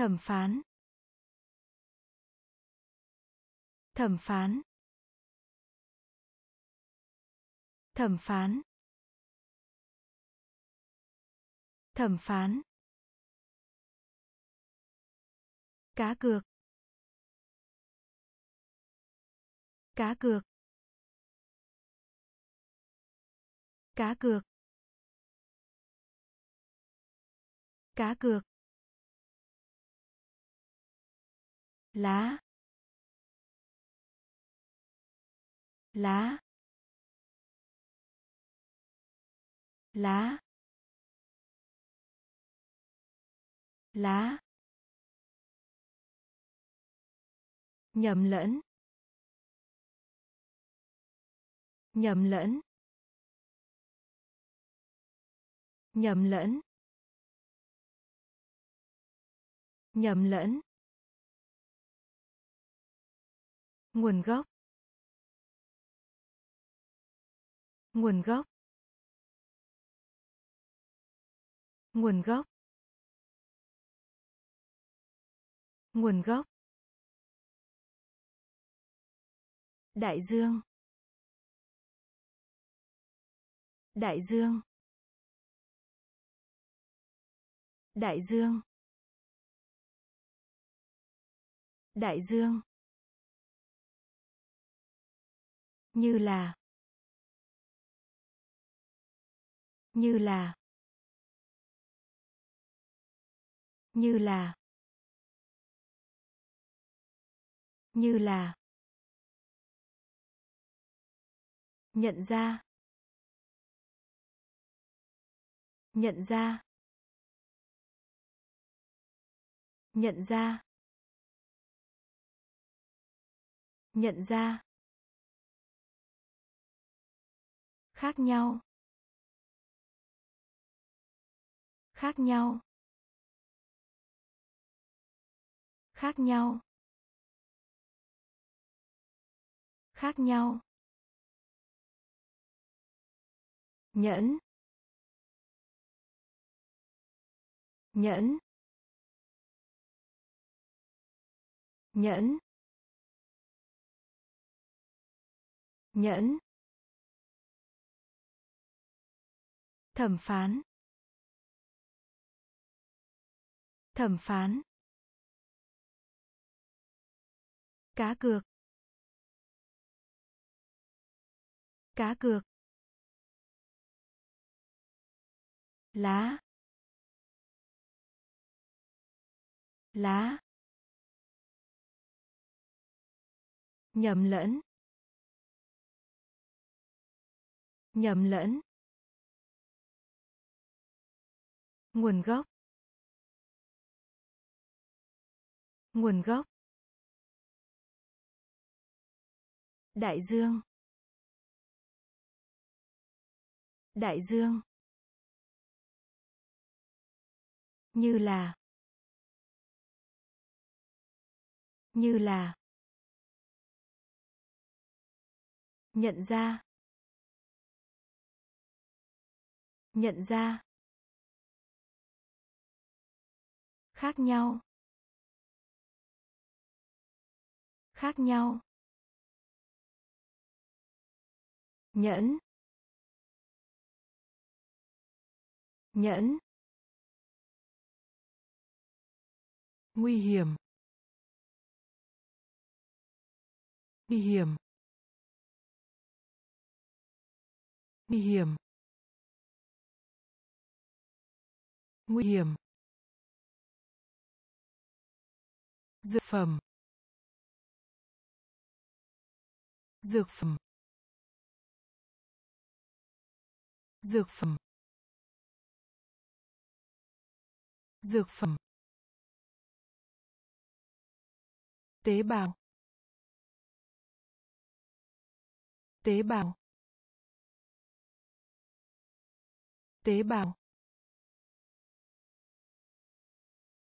thẩm phán. Thẩm phán. Thẩm phán. Thẩm phán. Cá cược. Cá cược. Cá cược. Cá cược. Lá. Lá. Lá. Lá. Nhầm lẫn. Nhầm lẫn. Nhầm lẫn. Nhầm lẫn. Nguồn gốc. Nguồn gốc. Nguồn gốc. Nguồn gốc. Đại dương. Đại dương. Đại dương. Đại dương. Như là. Như là. Như là. Như là. Nhận ra. Nhận ra. Nhận ra. Nhận ra. Khác nhau. Khác nhau. Khác nhau. Khác nhau. Nhẫn. Nhẫn. Nhẫn. Nhẫn. Thẩm phán. Thẩm phán. Cá cược. Cá cược. Lá. Lá. Nhầm lẫn. Nhầm lẫn. Nguồn gốc. Nguồn gốc. Đại dương. Đại dương. Như là. Như là. Nhận ra. Nhận ra. Khác nhau. Khác nhau. Nhẫn. Nhẫn. Nguy hiểm. Nguy hiểm. Nguy hiểm. Nguy hiểm. Dược phẩm. Dược phẩm. Dược phẩm. Dược phẩm. Tế bào. Tế bào. Tế bào.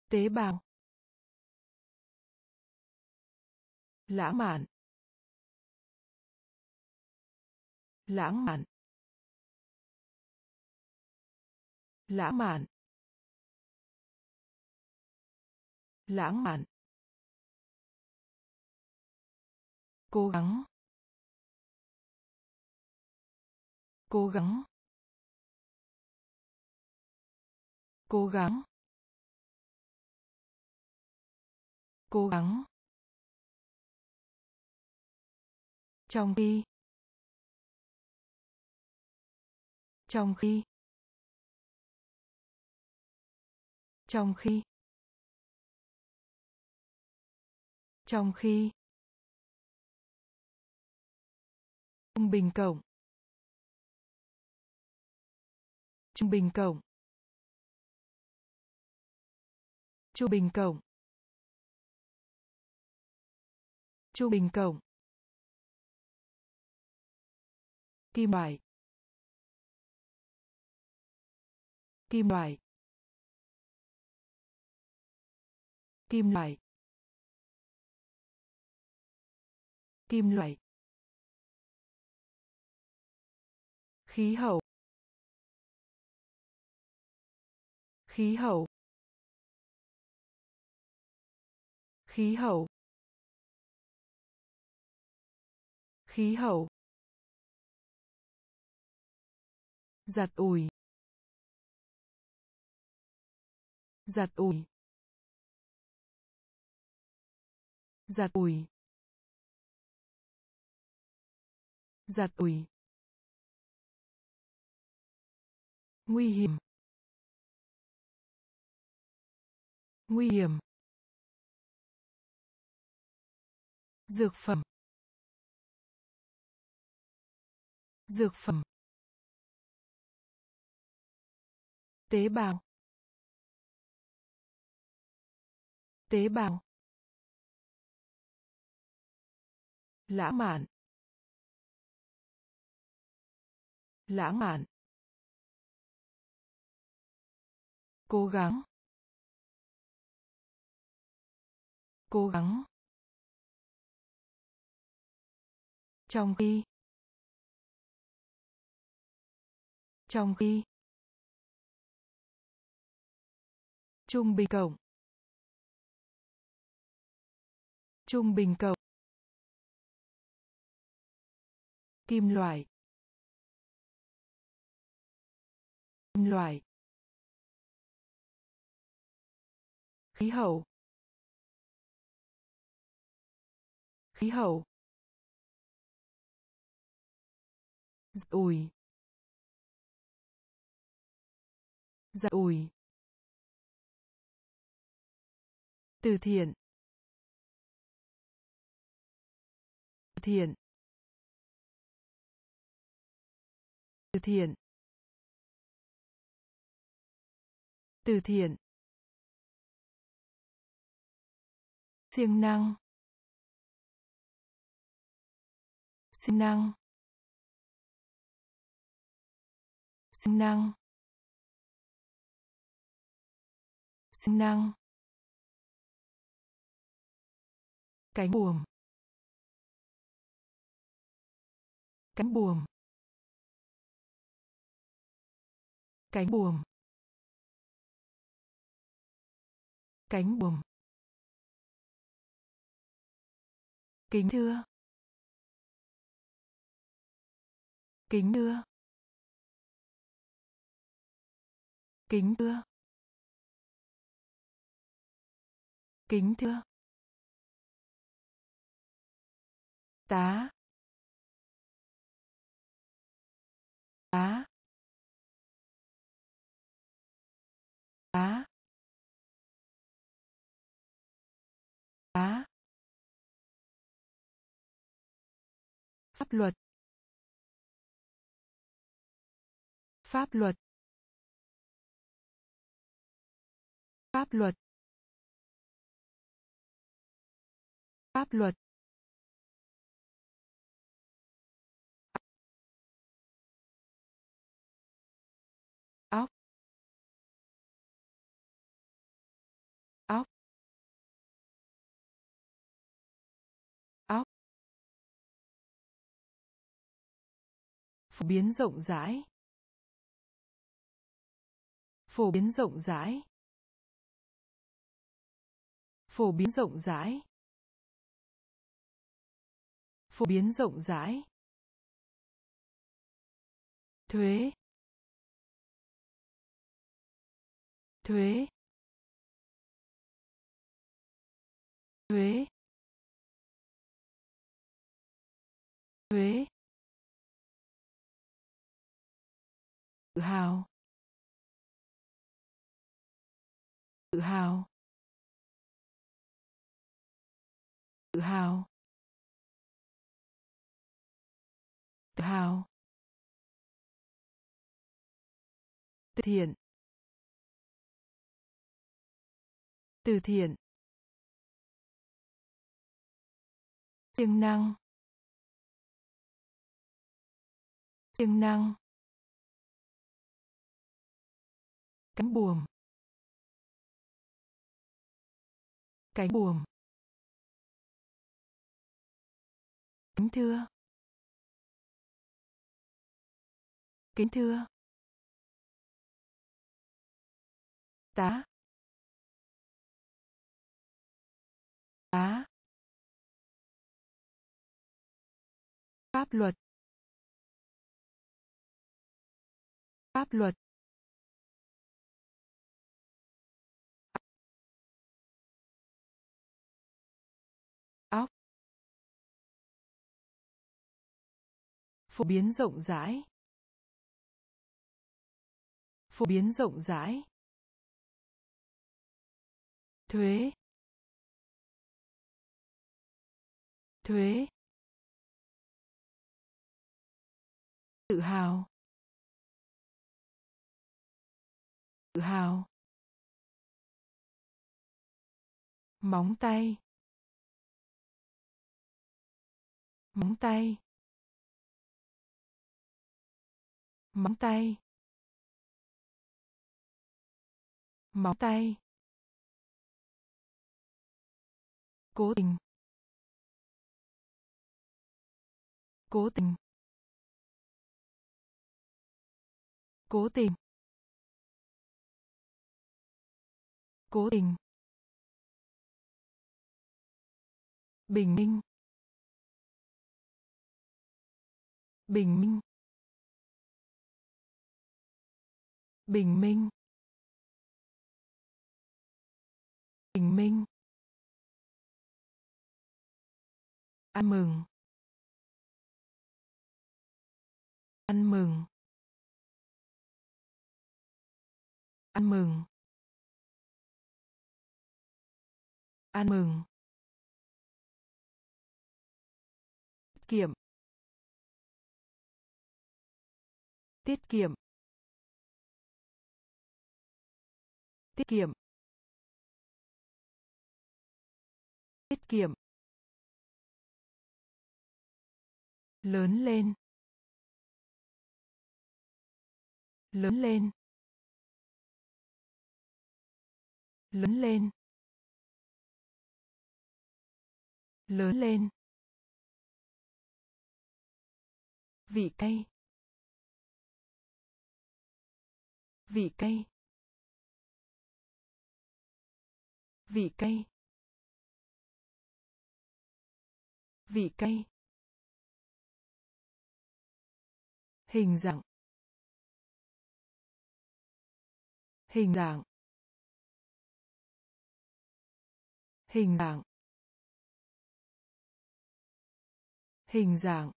Tế bào. Lãng mạn. Lãng mạn. Lãng mạn. Lãng mạn. Cố gắng. Cố gắng. Cố gắng. Cố gắng. Trong khi. Trong khi. Trong khi. Trong khi. Trung bình cộng. Trung bình cộng. Trung bình cộng. Trung bình cộng. Kim loại kim loại kim loại kim loại khí hậu. Khí hậu. Khí hậu. Khí hậu. Giặt ủi. Giặt ủi. Giặt ủi. Giặt ủi. Nguy hiểm. Nguy hiểm. Dược phẩm. Dược phẩm. Tế bào. Tế bào. Lãng mạn. Lãng mạn. Cố gắng. Cố gắng. Trong khi. Trong khi. Trung bình cộng. Trung bình cộng. Kim loại. Kim loại. Khí hậu. Khí hậu. Giặt ủi. Giặt ủi. Từ thiện. Từ thiện. Từ thiện. Từ thiện. Siêng năng. Siêng năng. Siêng năng. Siêng năng. Cánh buồm. Cánh buồm. Cánh buồm. Cánh buồm. Kính thưa. Kính thưa. Kính thưa. Kính thưa. Tá tá tá tá. Pháp luật pháp luật pháp luật. Pháp luật. Phổ biến rộng rãi. Phổ biến rộng rãi. Phổ biến rộng rãi. Phổ biến rộng rãi. Thuế. Thuế. Thuế. Thuế. Tự hào. Tự hào. Tự hào. Tự hào. Từ thiện. Từ thiện. Siêng năng. Siêng năng. Cánh buồm. Cánh buồm. Kính thưa. Kính thưa. Tá. Tá. Pháp luật. Pháp luật. Phổ biến rộng rãi. Phổ biến rộng rãi. Thuế. Thuế. Tự hào. Tự hào. Móng tay. Móng tay. Móng tay. Móng tay. Cố tình. Cố tình. Cố tình. Cố tình. Bình minh. Bình minh. Bình minh. Bình minh. Ăn mừng. Ăn mừng. Ăn mừng. Ăn mừng. Tiết kiệm. Tiết kiệm. Tiết kiệm. Tiết kiệm. Lớn lên. Lớn lên. Lớn lên. Lớn lên. Vị cay vị cay vị cây, vị cây, hình dạng. Hình dạng. Hình dạng. Hình dạng.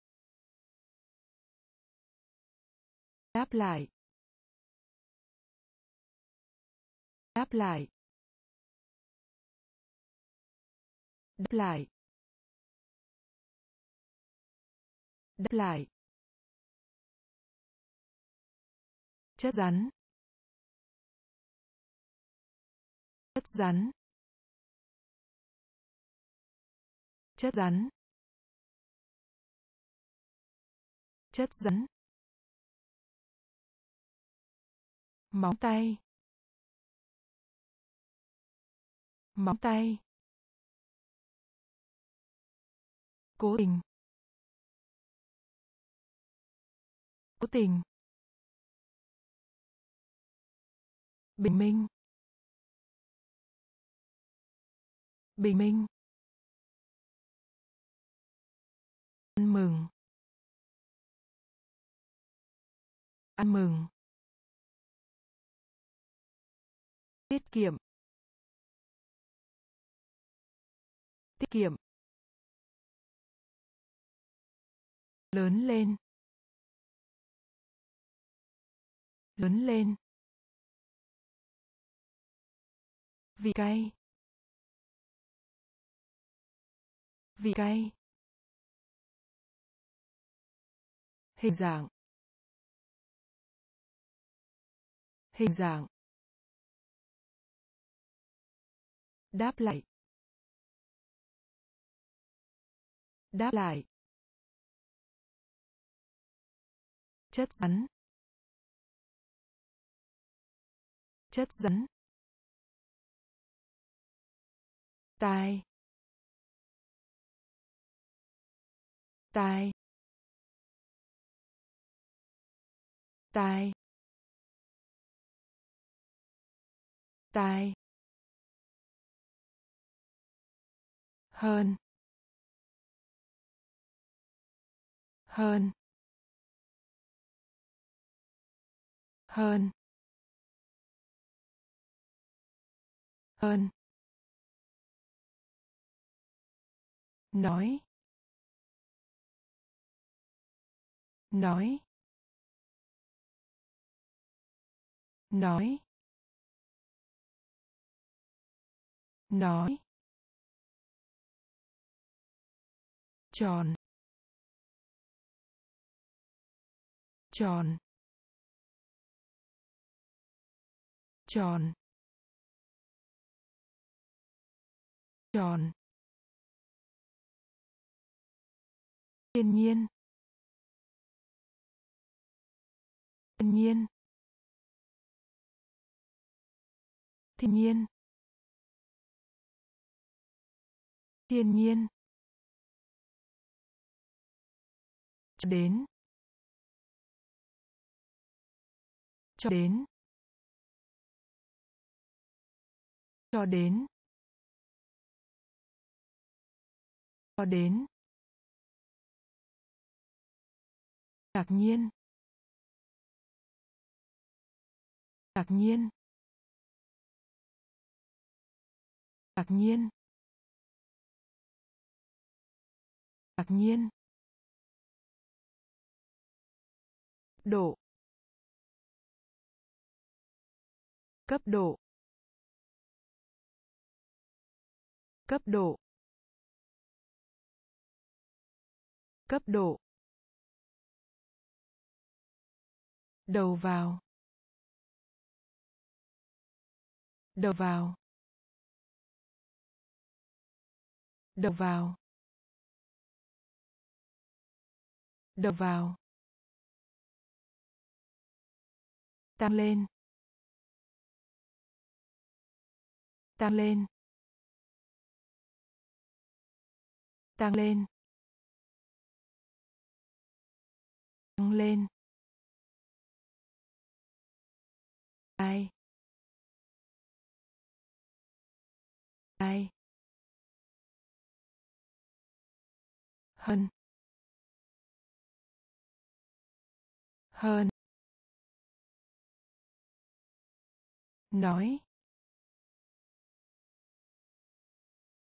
Đáp lại. Đáp lại. Đáp lại. Đáp lại. Chất rắn. Chất rắn. Chất rắn. Chất rắn. Móng tay. Móng tay. Cố tình. Cố tình. Bình minh. Bình minh. Ăn mừng. Ăn mừng. Tiết kiệm. Tiết kiệm. Lớn lên. Lớn lên. Vị cay vị cay hình dạng. Hình dạng. Đáp lại. Đáp lại. Chất rắn. Chất rắn. Tai tai tai tai hơn. Hơn. Hơn. Hơn. Nói. Nói. Nói. Nói. Tròn. Tròn. Tròn tròn thiên nhiên. Thiên nhiên. Thiên nhiên. Thiên nhiên. Cho đến. Cho đến. Cho đến. Cho đến. Ngạc nhiên. Ngạc nhiên. Ngạc nhiên. Ngạc nhiên. Độ. Cấp độ. Cấp độ cấp độ, đầu vào đầu vào đầu vào đầu vào, tăng lên tăng lên. Tăng lên. Tăng lên. Ai? Ai? Hơn. Hơn. Nói.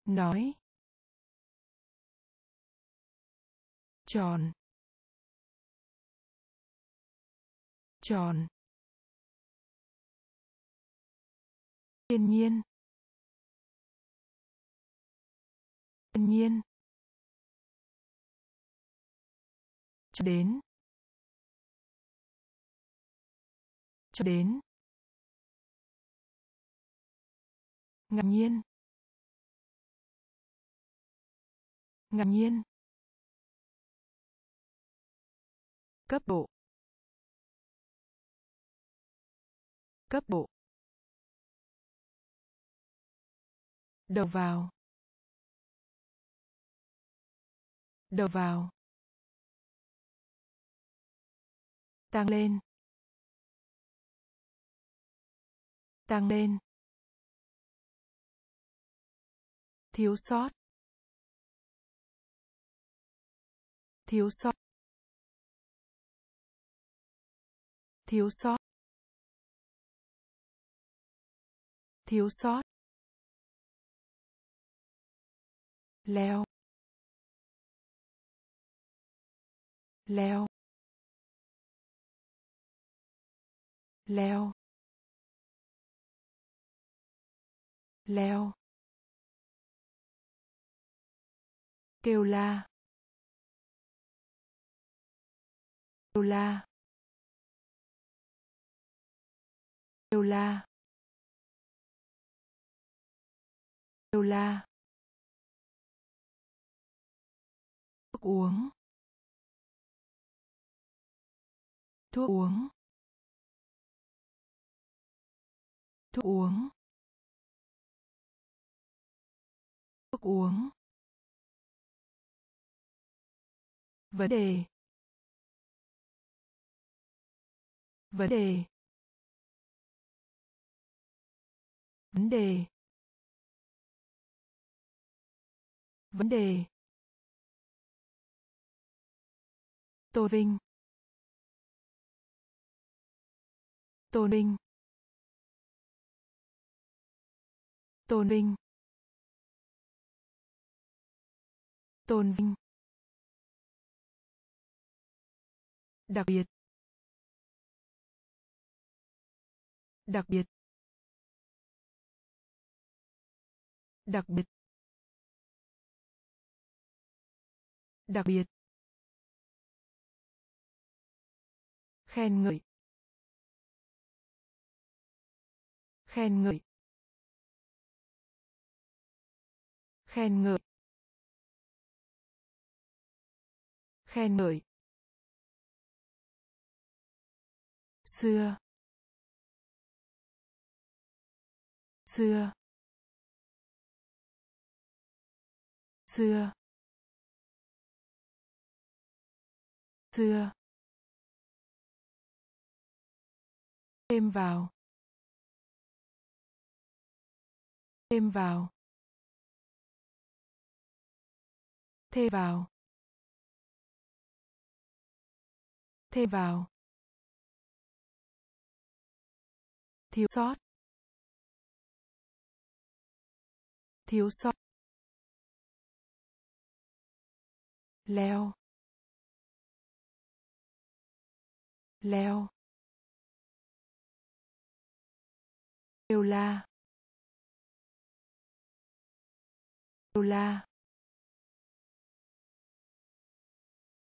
Nói. Tròn. Tròn. Thiên nhiên. Thiên nhiên. Cho đến. Cho đến. Ngạc nhiên. Ngạc nhiên. Cấp độ cấp độ đầu vào. Đầu vào. Tăng lên. Tăng lên. Thiếu sót. Thiếu sót. Thiếu sót. Thiếu sót. Leo. Leo. Leo. Leo. Kêu la. Kêu la. Kêu la. Kêu la. Thuốc uống. Thuốc uống. Thuốc uống. Thuốc uống. Vấn đề. Vấn đề. Vấn đề. Vấn đề. Tô vinh. Tôn vinh tôn vinh tôn vinh. Đặc biệt. Đặc biệt. Đặc biệt. Đặc biệt. Khen ngợi. Khen ngợi. Khen ngợi. Khen ngợi. Xưa. Xưa. Xưa. Xưa. Thêm vào. Thêm vào. Thêm vào. Thêm vào. Thiếu sót. Thiếu sót. Leo. Leo. Kêu la kêu la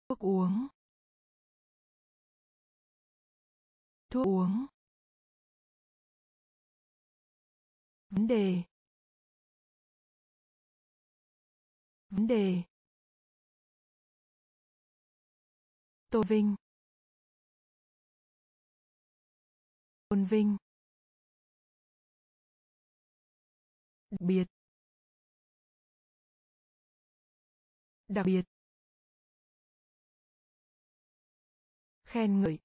thuốc uống. Thuốc uống. Vấn đề. Vấn đề. Tôn vinh. Tôn vinh. Đặc biệt. Đặc biệt. Khen ngợi.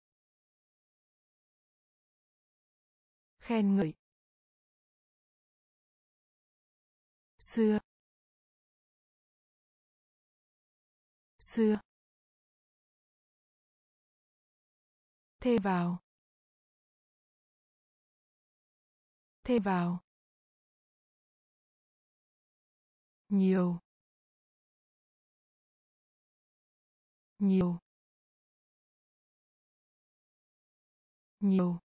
Khen ngợi. Xưa. Xưa. Thêm vào. Thêm vào. Nhiều. Nhiều. Nhiều.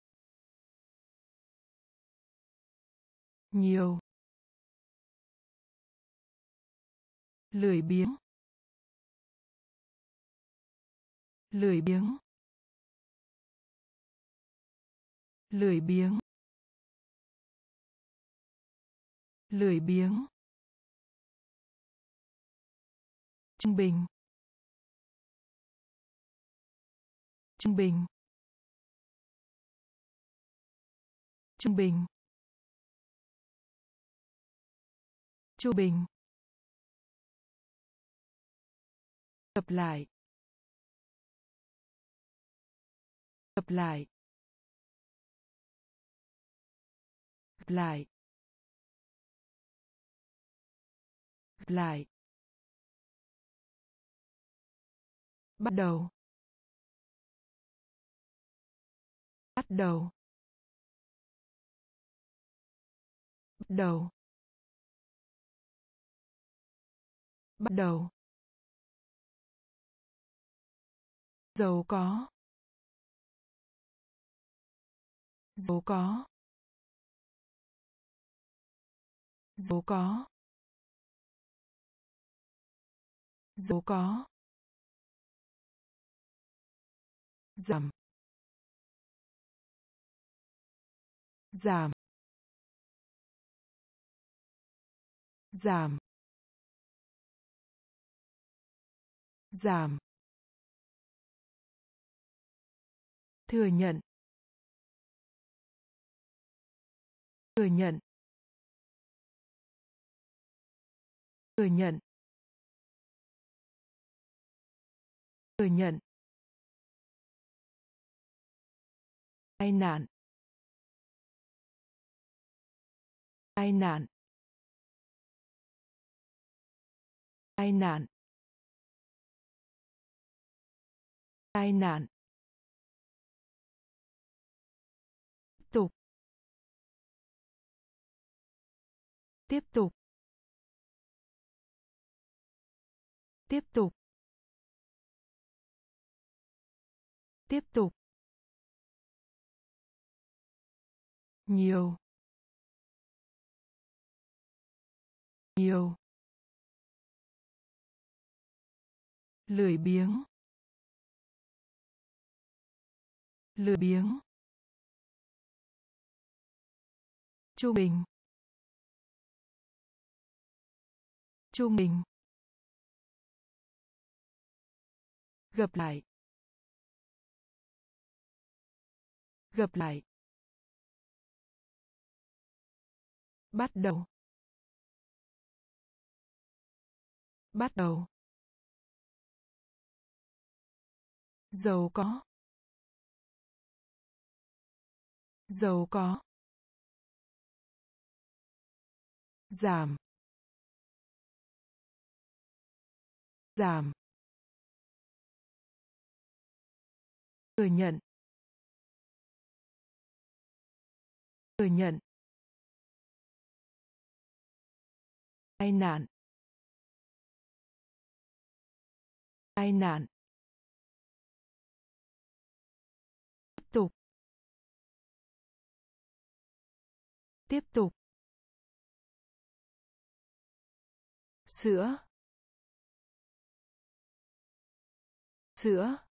Nhiều. Lười biếng. Lười biếng. Lười biếng. Lười biếng. Trung bình. Trung bình. Trung bình. Trung bình. Tập lại. Tập lại. Lại Lặp lại. Bắt đầu. Bắt đầu. Bắt đầu. Bắt đầu. Giàu có. Giàu có. Giàu có. Giàu có. giảm. Giảm. Giảm. Giảm. Thừa nhận. Thừa nhận. Thừa nhận. Thừa nhận. Tai nạn? Tai nạn? Tai nạn? Tai nạn? Tục. Tiếp tục. Tiếp tục. Tiếp tục. Nhiều. Nhiều. Lười biếng. Lười biếng. Trung bình. Trung bình. Gặp lại. Gặp lại. Bắt đầu. Bắt đầu. Giàu có. Giàu có. Giảm. Giảm. Thừa nhận. Thừa nhận. Tai nạn? Tai nạn? Tiếp tục. Tiếp tục. Sữa. Sữa.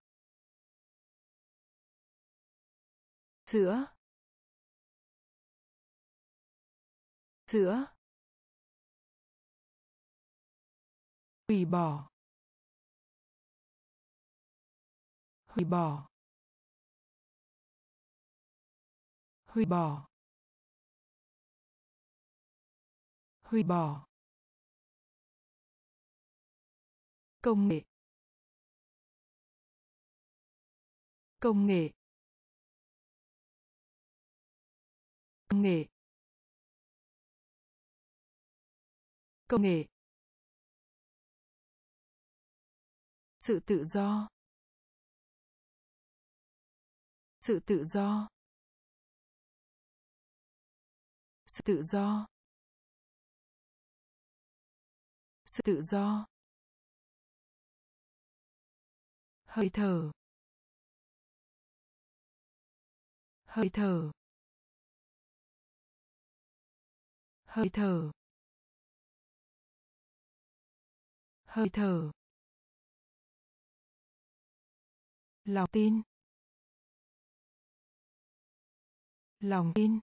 Sữa sữa hủy bỏ. Hủy bỏ. Hủy bỏ. Hủy bỏ. Công nghệ. Công nghệ. Công nghệ. Công nghệ. Sự tự do. Sự tự do. Sự tự do. Sự tự do. Hơi thở. Hơi thở. Hơi thở. Hơi thở. Lòng tin. Lòng tin.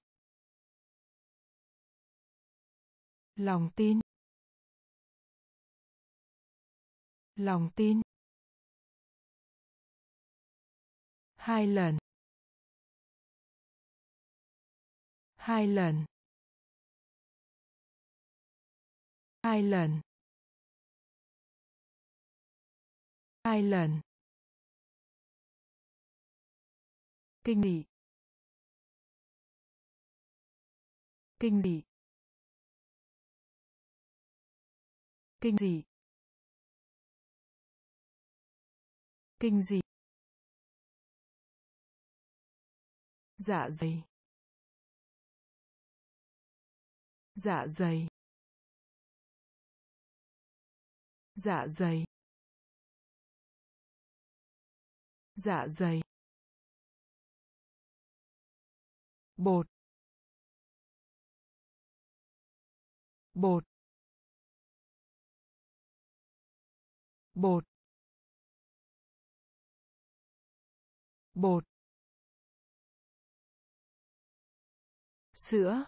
Lòng tin. Lòng tin. Hai lần. Hai lần. Hai lần hai lần kinh dị. Kinh dị. Kinh dị. Kinh dị. Dạ dày. Dạ dày. Dạ dày. Dạ dày. Bột. Bột. Bột. Bột. Sữa.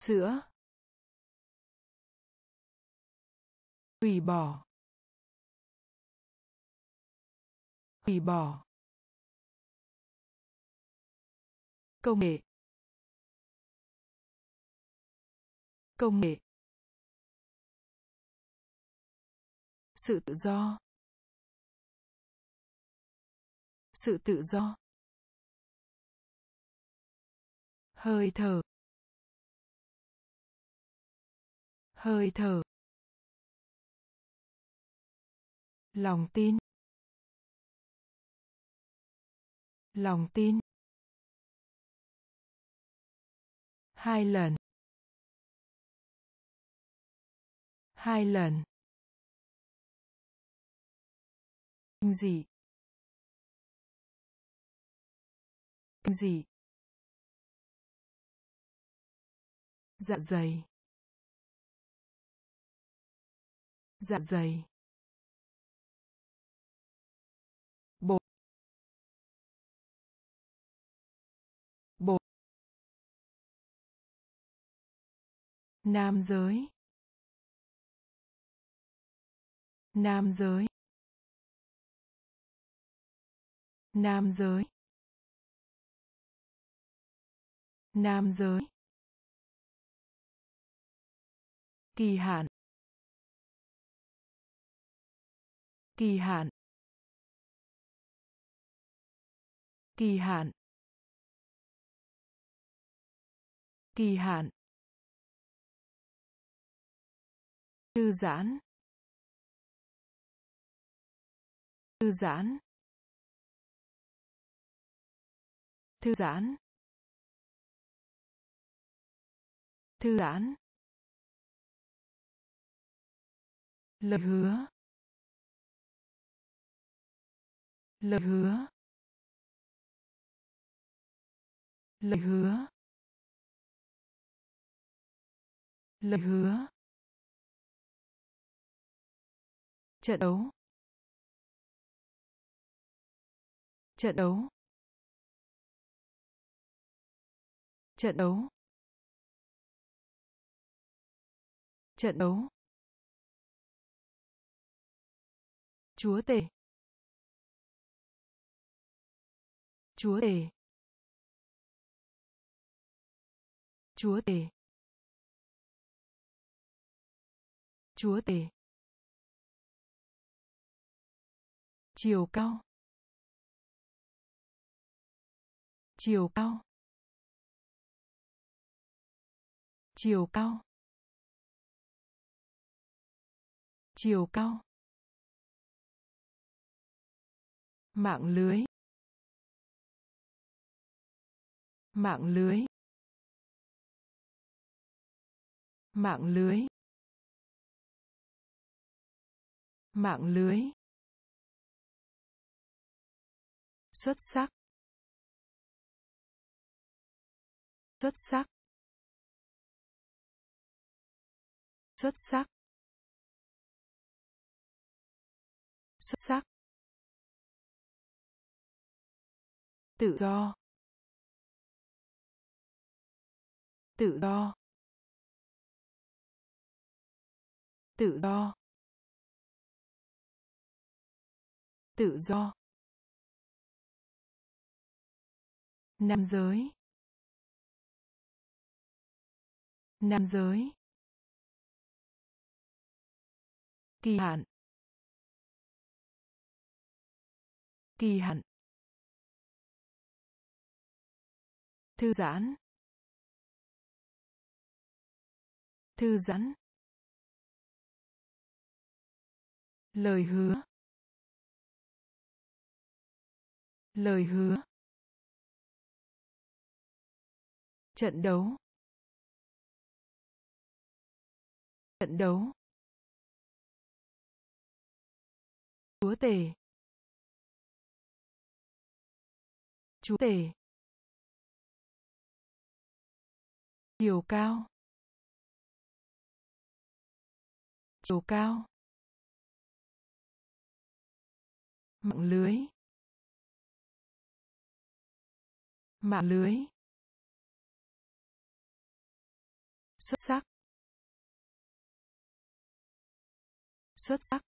Sữa. Hủy bỏ. Hủy bỏ. Công nghệ. Công nghệ. Sự tự do. Sự tự do. Hơi thở. Hơi thở. Lòng tin. Lòng tin. Hai lần. Hai lần. Kinh dị kinh dị dạ dày. Dạ dày. Nam giới. Nam giới. Nam giới. Nam giới. Kỳ hạn. Kỳ hạn. Kỳ hạn. Kỳ hạn. Thư giãn. Thư giãn. Thư giãn. Thư giãn. Lời hứa. Lời hứa. Lời hứa. Lời hứa. Trận đấu. Trận đấu. Trận đấu. Trận đấu. Chúa tể. Chúa tể. Chúa tể. Chúa tể. Chiều cao. Chiều cao. Chiều cao. Chiều cao. Mạng lưới. Mạng lưới. Mạng lưới. Mạng lưới. Xuất sắc. Xuất sắc. Xuất sắc. Xuất sắc. Tự do. Tự do. Tự do. Tự do. Nam giới. Nam giới. Kỳ hạn. Kỳ hạn. Thư giãn. Thư giãn. Lời hứa. Lời hứa. Trận đấu. Trận đấu. Chúa tể. Chúa tể. Chiều cao. Chiều cao. Mạng lưới. Mạng lưới. Xuất sắc. Xuất sắc.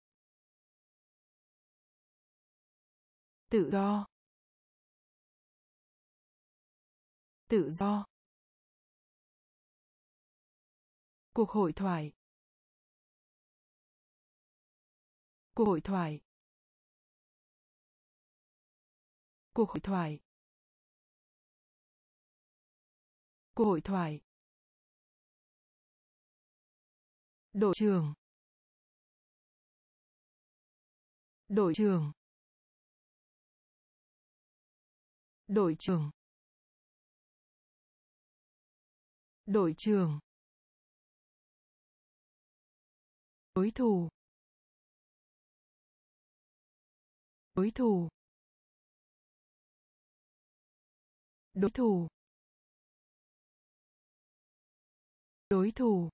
Tự do. Tự do. Cuộc hội thoại. Cuộc hội thoại. Cuộc hội thoại. Cuộc hội thoại. Đội trưởng. Đội trưởng. Đội trưởng. Đội trưởng. Đối thủ. Đối thủ. Đối thủ. Đối thủ.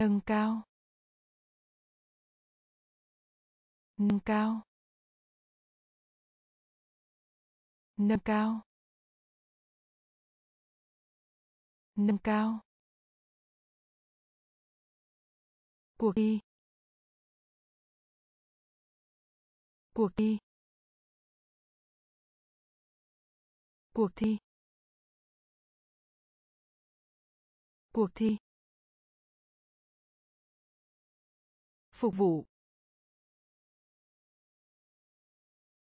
Nâng cao. Nâng cao. Nâng cao. Nâng cao. Cuộc thi. Cuộc thi. Cuộc thi. Cuộc thi. Phục vụ.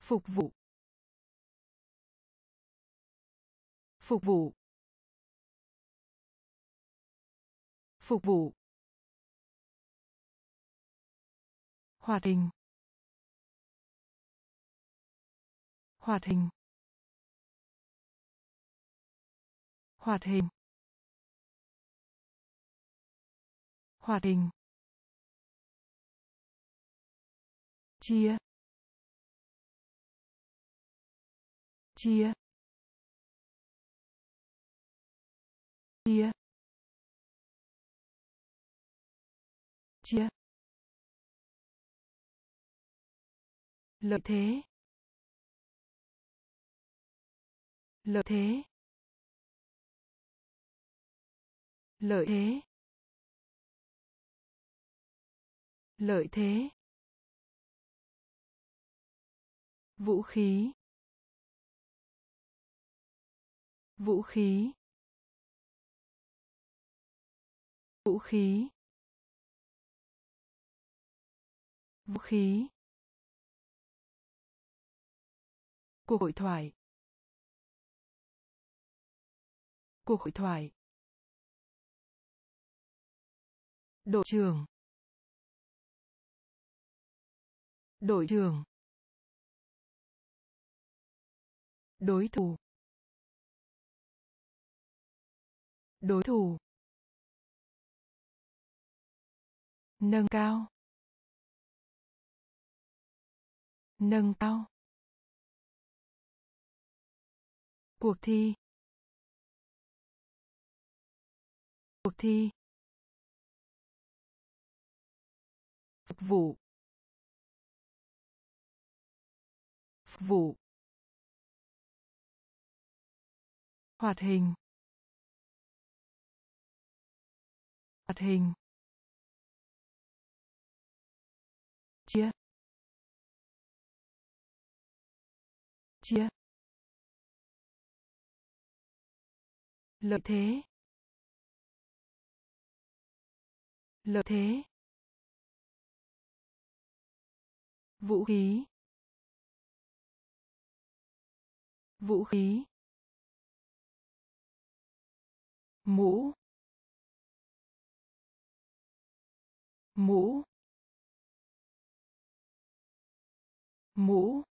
Phục vụ. Phục vụ. Phục vụ. Hoạt hình. Hoạt hình. Hoạt hình. Hoạt hình. Chia chia chia chia. Lợi thế lợi thế lợi thế lợi thế. Vũ khí. Vũ khí. Vũ khí. Vũ khí. Cuộc hội thoại. Cuộc hội thoại. Đội trưởng. Đội trưởng. Đối thủ. Đối thủ. Nâng cao. Nâng cao. Cuộc thi. Cuộc thi. Phục vụ. Phục vụ. Hoạt hình. Hoạt hình. Chia. Chia. Lợi thế. Lợi thế. Vũ khí. Vũ khí. Mũ. Mũ. Mũ.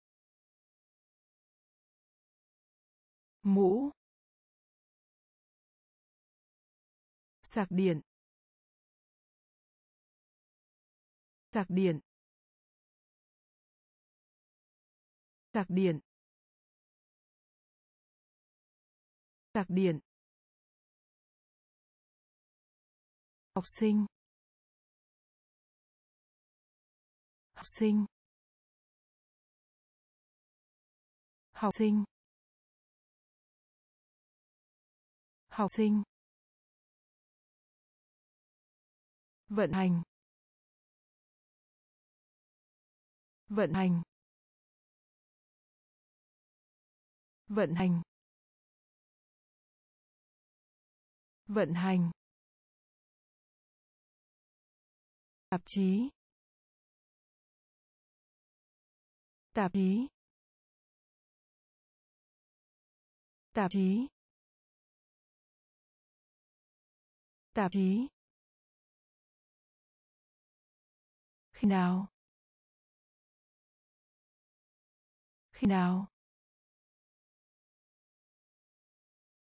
Mũ. Sạc điện. Sạc điện. Sạc điện. Sạc điện. Học sinh. Học sinh. Học sinh. Học sinh. Vận hành. Vận hành. Vận hành. Vận hành. Tạp chí. Tạp chí. Tạp chí. Tạp chí. Khi nào? Khi nào?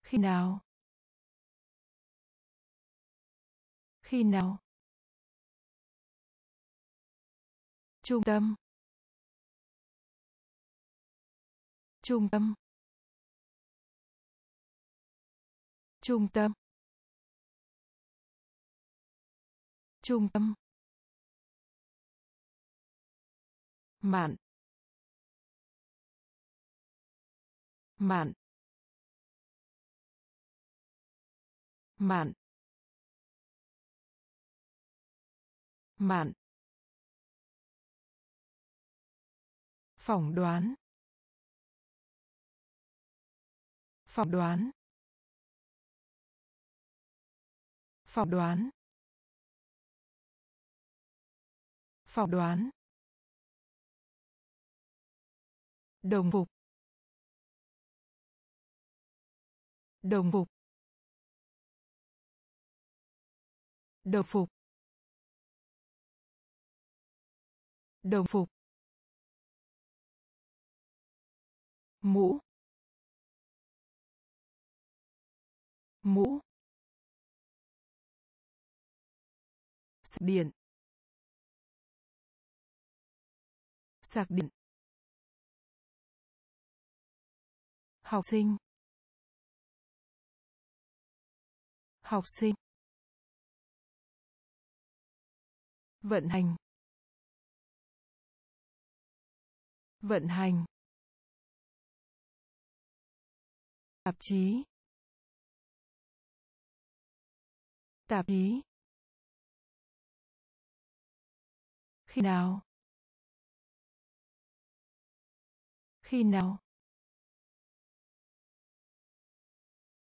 Khi nào? Khi nào? Trung tâm. Trung tâm. Trung tâm. Trung tâm. Mạn. Mạn. Mạn. Mạn. Phỏng đoán. Phỏng đoán. Phỏng đoán. Phỏng đoán. Đồng phục. Đồng phục. Đồng phục. Đồng phục. Mũ. Mũ. Sạc điện. Sạc điện. Học sinh. Học sinh. Vận hành. Vận hành. Tạp chí. Tạp chí. Khi nào? Khi nào?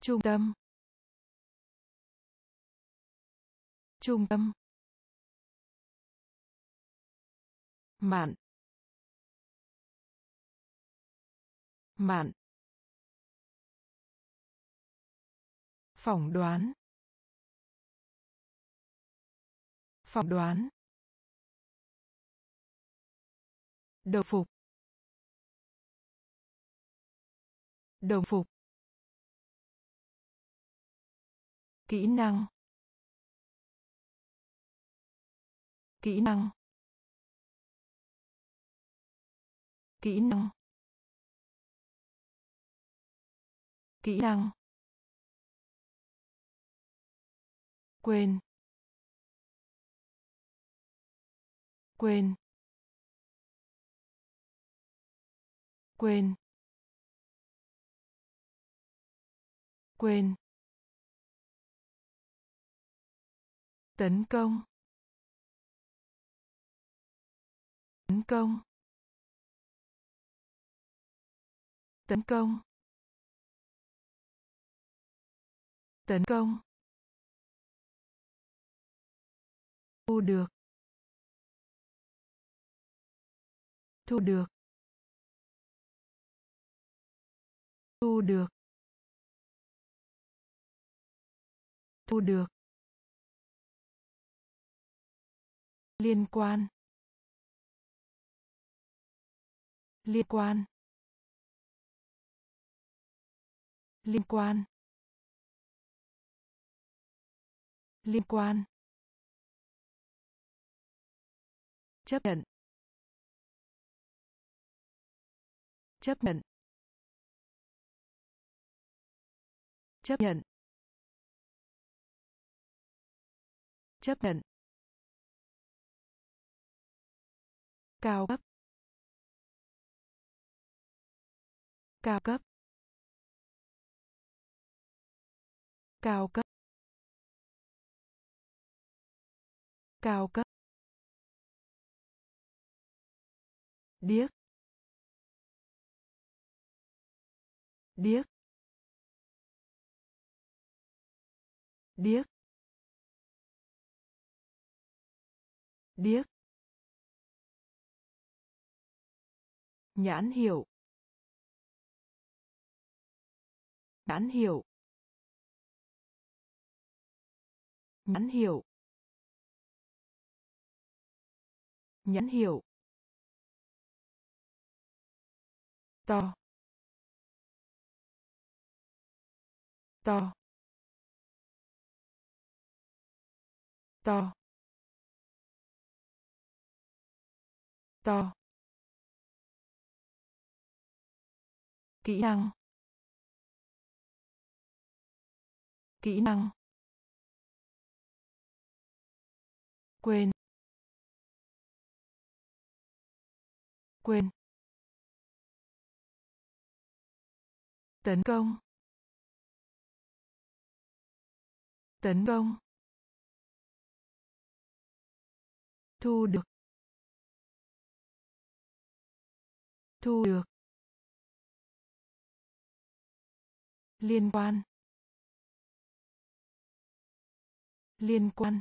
Trung tâm. Trung tâm. Mạn. Mạn. Phỏng đoán. Phỏng đoán. Đồng phục. Đồng phục. Kỹ năng. Kỹ năng. Kỹ năng. Kỹ năng. Quên. Quên. Quên. Quên. Tấn công. Tấn công. Tấn công. Tấn công. Thu được. Thu được. Thu được. Thu được. Liên quan. Liên quan. Liên quan. Liên quan. Chấp nhận. Chấp nhận. Chấp nhận. Chấp nhận. Cao cấp. Cao cấp. Cao cấp. Cao cấp. Điếc. Điếc. Điếc. Điếc. Nhãn hiệu. Nhãn hiệu. Nhãn hiệu. Nhãn hiệu. To to to to. Kỹ năng kỹ năng. Quên. Quên. Tấn công. Tấn công. Thu được. Thu được. Liên quan. Liên quan.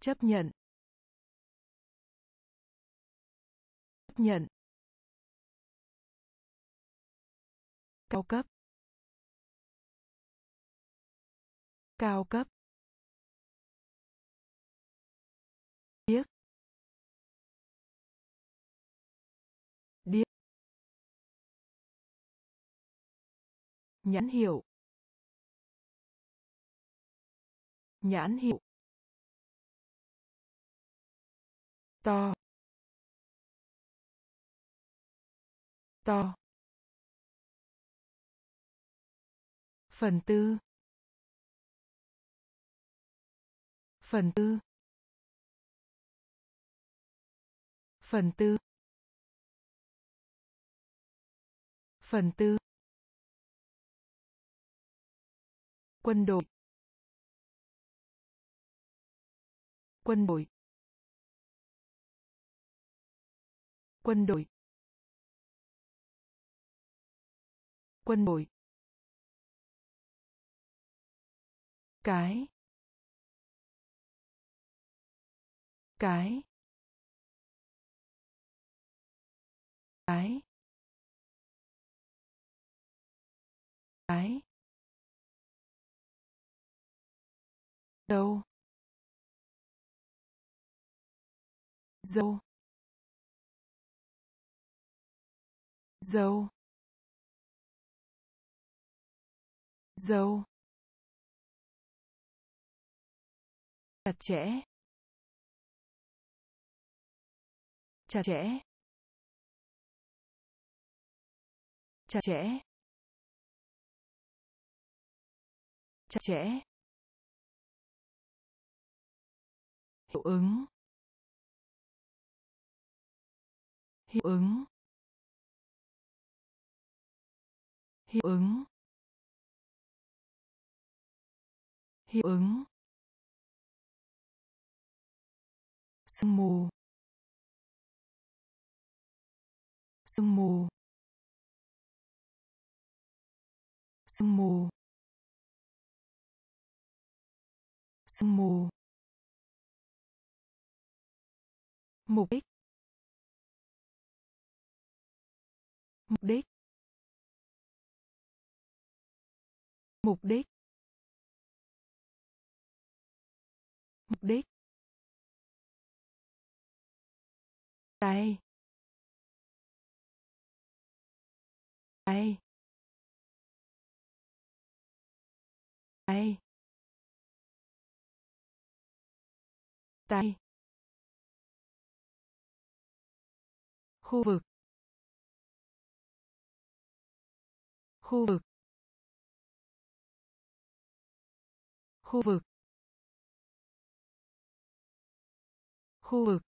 Chấp nhận. Chấp nhận. Cao cấp. Cao cấp. Điếc. Điếc. Nhãn hiệu. Nhãn hiệu. To. To. Phần tư. Phần tư. Phần tư. Phần tư. Quân đội. Quân đội. Quân đội. Quân đội. Cái. Cái. Cái. Cái. Dâu. Dâu. Dâu. Dâu. Chặt chẽ. Chặt chẽ. Chặt chẽ. Chặt chẽ. Hiệu ứng. Hiệu ứng. Hiệu ứng. Hiệu ứng. Sương mù. Sương mù. Sương mù. Sương mù. Mục đích. Mục đích. Mục đích. Mục đích. Tay. Tay. Tay. Tay. Khu vực. Khu vực. Khu vực. Khu vực.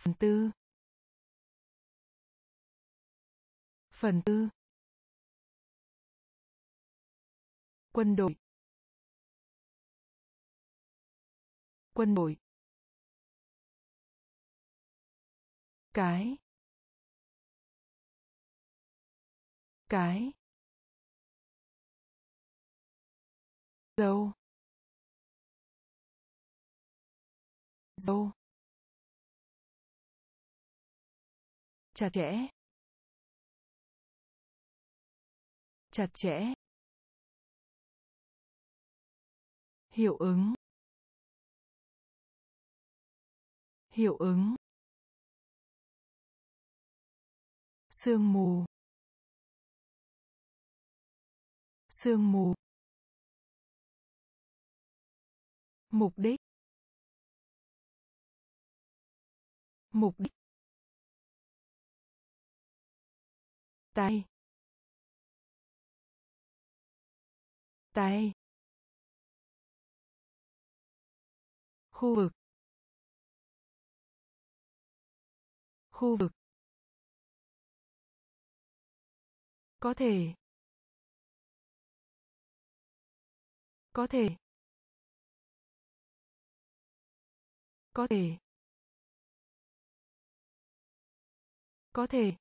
Phần tư. Phần tư. Quân đội. Quân đội. Cái. Cái. Dâu. Dâu. Chặt chẽ. Chặt chẽ. Hiệu ứng. Hiệu ứng. Sương mù. Sương mù. Mục đích. Mục đích. Tay. Tay. Khu vực. Khu vực. Có thể. Có thể. Có thể. Có thể.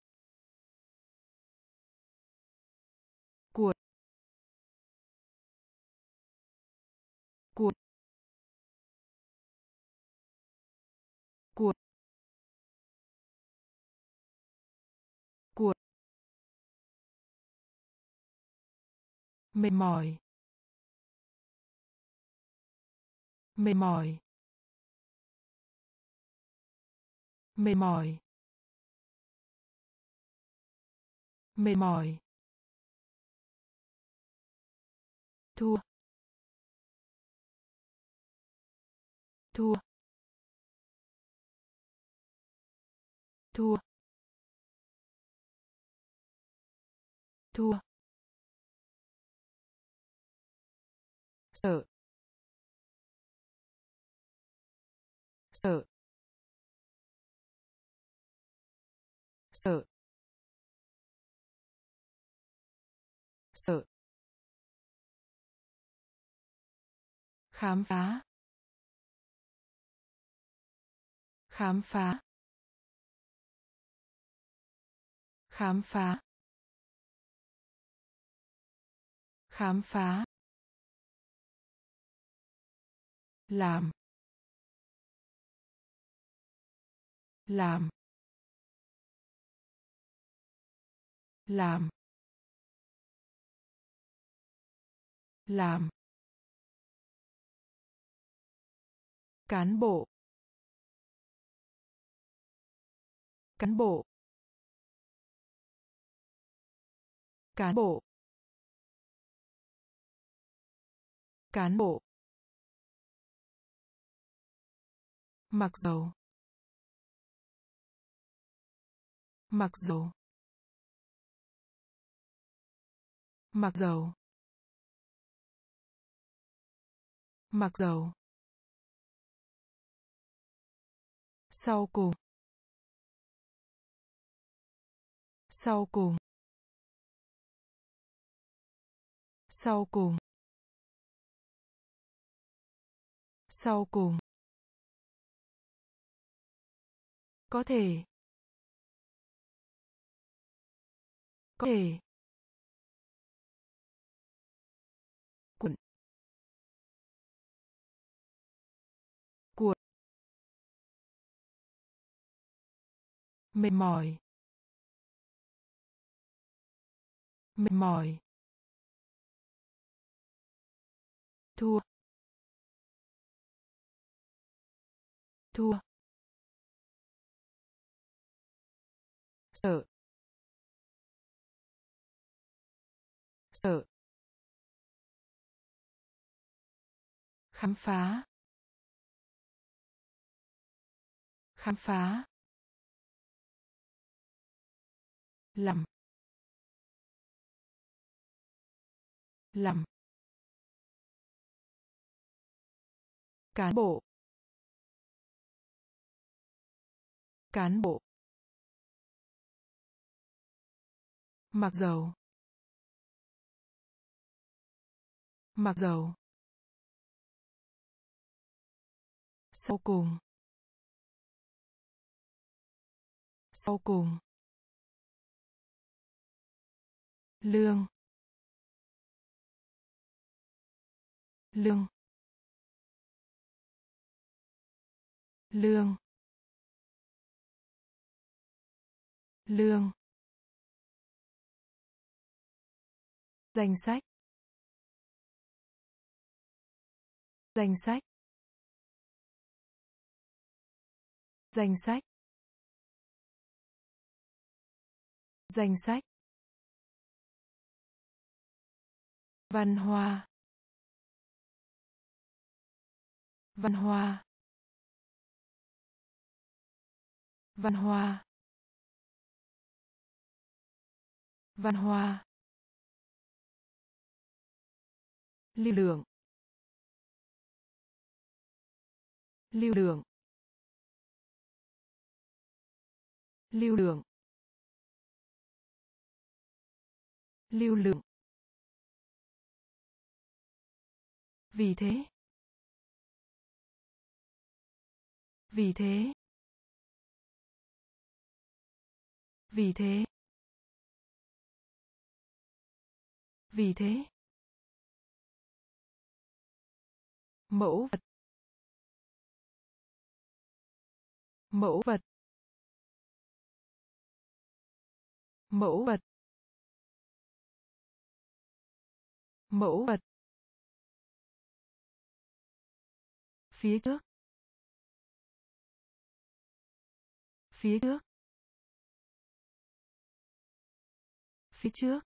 Mệt mỏi. Mệt mỏi. Mệt mỏi. Mệt mỏi. Thua. Thua. Thua. Thua. Sợ sợ sợ sợ khám phá. Khám phá. Khám phá. Khám phá. Làm. Làm. Làm. Làm. Cán bộ. Cán bộ. Cán bộ. Cán bộ. Mặc dầu. Mặc dầu. Mặc dầu. Mặc dầu. Sau cùng. Sau cùng. Sau cùng. Sau cùng. Có thể. Có thể. Cuộn. Cuộn. Mệt mỏi. Mệt mỏi. Thua. Thua. Sợ sợ khám phá. khám phá. làm làm cán bộ. cán bộ. Mặc dầu. Mặc dầu. Sau cùng. Sau cùng. Lương. Lương. Lương. Lương. Danh sách. Danh sách. Danh sách. Danh sách. Văn hoa văn hoa văn hoa văn hoa lưu lượng. Lưu lượng. Lưu lượng. Lưu lượng. Vì thế. Vì thế. Vì thế. Vì thế. Mẫu vật. Mẫu vật. Mẫu vật. Mẫu vật. Phía trước. Phía trước. Phía trước.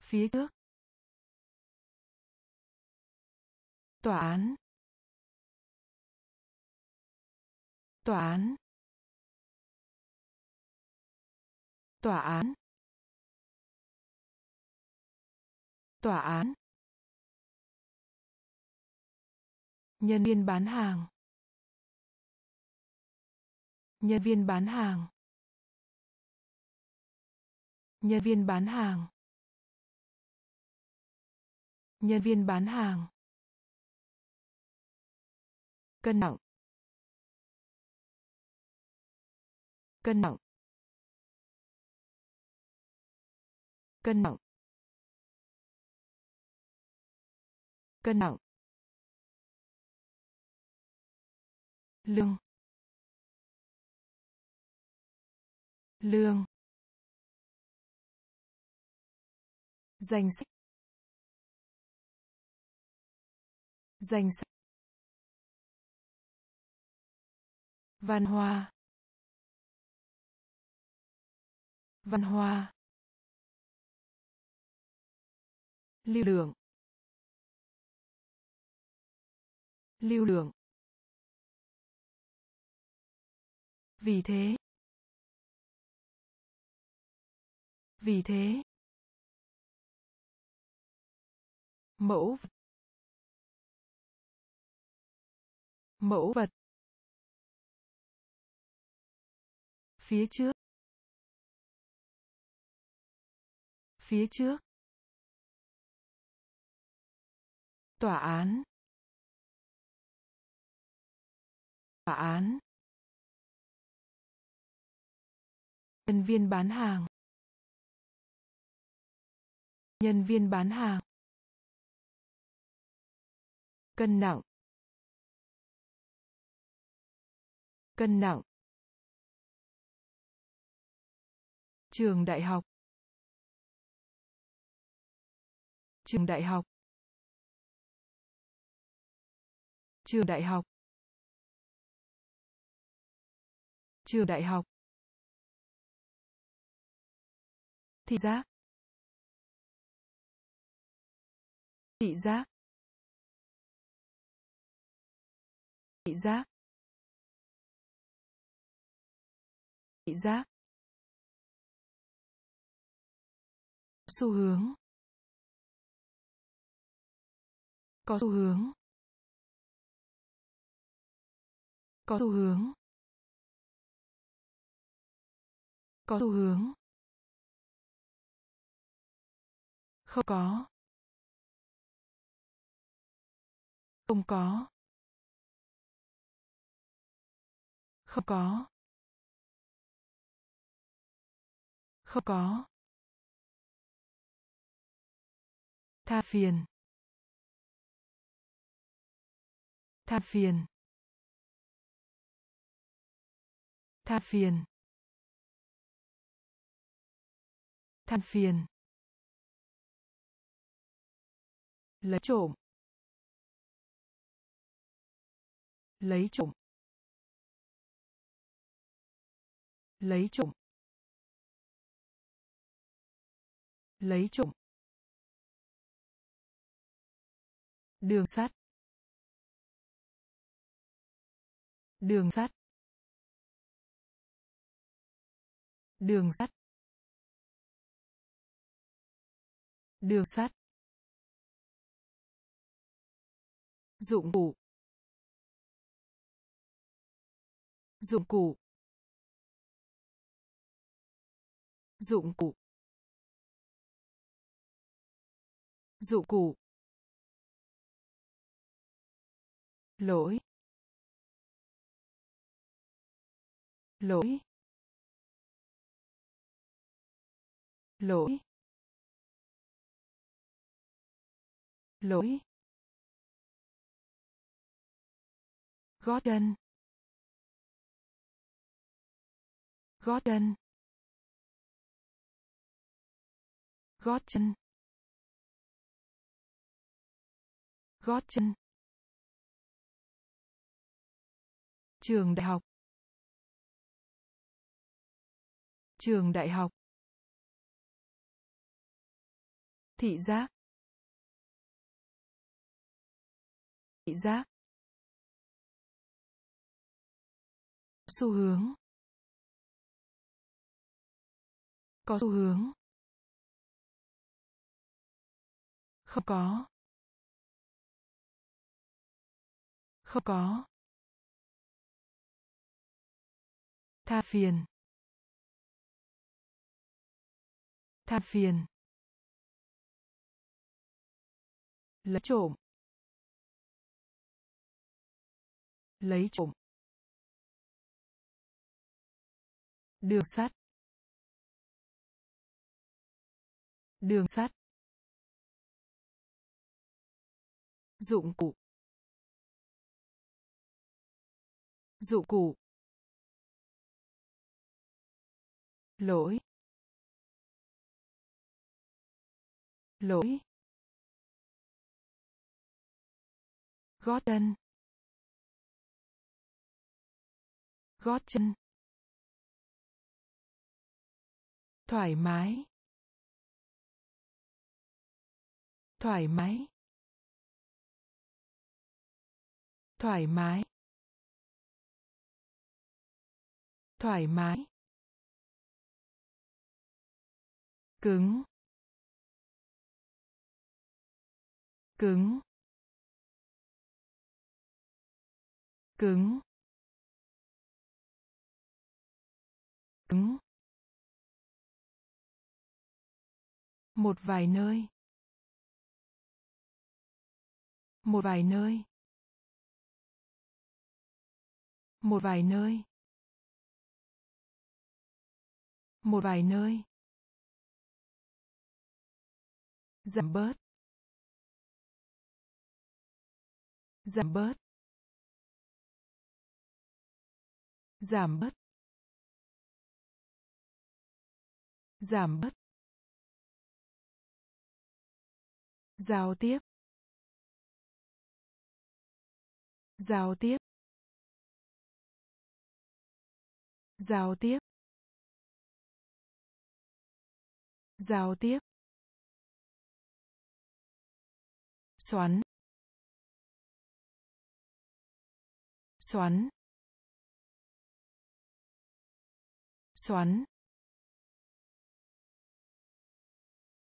Phía trước. Tòa án. Tòa án. Tòa án. Tòa án. Nhân viên bán hàng. Nhân viên bán hàng. Nhân viên bán hàng. Nhân viên bán hàng cân nặng. Cân nặng. Cân nặng. Cân nặng. Lương. Lương. Danh sách. Danh sách. Văn hoa. Văn hoa. Lưu lượng. Lưu lượng. Vì thế. Vì thế. Mẫu vật. Mẫu vật. Phía trước. Phía trước. Tòa án. Tòa án. Nhân viên bán hàng. Nhân viên bán hàng. Cân nặng. Cân nặng. Trường đại học. Trường đại học. Trường đại học. Trường đại học. Thị giác. Thị giác. Thị giác. Thị giác. Xu hướng. Có xu hướng. Có xu hướng. Có xu hướng. Không có. Không có. Không có. Không có. Tha phiền. Tha phiền. Tha phiền. Than phiền. Lấy trộm. Lấy trộm. Lấy trộm. Lấy trộm. Đường sắt. Đường sắt. Đường sắt. Đường sắt. Dụng cụ. Dụng cụ. Dụng cụ. Dụng cụ. Lỗi. Lỗi. Lỗi. Lỗi. Gót chân gót chân gót chân gót chân trường đại học. Trường đại học. Thị giác. Thị giác. Xu hướng. Có xu hướng. Không có. Không có. Tha phiền. Tha phiền. Lấy trộm. Lấy trộm. Đường sắt. Đường sắt. Dụng cụ. Dụng cụ. Lỗi lỗi gót chân gót chân thoải mái thoải mái thoải mái thoải mái. Cứng. Cứng. Cứng. Cứng. Một vài nơi. Một vài nơi. Một vài nơi. Một vài nơi. Giảm bớt. Giảm bớt. Giảm bớt. Giảm bớt. Giao tiếp. Giao tiếp. Giao tiếp. Giao tiếp. Xoắn. Xoắn. Xoắn.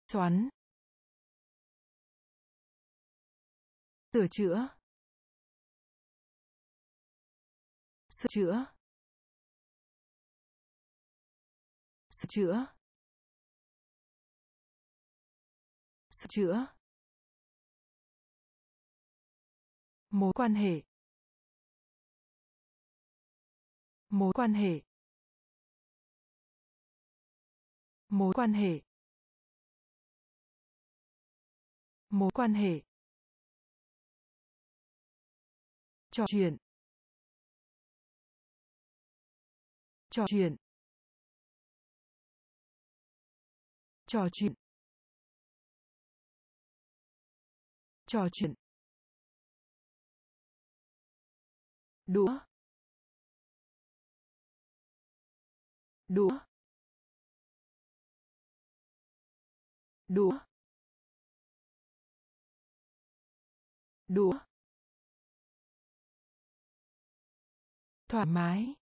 Xoắn. Sửa chữa. Sửa chữa. Sửa chữa. Sửa chữa. Mối quan hệ. Mối quan hệ. Mối quan hệ. Mối quan hệ. Trò chuyện. Trò chuyện. Trò chuyện. Trò chuyện. Đũa đũa đũa đũa. Thoải mái.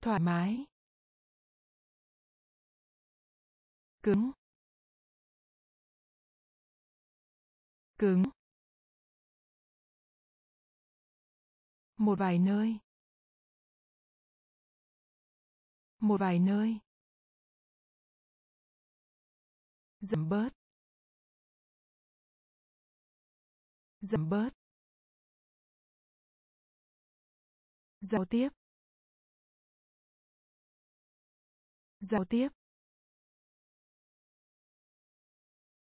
Thoải mái. Cứng. Cứng. Một vài nơi. Một vài nơi. Giảm bớt. Giảm bớt. Giao tiếp. Giao tiếp.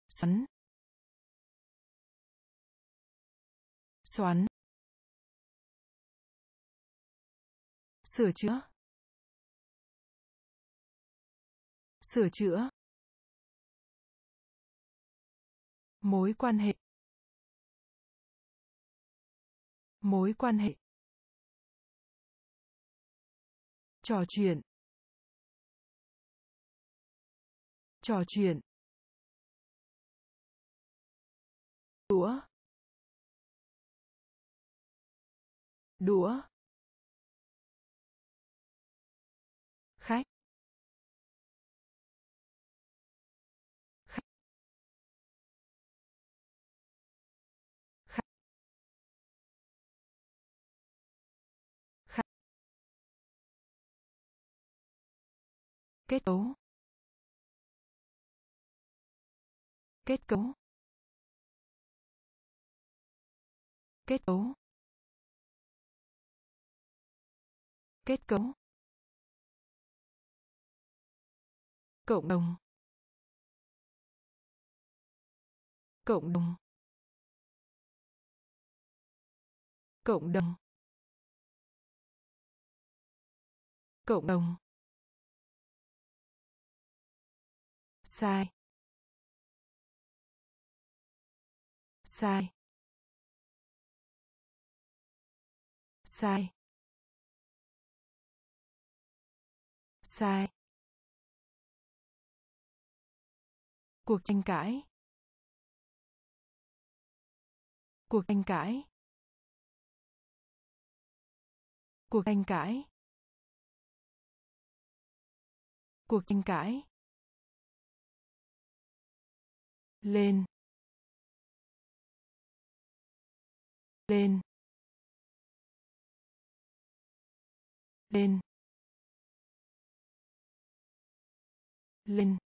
Xoắn. Xoắn. Sửa chữa. Sửa chữa. Mối quan hệ. Mối quan hệ. Trò chuyện. Trò chuyện. Đũa. Đũa. Kết cấu. Kết cấu. Kết cấu. Kết cấu. Cộng đồng. Cộng đồng. Cộng đồng. Cộng đồng. Sai. Sai. Sai. Sai. Cuộc tranh cãi. Cuộc tranh cãi. Cuộc tranh cãi. Cuộc tranh cãi. Lên lên lên lên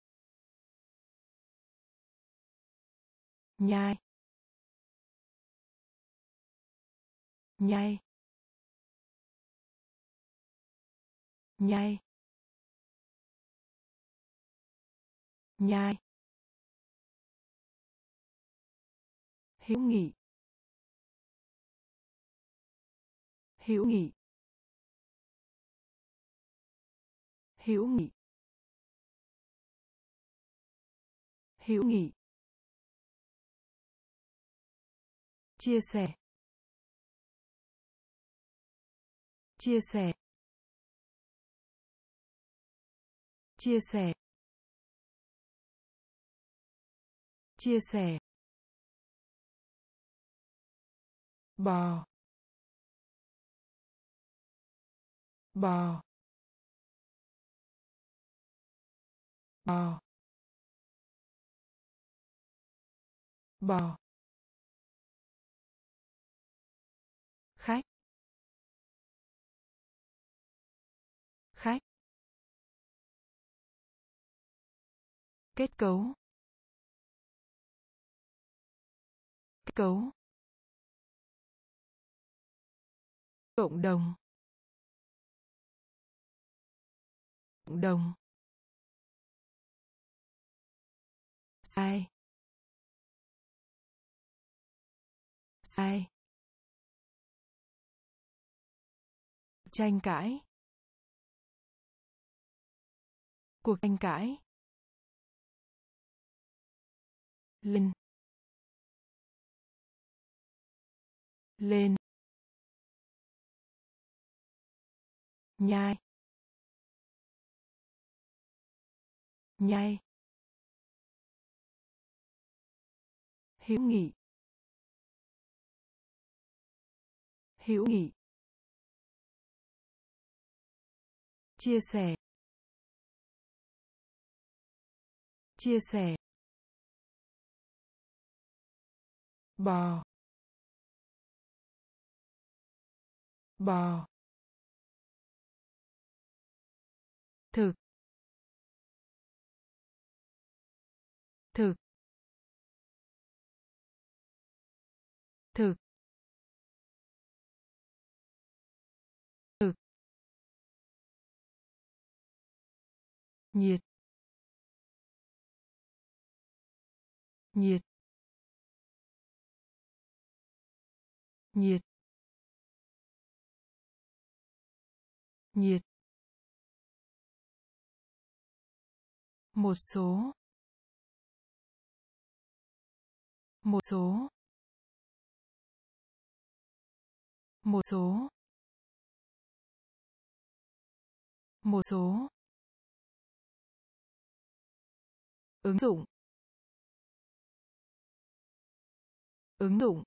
nhai nhai nhai nhai. Hữu nghị. Hữu nghị. Hữu nghị. Hữu nghị. Chia sẻ. Chia sẻ. Chia sẻ. Chia sẻ. Bò. Bò. Bò. Bò. Khách. Khách. Kết cấu. Kết cấu. Cộng đồng. Cộng đồng. Sai. Sai. Tranh cãi. Cuộc tranh cãi. Lên. Lên. Nhai. Nhai. Hữu nghị. Hữu nghị. Chia sẻ. Chia sẻ. Bò. Bò. Thực. Thực. Thực. Nhiệt. Nhiệt. Nhiệt. Nhiệt. Một số. Một số. Một số. Một số. Ứng dụng. Ứng dụng.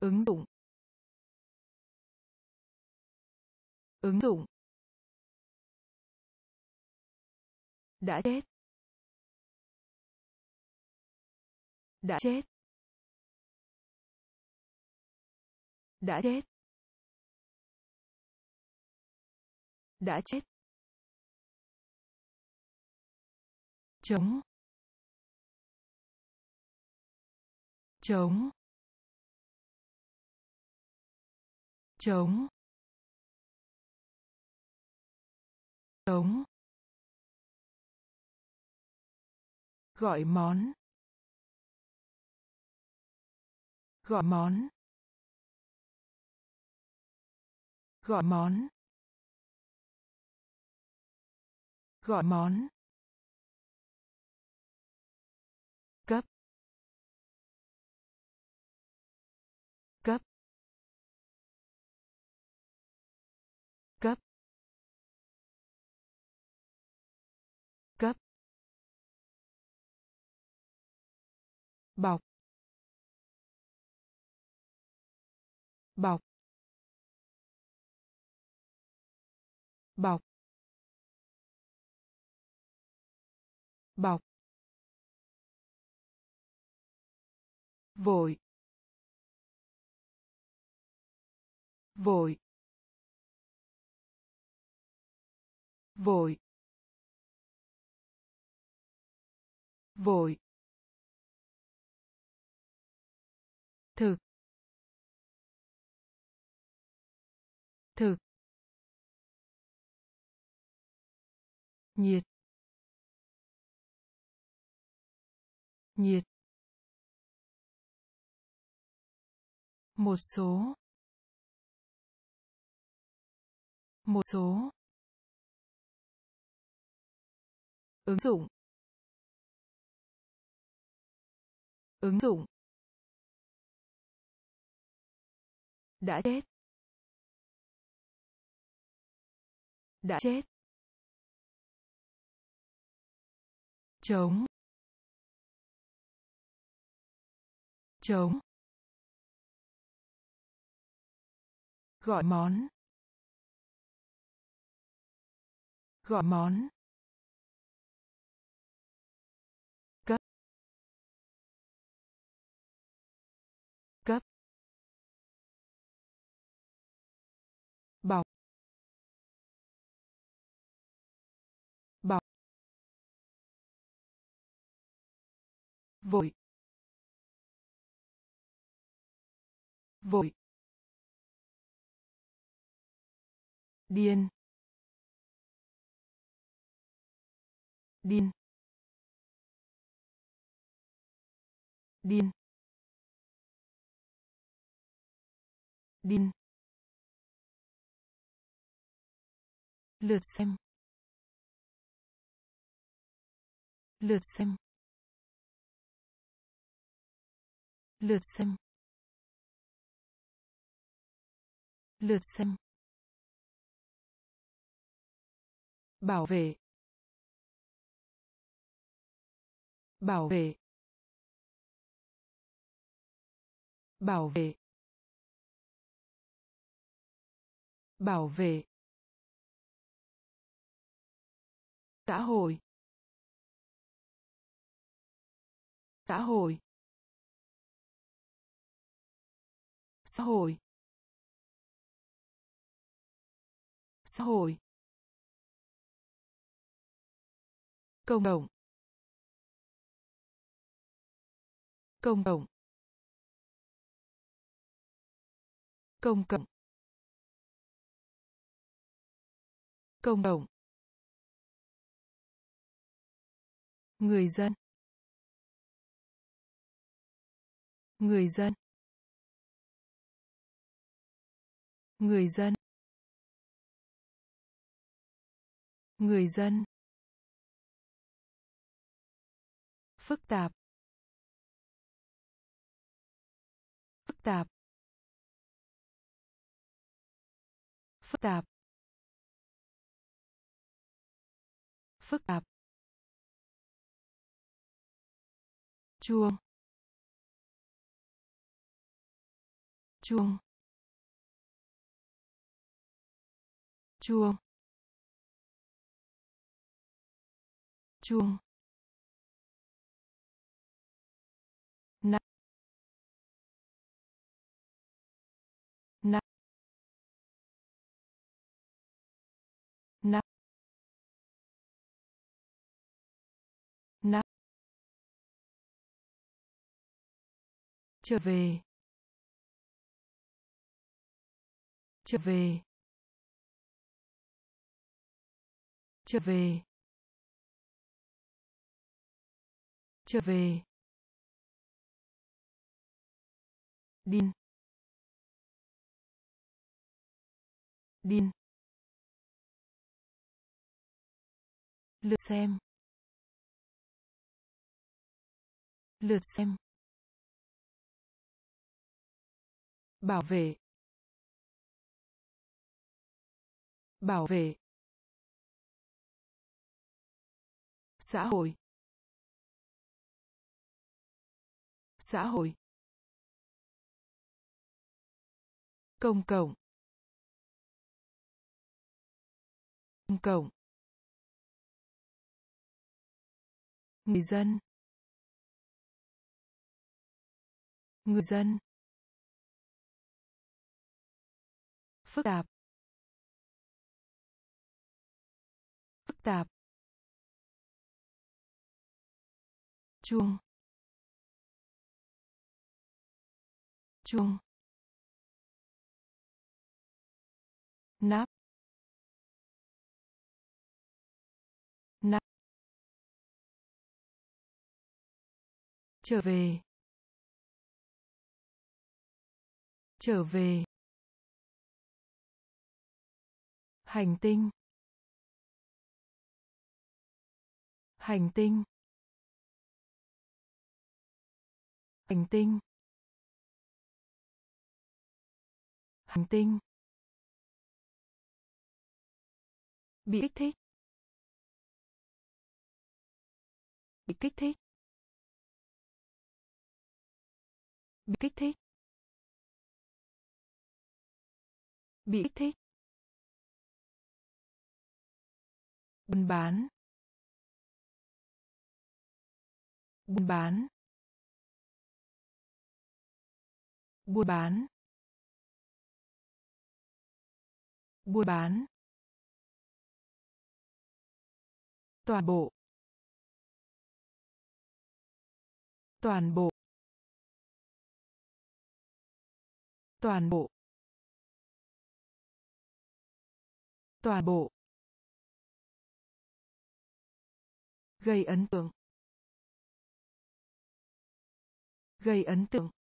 Ứng dụng. Ứng dụng. Đã chết. Đã chết. Đã chết. Đã chết. Chống chống chống chống gọi món. Gọi món. Gọi món. Gọi món. Cấp. Cấp. Cấp. Cấp. Bọc. Bọc. Bọc. Bọc. Vội. Vội. Vội. Vội. Thực. Thực. Nhiệt. Nhiệt. Một số. Một số. Ứng dụng. Ứng dụng. Đã chết. Đã chết. Chống chống gọi món. Gọi món. Cấp. Cấp. Bọc. Vội. Vội. Điên. Điên. Điên. Điên. Lượt xem. Lượt xem. Lượt xem. Lượt xem. Bảo vệ. Bảo vệ. Bảo vệ. Bảo vệ. Xã hội. Xã hội. Xã hội. Xã hội. Công cộng công cộng công cộng công cộng người dân. Người dân. Người dân. Người dân. Phức tạp. Phức tạp. Phức tạp. Phức tạp. Chuông. Chuông. Chuông. Chuông. Nắp. Nắp. Nắp. Nắp. Trở về. Trở về. Trở về. Trở về. Điên điên lượt xem. Lượt xem. Bảo vệ. Bảo vệ. Xã hội. Xã hội. Công cộng. Công cộng. Người dân. Người dân. Phức tạp. Phức tạp. Chuông. Chuông. Nắp. Nắp. Trở về. Trở về. Hành tinh. Hành tinh. Hành tinh. Hành tinh. Bị kích thích. Bị kích thích. Bị kích thích. Bị kích thích. Buôn bán. Buôn bán. Buôn bán. Buôn bán. Toàn bộ. Toàn bộ. Toàn bộ. Toàn bộ. Gây ấn tượng. Gây ấn tượng.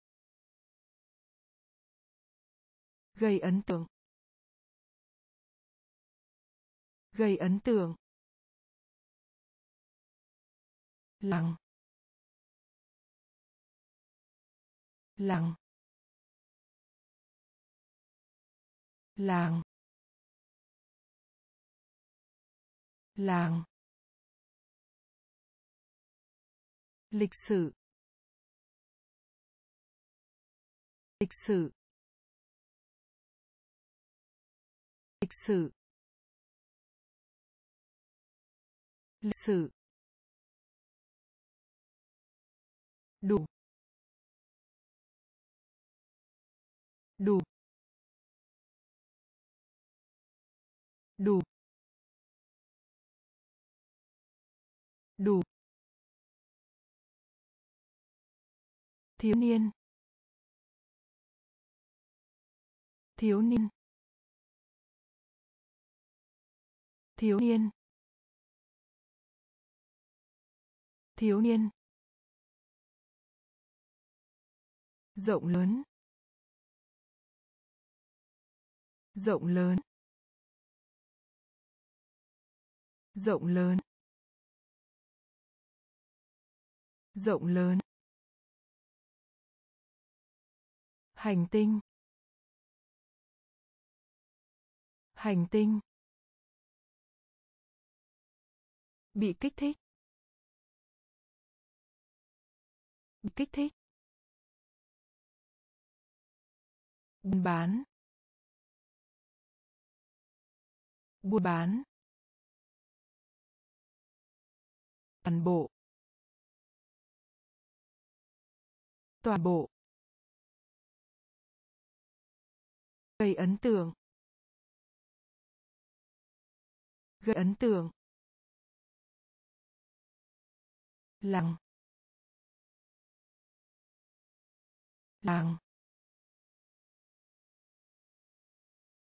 Gây ấn tượng. Gây ấn tượng. Lặng. Lặng. Làng. Làng. Lịch sử. Lịch sử. Lịch sử. Lịch sử. Đủ. Đủ. Đủ. Đủ. Thiếu niên. Thiếu niên. Thiếu niên. Thiếu niên. Rộng lớn. Rộng lớn. Rộng lớn. Rộng lớn. Hành tinh. Hành tinh. Bị kích thích. Bị kích thích. Buôn bán. Buôn bán. Toàn bộ. Toàn bộ. Gây ấn tượng. Gây ấn tượng. Lặng. Làng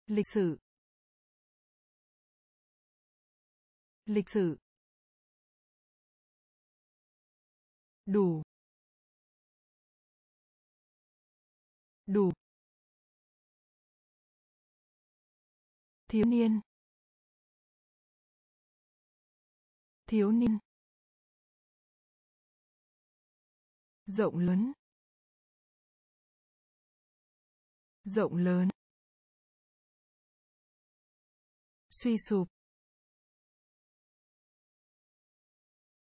lịch sử. Lịch sử. Đủ. Đủ. Thiếu niên. Thiếu niên. Rộng lớn. Rộng lớn. Suy sụp.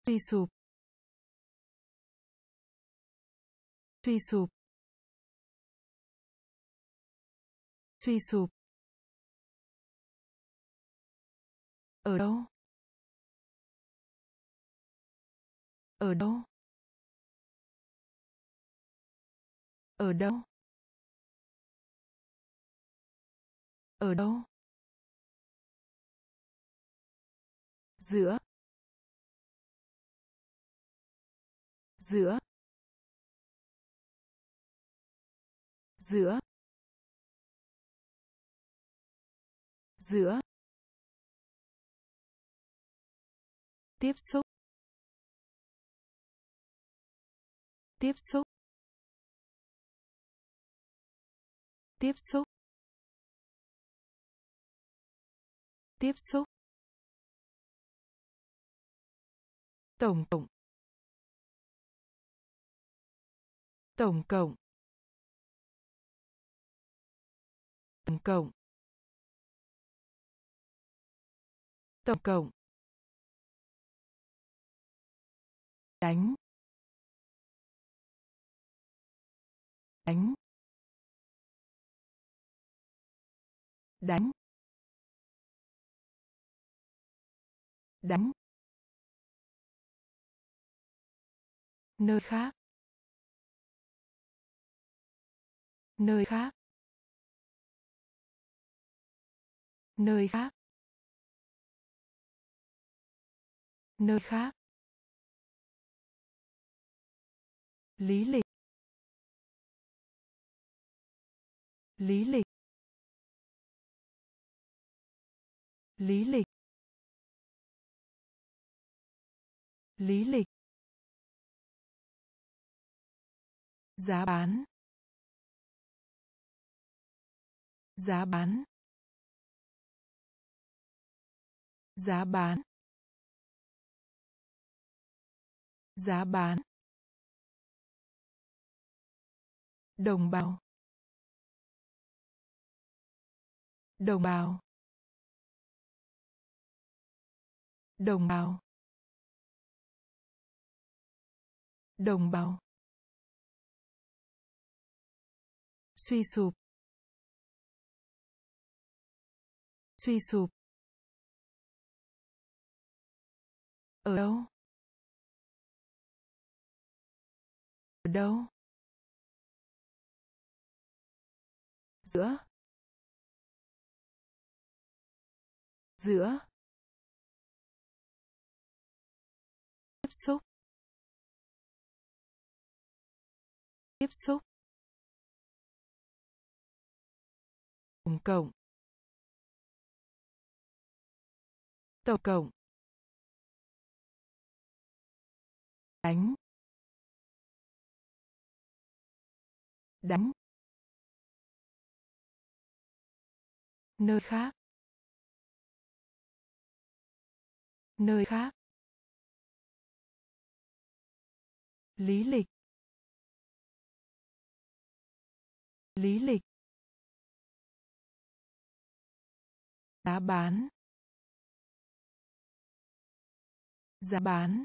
Suy sụp. Suy sụp. Suy sụp. Ở đâu? Ở đâu? Ở đâu? Ở đâu? Giữa. Giữa. Giữa. Giữa. Tiếp xúc. Tiếp xúc. Tiếp xúc. Tiếp xúc. Tổng cộng. Tổng cộng. Tổng cộng. Tổng cộng. Đánh. Đánh. Đánh. Đánh. Nơi khác. Nơi khác. Nơi khác. Nơi khác. Lý lịch. Lý lịch. Lý lịch. Lý lịch. Giá bán. Giá bán. Giá bán. Giá bán. Đồng bào. Đồng bào. Đồng bào. Đồng bào. Suy sụp. Suy sụp. Ở đâu? Ở đâu? Giữa. Giữa. Xúc. Tiếp xúc. Tổng cộng. Tổng cộng. Đánh. Đánh. Nơi khác. Nơi khác. Lý lịch. Lý lịch. Giá bán. Giá bán.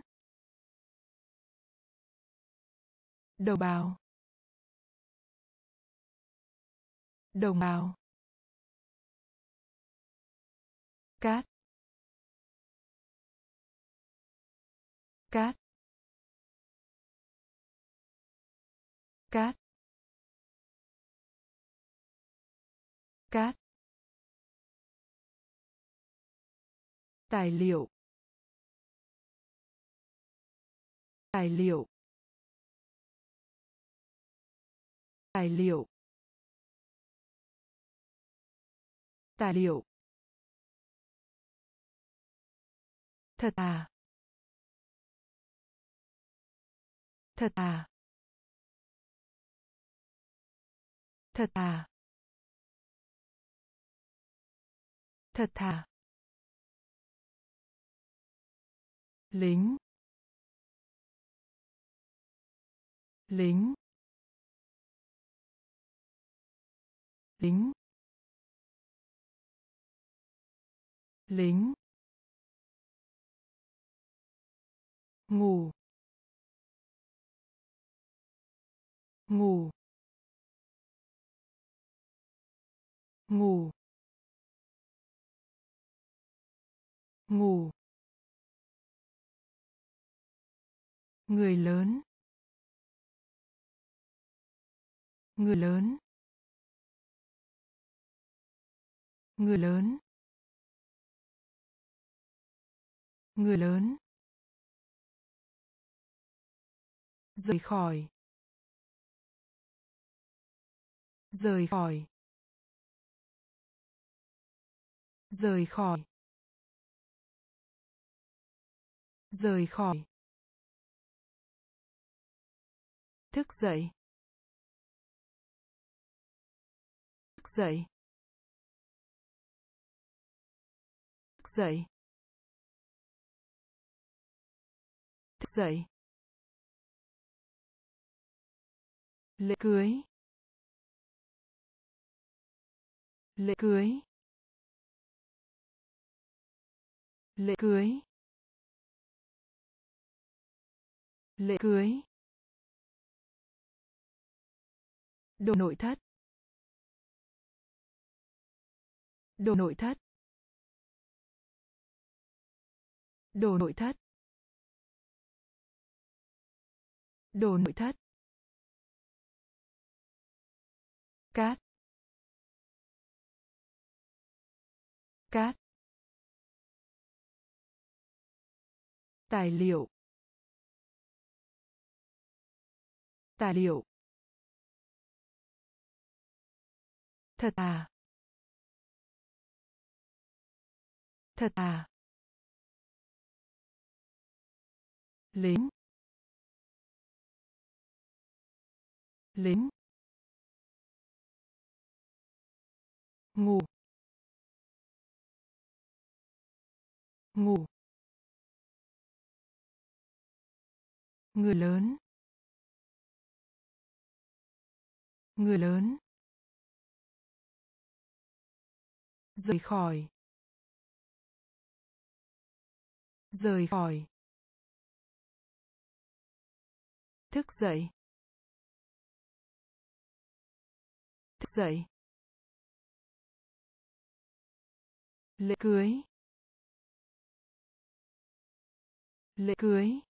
Đồng bào. Đồng bào. Cát. Cát. Cát. Cát. Tài liệu. Tài liệu. Tài liệu. Tài liệu. Thật à? Thật à? Thật thà, thật thà lính. Lính. Lính. Lính. Ngủ. Ngủ. Ngủ. Ngủ. Người lớn. Người lớn. Người lớn. Người lớn. Rời khỏi. Rời khỏi. Rời khỏi. Rời khỏi. Thức dậy. Thức dậy. Thức dậy. Thức dậy. Lễ cưới. Lễ cưới. Lễ cưới. Lễ cưới. Đồ nội thất. Đồ nội thất. Đồ nội thất. Đồ nội thất. Cát. Cát. Tài liệu. Tài liệu. Thật à? Thật à? Lính. Lính. Ngủ. Ngủ. Người lớn. Người lớn. Rời khỏi. Rời khỏi. Thức dậy. Thức dậy. Lễ cưới. Lễ cưới.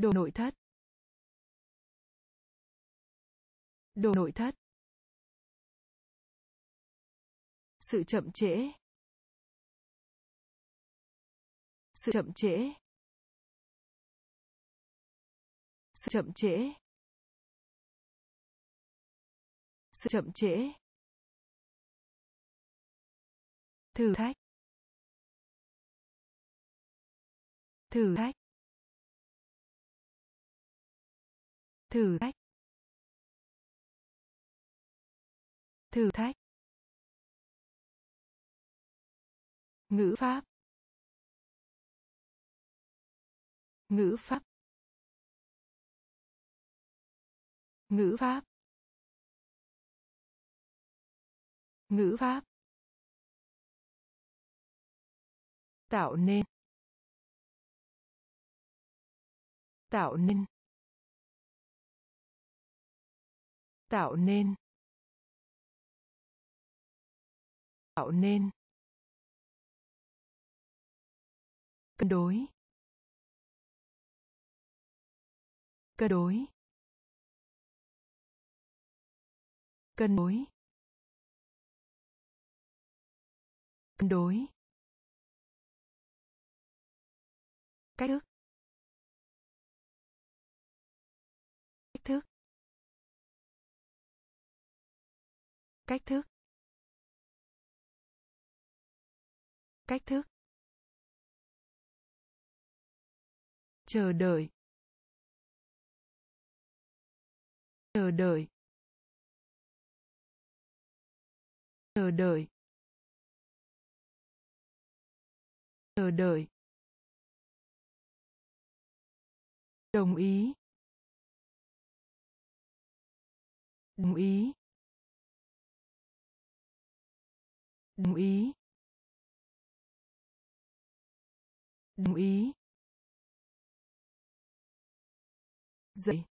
Đồ nội thất. Đồ nội thất. Sự chậm trễ. Sự chậm trễ. Sự chậm trễ. Sự chậm trễ. Thử thách. Thử thách. Thử thách. Thử thách. Ngữ pháp. Ngữ pháp. Ngữ pháp. Ngữ pháp. Tạo nên. Tạo nên. Tạo nên. Tạo nên. Cân đối. Cân đối. Cân đối. Cân đối. Cách thức. Cách thức. Cách thức. Chờ đợi. Chờ đợi. Chờ đợi. Chờ đợi. Đồng ý. Đồng ý. Đồng ý. Đồng ý. Dậy.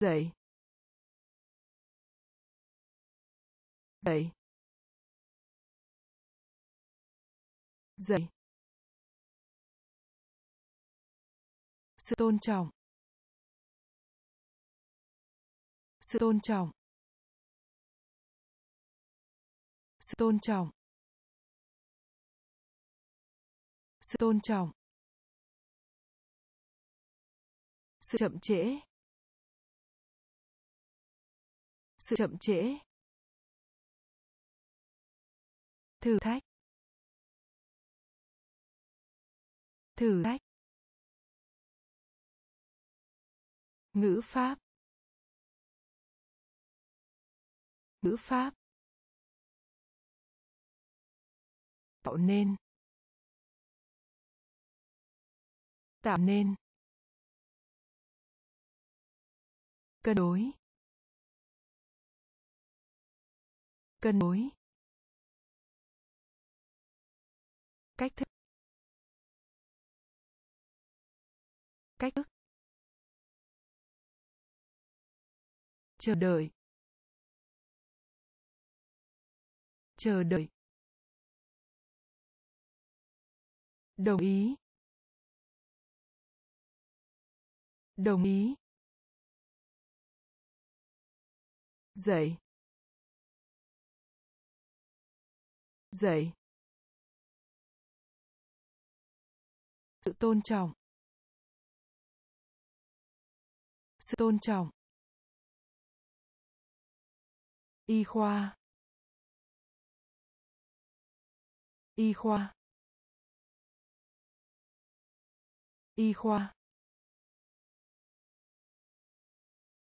Dậy. Dậy. Dậy. Sự tôn trọng. Sự tôn trọng. Sự tôn trọng. Sự tôn trọng. Sự chậm trễ. Sự chậm trễ. Thử thách. Thử thách. Ngữ pháp. Ngữ pháp. Tạo nên. Tạo nên. Cân đối. Cân đối. Cách thức. Cách thức. Chờ đợi. Chờ đợi. Đồng ý. Đồng ý. Dậy. Dậy. Sự tôn trọng. Sự tôn trọng. Y khoa. Y khoa. Y khoa.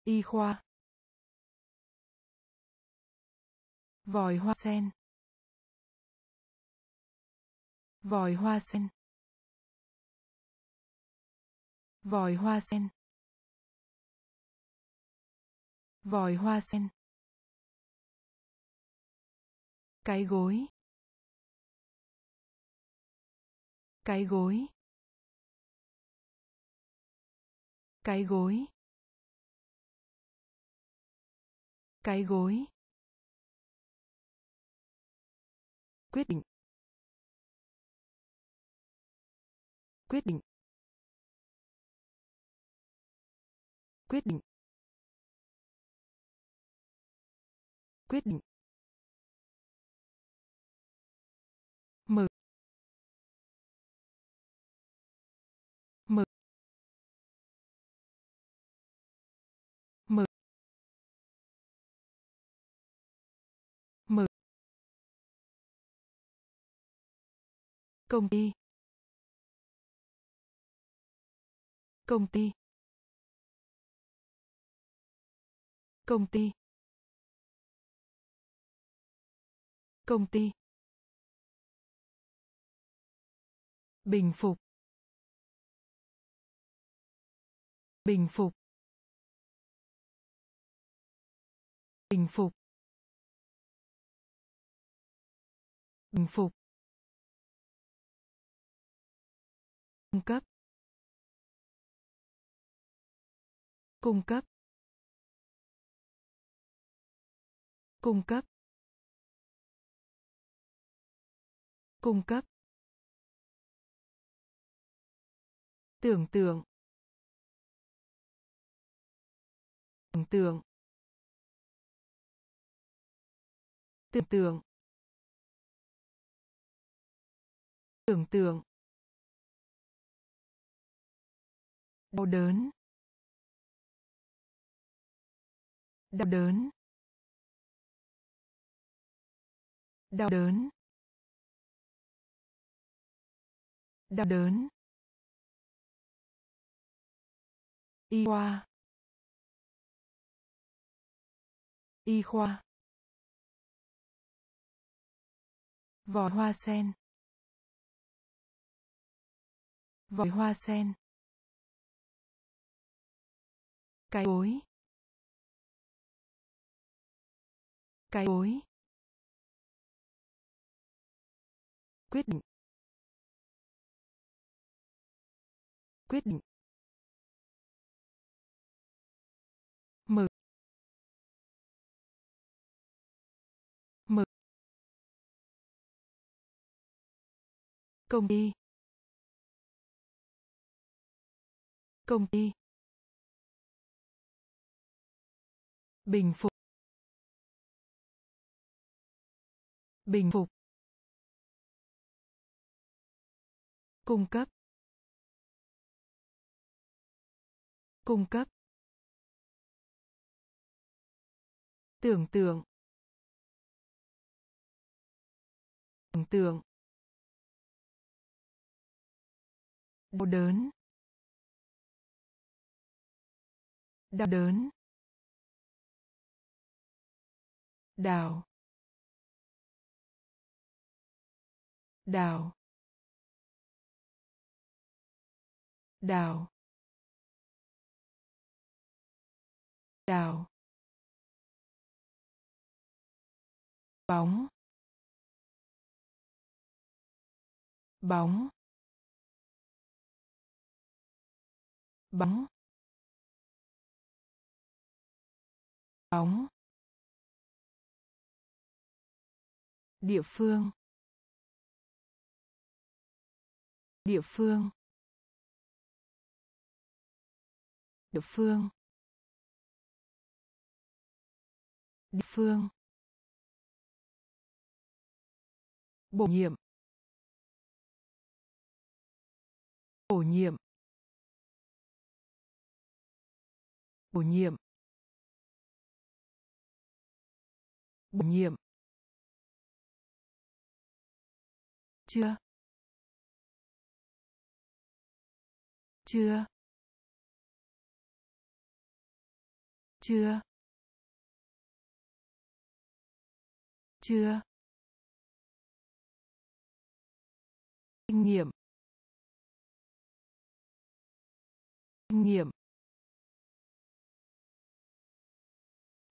Y khoa. Vòi hoa sen. Vòi hoa sen. Vòi hoa sen. Vòi hoa sen. Cái gối. Cái gối. Cái gối. Cái gối. Quyết định. Quyết định. Quyết định. Quyết định. Công ty. Công ty. Công ty. Công ty. Bình phục. Bình phục. Bình phục. Bình phục. Cung cấp. Cung cấp. Cung cấp. Cung cấp. Tưởng tượng. Tưởng tượng. Tưởng tượng. Tưởng tượng. Đau đớn. Đau đớn. Đau đớn. Đau đớn. Y khoa. Y khoa. Vòi hoa sen. Vòi hoa sen. cái gối cái gối quyết định. Quyết định. Mực mực công ty. Công ty. Bình phục. Bình phục. Cung cấp. Cung cấp. Tưởng tượng. Tưởng tượng. Đau đớn. Đau đớn. Đào. Đào. Đào. Đào. Bóng. Bóng. Bóng. Bóng. Địa phương. Địa phương. Địa phương. Địa phương. Bổ nhiệm. Bổ nhiệm. Bổ nhiệm. Bổ nhiệm. Chưa? Chưa. Chưa. Chưa. Kinh nghiệm. Kinh nghiệm.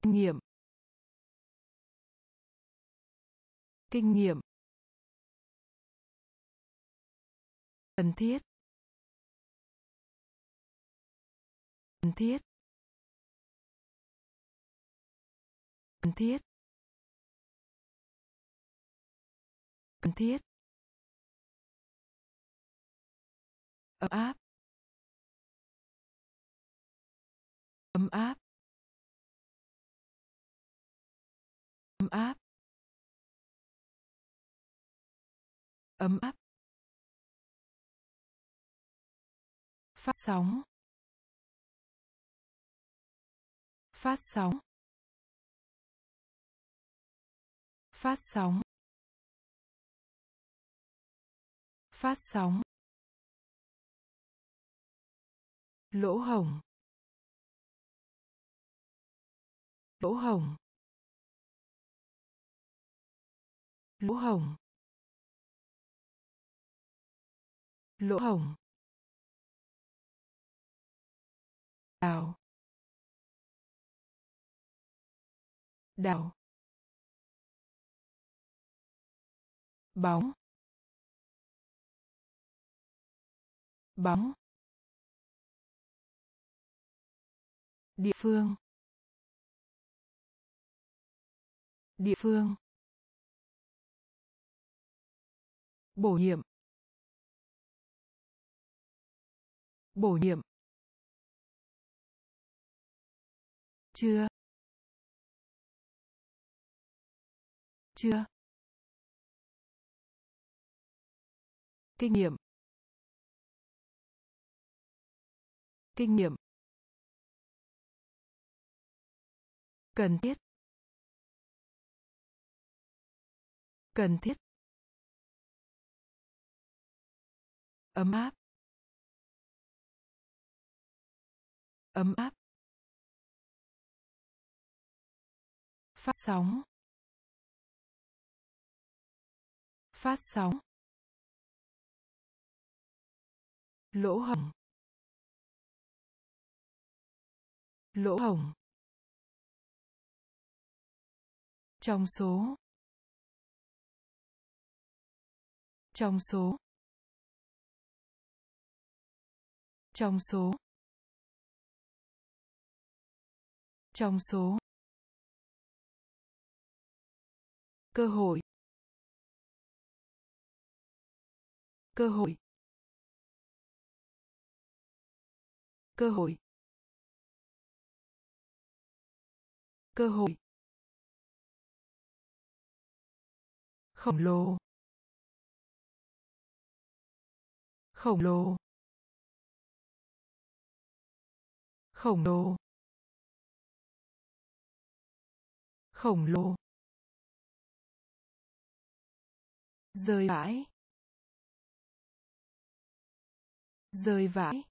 Kinh nghiệm. Kinh nghiệm. Cần thiết. Cần thiết. Cần thiết. Cần thiết. Ấm áp. Ấm áp. Ấm áp. Ấm áp. Phát sóng. Phát sóng. Phát sóng. Phát sóng. Lỗ hổng. Lỗ hổng. Lỗ hổng. Lỗ hổng. Đào. Đào. Bóng. Bóng. Địa phương. Địa phương. Bổ nhiệm. Bổ nhiệm. Chưa chưa kinh nghiệm kinh nghiệm cần thiết cần thiết ấm áp ấm áp phát sóng. Phát sóng. Lỗ hổng. Lỗ hổng. Trong số. Trong số. Trong số. Trong số. Cơ hội. Cơ hội. Cơ hội. Cơ hội. Khổng lồ. Khổng lồ. Khổng lồ. Khổng lồ. Rời vãi rời vãi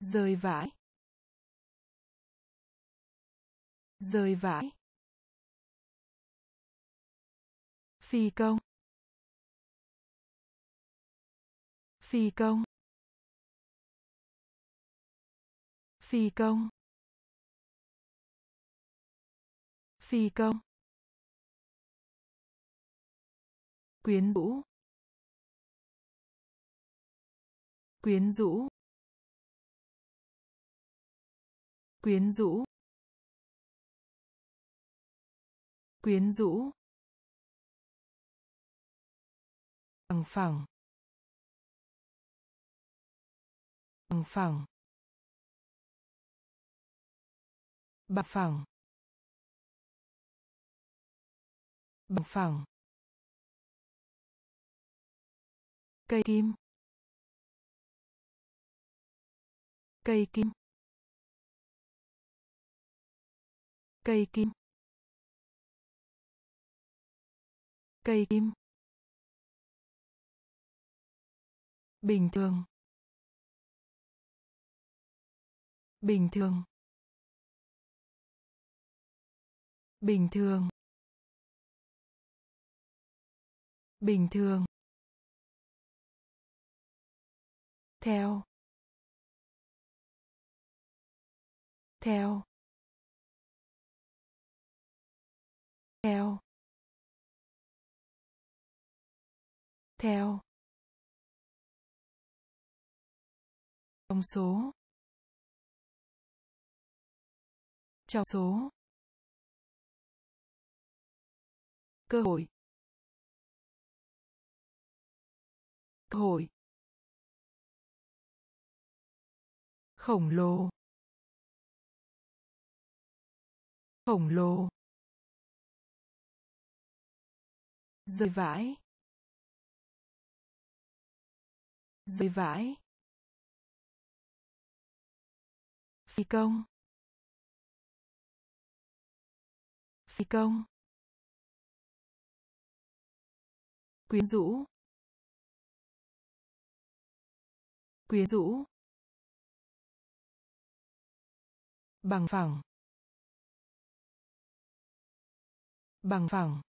rời vãi rời vãi phi công. Phi công. Phi công. Phi công. Quyến rũ. Quyến rũ. Quyến rũ. Quyến rũ. Bằng phẳng. Bằng phẳng. Bằng phẳng. Bằng phẳng. Cây kim. Cây kim. Cây kim. Cây kim. Bình thường. Bình thường. Bình thường. Bình thường. Theo. Theo. Theo. Theo. Trong số. Trong số. Cơ hội. Cơ hội. Khổng lồ. Khổng lồ. Rơi vãi. Rơi vãi. Phi công. Phi công. Quyến rũ. Quyến rũ. Bằng phẳng. Bằng phẳng.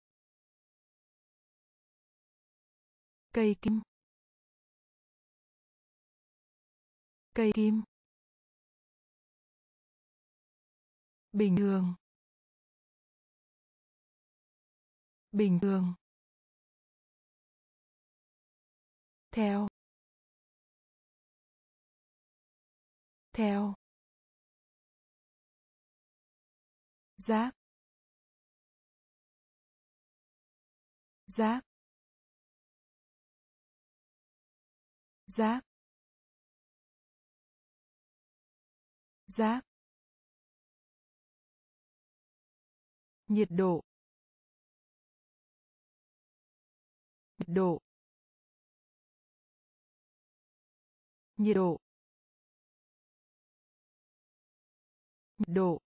Cây kim. Cây kim. Bình thường. Bình thường. Theo. Theo. Giáp, giáp, giáp, giáp, nhiệt độ. Nhiệt độ. Nhiệt độ. Nhiệt độ.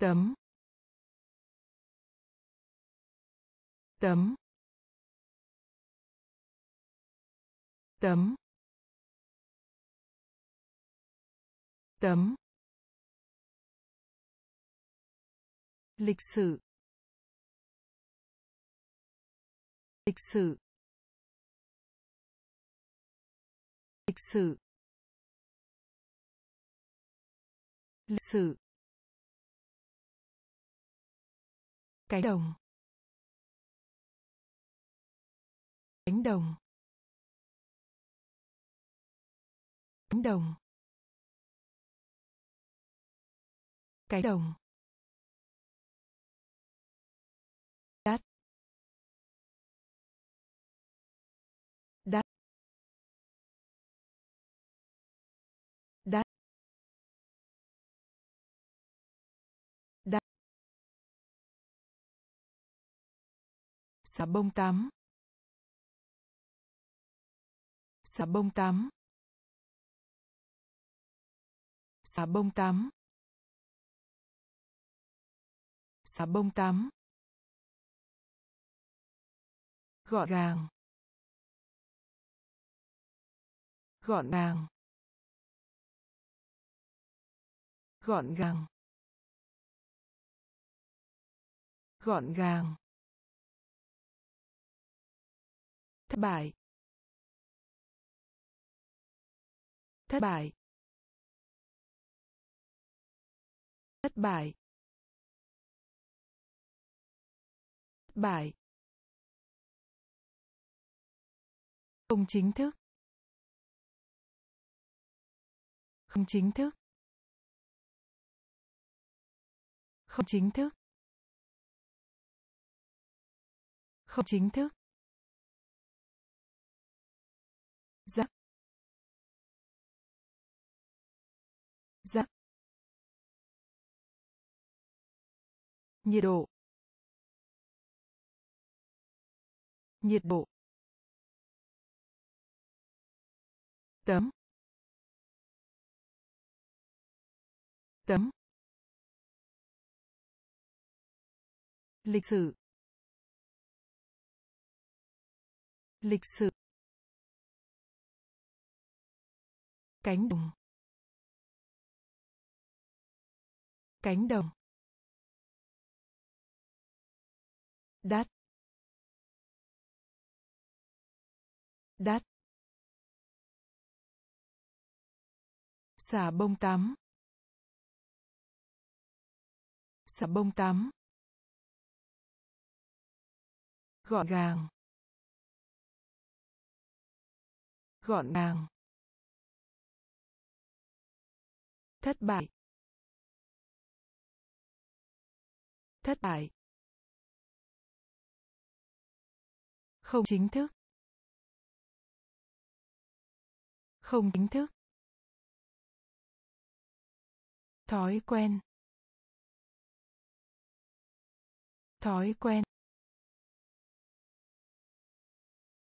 Tấm. Tấm. Tấm. Tấm. Lịch sử. Lịch sử. Lịch sử. Lịch sử. Cánh đồng. Cánh đồng. Cánh đồng. Cánh đồng. Xà bông tắm xà bông tắm xà bông tắm xà bông tắm gọn gàng. Gọn gàng. Gọn gàng. Gọn gàng. Thất bại. Thất bại. Thất bại. Thất bại. Không chính thức. Không chính thức. Không chính thức. Không chính thức. Nhiệt độ nhiệt độ tấm tấm lịch sử lịch sử cánh đồng cánh đồng đắt. Đắt. Xả bông tắm. Xả bông tắm. Gọn gàng. Gọn gàng. Thất bại. Thất bại. Không chính thức. Không chính thức. Thói quen. Thói quen.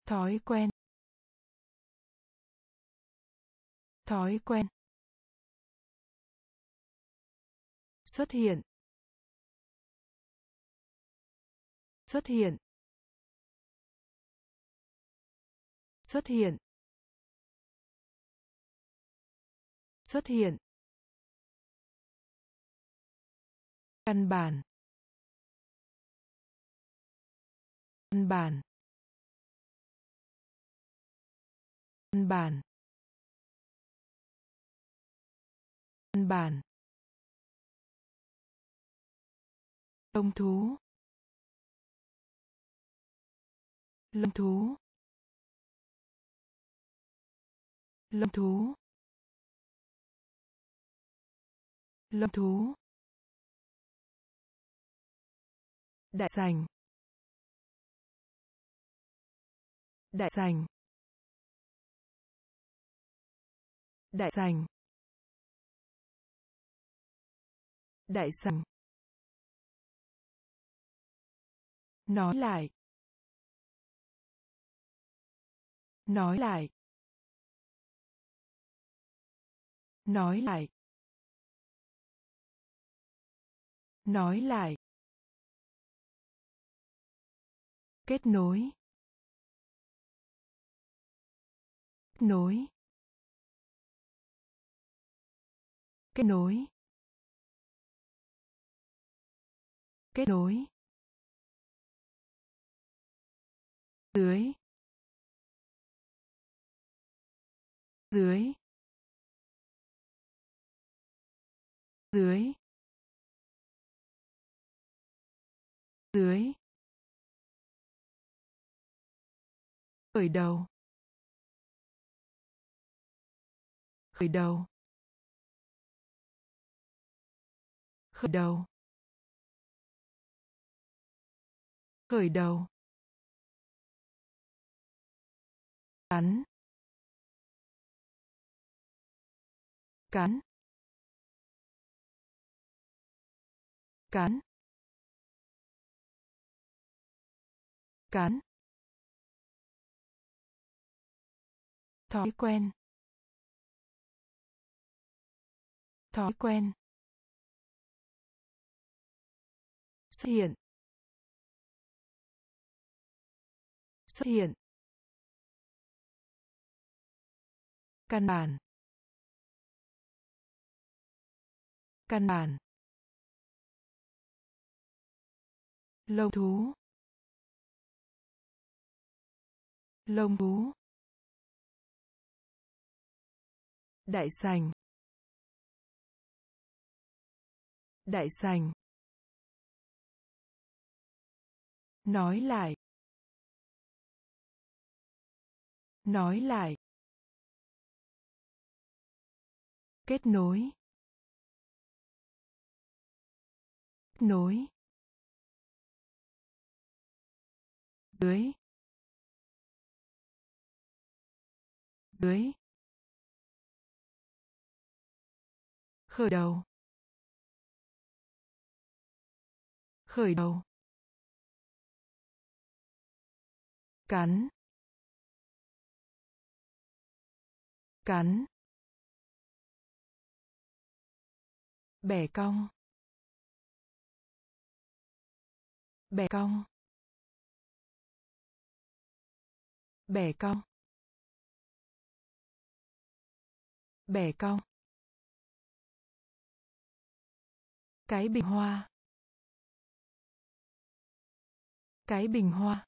Thói quen. Thói quen. Xuất hiện. Xuất hiện. Xuất hiện. Xuất hiện. Căn bản. Căn bản. Căn bản. Căn bản. Lông thú. Lông thú. Lông thú. Lông thú. Đại sành đại sành đại sành đại sành nói lại. Nói lại. Nói lại. Nói lại. Kết nối. Kết nối. Kết nối. Kết nối. Dưới. Dưới. Dưới dưới khởi đầu. Khởi đầu. Khởi đầu. Khởi đầu. Cắn. Cắn. Cán. Cán. Thói quen. Thói quen. Xuất hiện. Xuất hiện. Căn bản. Căn bản. Lông thú. Lông thú. Đại sành. Đại sành. Nói lại. Nói lại. Kết nối. Nối. Dưới. Dưới. Khởi đầu. Khởi đầu. Cắn. Cắn. Bẻ cong. Bẻ cong. Bẻ cong bẻ cong cái bình hoa. Cái bình hoa.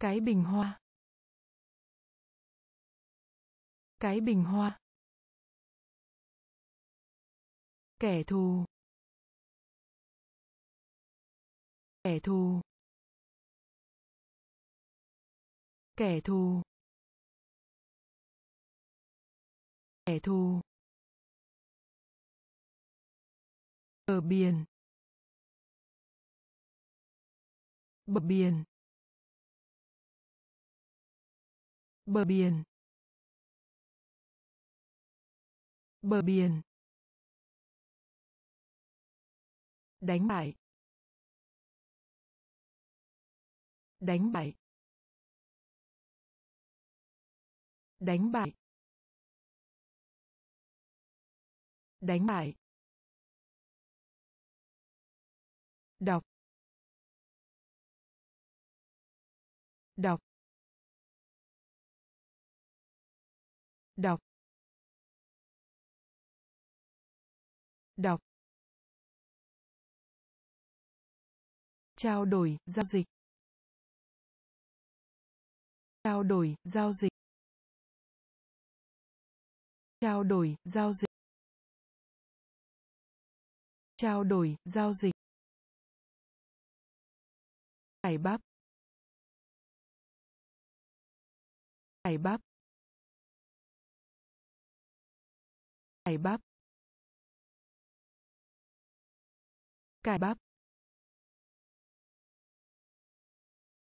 Cái bình hoa. Cái bình hoa. Kẻ thù. Kẻ thù. Kẻ thù. Kẻ thù. Bờ biển. Bờ biển. Bờ biển. Bờ biển. Đánh bại. Đánh bại. Đánh bại. Đánh bại. Đọc. Đọc. Đọc. Đọc. Trao đổi giao dịch. Trao đổi giao dịch trao đổi, giao dịch. Trao đổi, giao dịch. Cải bắp. Cải bắp. Cải bắp. Cải bắp.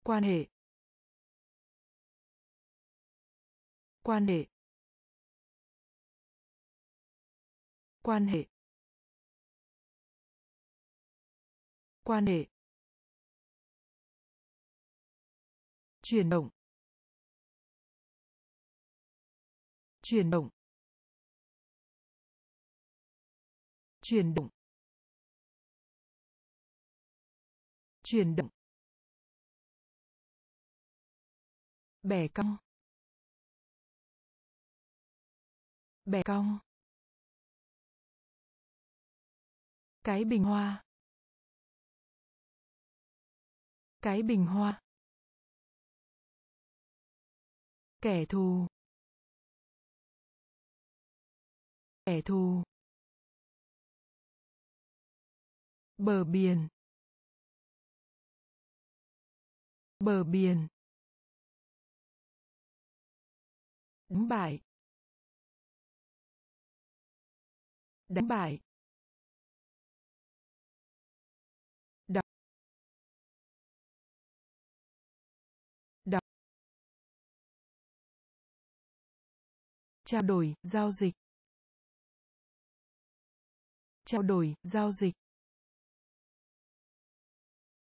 Quan hệ. Quan hệ. Quan hệ. Quan hệ. Chuyển động. Chuyển động. Chuyển động. Chuyển động. Bẻ cong. Bẻ cong. Cái bình hoa. Cái bình hoa. Kẻ thù. Kẻ thù. Bờ biển. Bờ biển. Đánh bại. Đánh bại. Trao đổi, giao dịch. Trao đổi, giao dịch.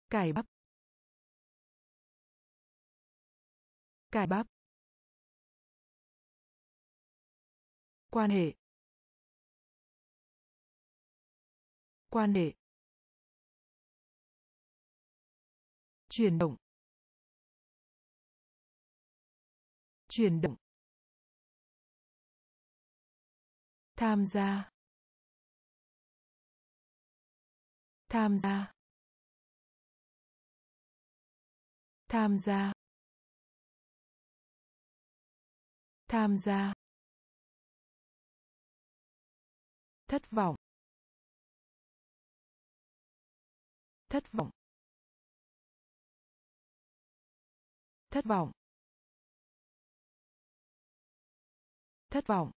Cải bắp. Cải bắp. Quan hệ. Quan hệ. Chuyển động. Chuyển động. Tham gia. Tham gia. Tham gia. Tham gia. Thất vọng. Thất vọng. Thất vọng. Thất vọng.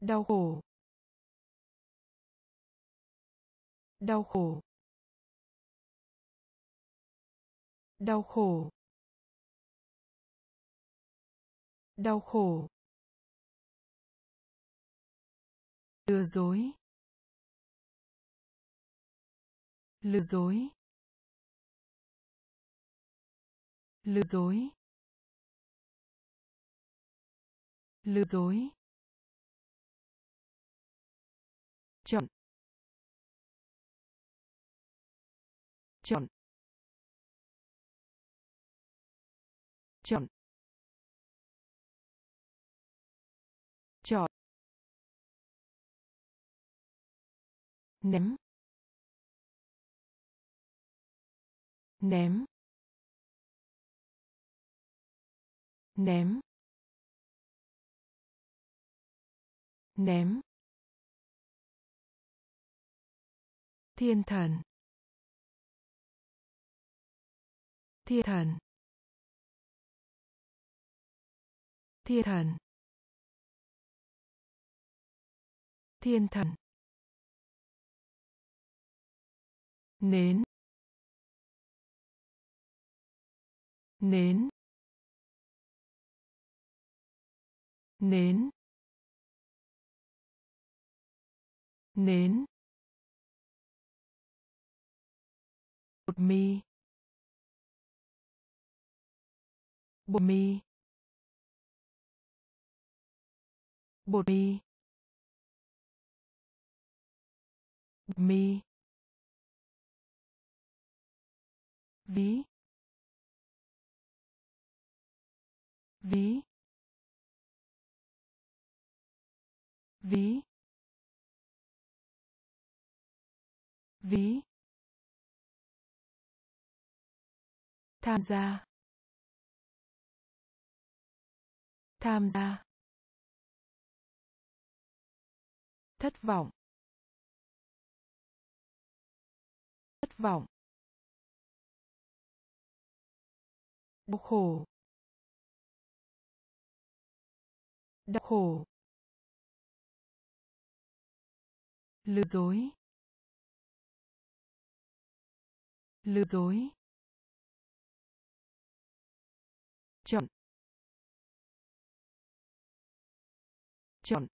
Đau khổ đau khổ đau khổ đau khổ. Lừa dối lừa dối lừa dối lừa dối. Chọn. Chọn. Chọn. Ném. Ném. Ném. Ném. Thiên thần. Thiên thần. Thiên thần. Thiên thần. Nến. Nến. Nến. Nến. Bột mì bột mì. Bột mì. Bột mì. Ví. Ví. Ví. Ví. Tham gia. Tham gia thất vọng thất vọng đau khổ đau khổ lừa dối lừa dối. Chọn.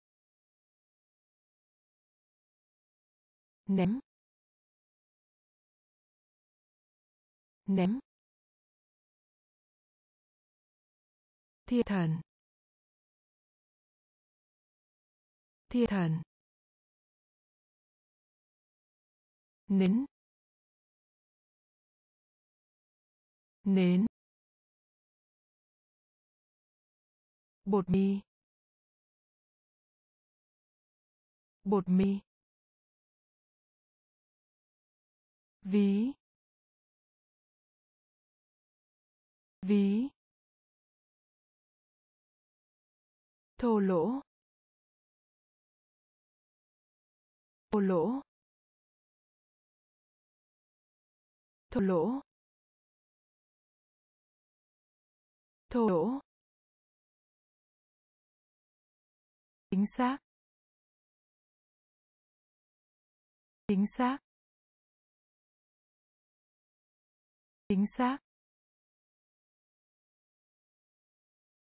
Ném. Ném. Thiên thần. Thiên thần. Nến nến bột mì. Bột mì. Ví. Ví. Thô lỗ. Thô lỗ. Thô lỗ. Thô lỗ. Chính xác. Chính xác. Chính xác.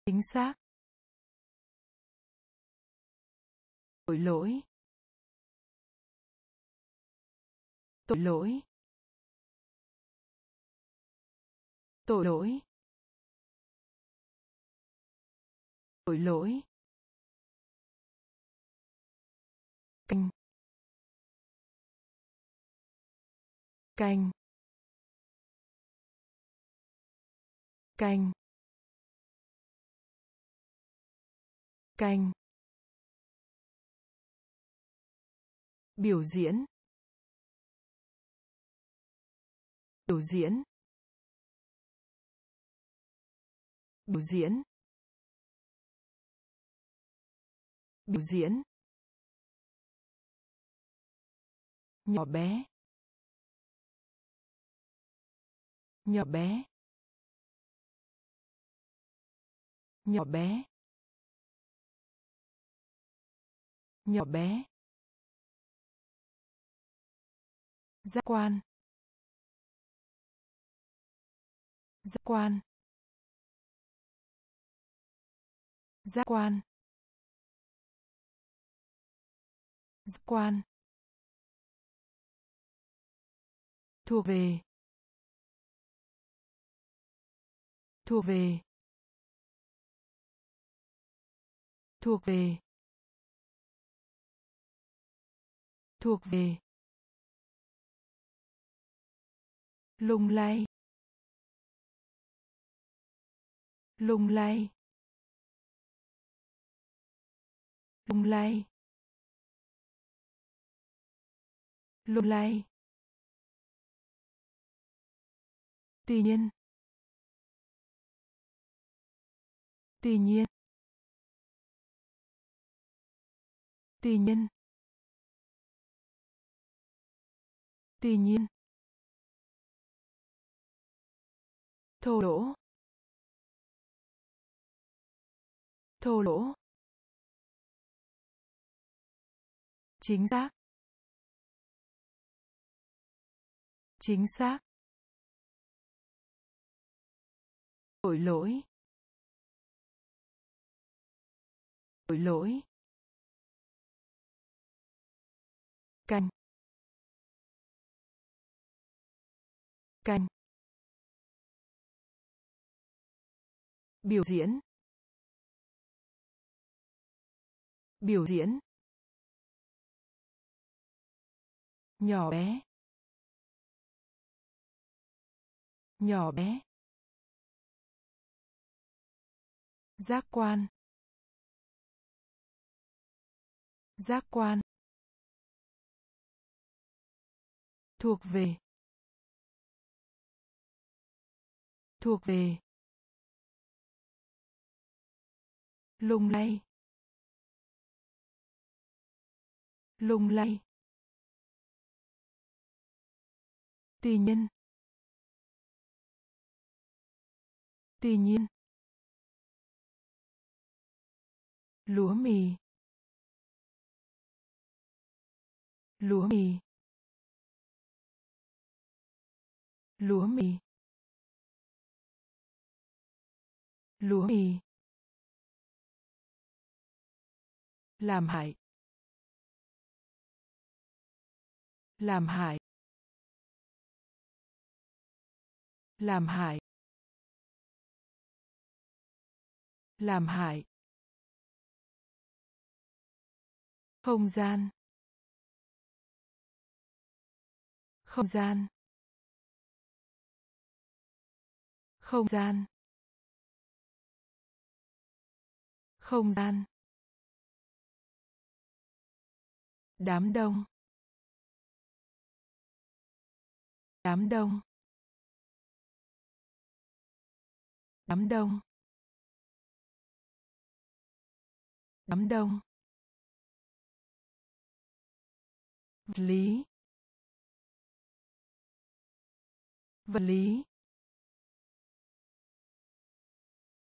Chính xác. Tội lỗi. Tội lỗi. Tội lỗi. Tội lỗi. Canh. Canh. Canh. Canh. Biểu diễn. Biểu diễn. Biểu diễn. Biểu diễn. Nhỏ bé. Nhỏ bé. Nhỏ bé. Nhỏ bé. Giác quan. Giác quan. Giác quan. Giác quan. Thuộc về. Thuộc về. Thuộc về. Thuộc về. Lung lay. Lung lay. Lung lay. Lung lay. Tuy nhiên tuy nhiên. Tuy nhiên. Tuy nhiên. Thô lỗ. Thô lỗ. Chính xác. Chính xác. Tội lỗi. Tội lỗi. Canh. Canh. Biểu diễn. Biểu diễn. Nhỏ bé. Nhỏ bé. Giác quan. Giác quan. Thuộc về. Thuộc về. Lung lay. Lung lay. Tuy nhiên. Tuy nhiên. Lúa mì. Lúa mì. Lúa mì. Lúa mì. Làm hại. Làm hại. Làm hại. Làm hại. Không gian. Không gian. Không gian. Không gian. Đám đông. Đám đông. Đám đông. Đám đông. Vật lý. Vật lý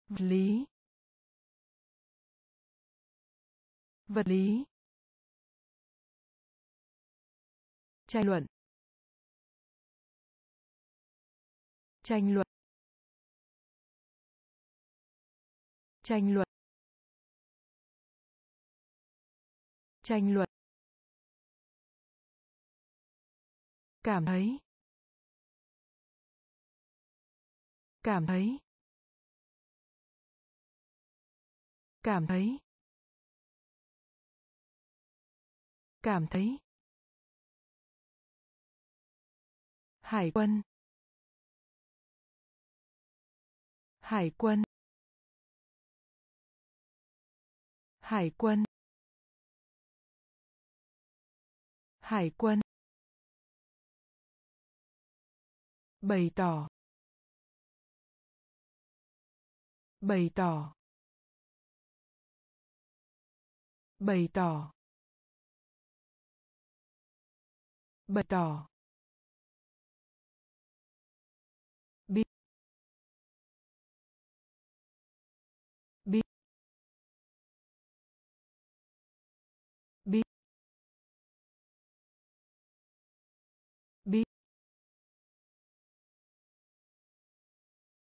vật lý vật lý, tranh luận tranh luận tranh luận tranh luận. Cảm thấy cảm thấy cảm thấy cảm thấy hải quân hải quân Hải quân. Hải quân. Bày tỏ. Bày tỏ. Bày tỏ. Bày tỏ.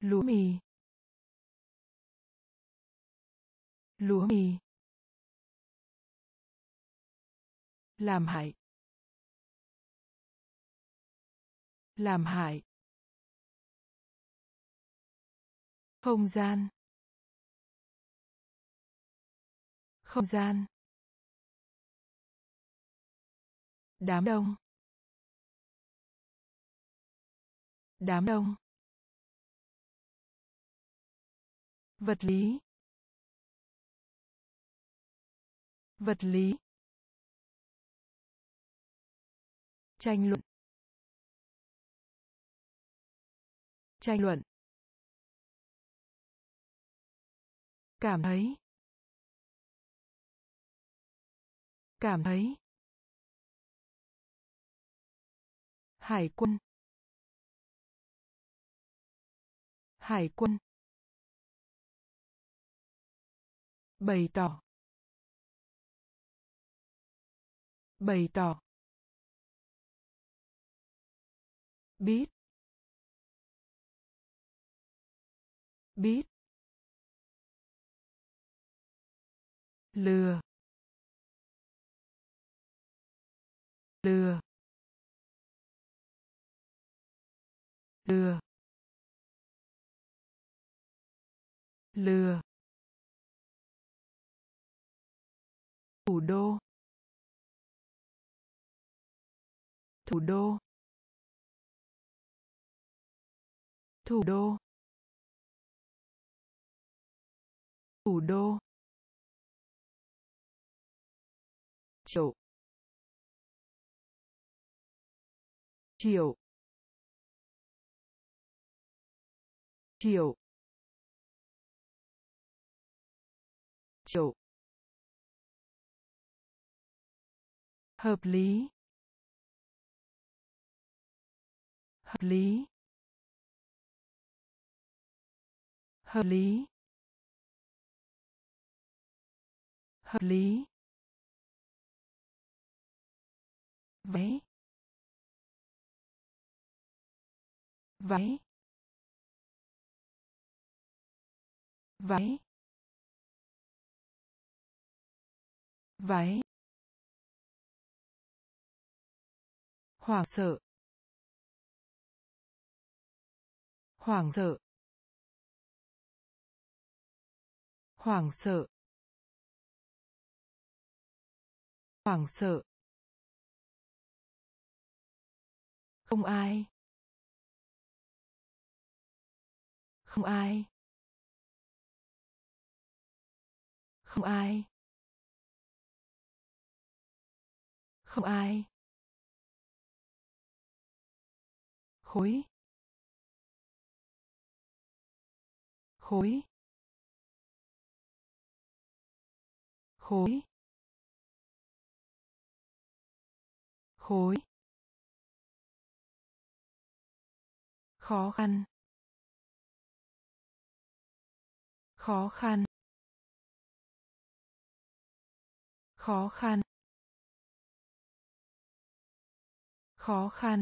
lúa mì lúa mì. Làm hại. Làm hại. Không gian. Không gian. Đám đông. Đám đông. Vật lý. Vật lý, tranh luận tranh luận, cảm thấy cảm thấy, hải quân hải quân, bày tỏ bày tỏ. Biết. Biết. Lừa. Lừa. Lừa. Lừa. Thủ đô. Thủ đô. Thủ đô. Thủ đô. Chiều chiều chiều chiều hợp lý. Hợp lý. Hợp lý. Hợp lý. Váy váy váy váy hoảng sợ. Hoảng sợ. Hoảng sợ. Hoảng sợ. Không ai. Không ai. Không ai. Không ai. Khối. Khối. Khối. Khối. Khó khăn. Khó khăn. Khó khăn. Khó khăn.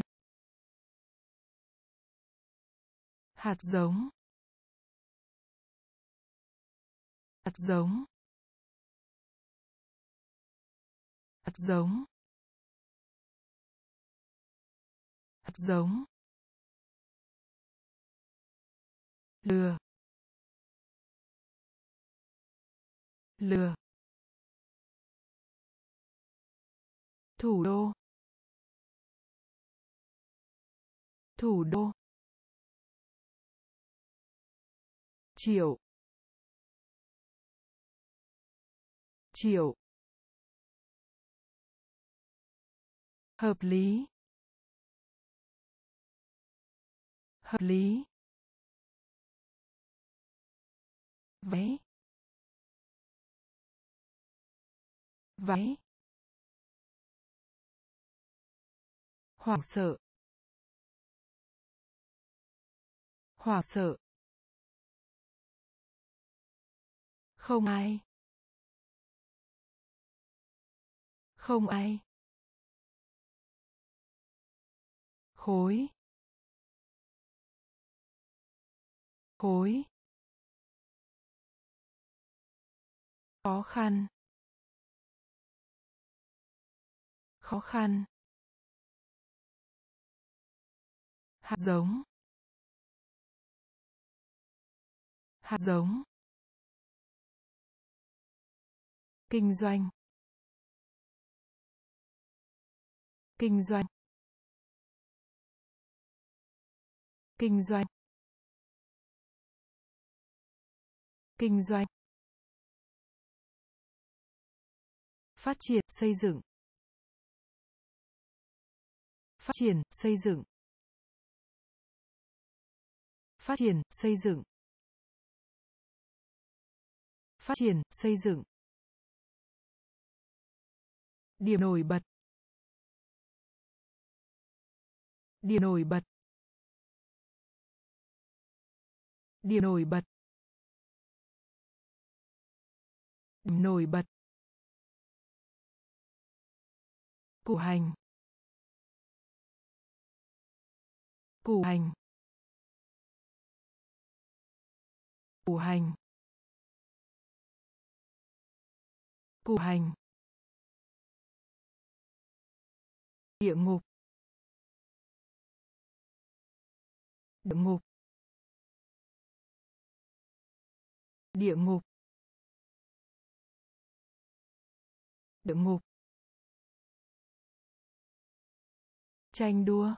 Hạt giống. Hạt giống. Hạt giống. Hạt giống. Lừa. Lừa. Thủ đô. Thủ đô. Triệu. Triệu. Hợp lý. Hợp lý. Váy váy hoảng sợ. Hoảng sợ. Không ai. Không ai. Khối. Khối. Khó khăn. Khó khăn. Hạt giống. Hạt giống. Kinh doanh. Kinh doanh. Kinh doanh. Kinh doanh. Phát triển, xây dựng. Phát triển, xây dựng. Phát triển, xây dựng. Phát triển, xây dựng. Điểm nổi bật. Điểm nổi bật. Điểm nổi bật. Điểm nổi bật. Củ hành. Củ hành. Củ hành. Củ hành. Địa ngục. Địa ngục. Địa ngục. Địa ngục. Tranh đua.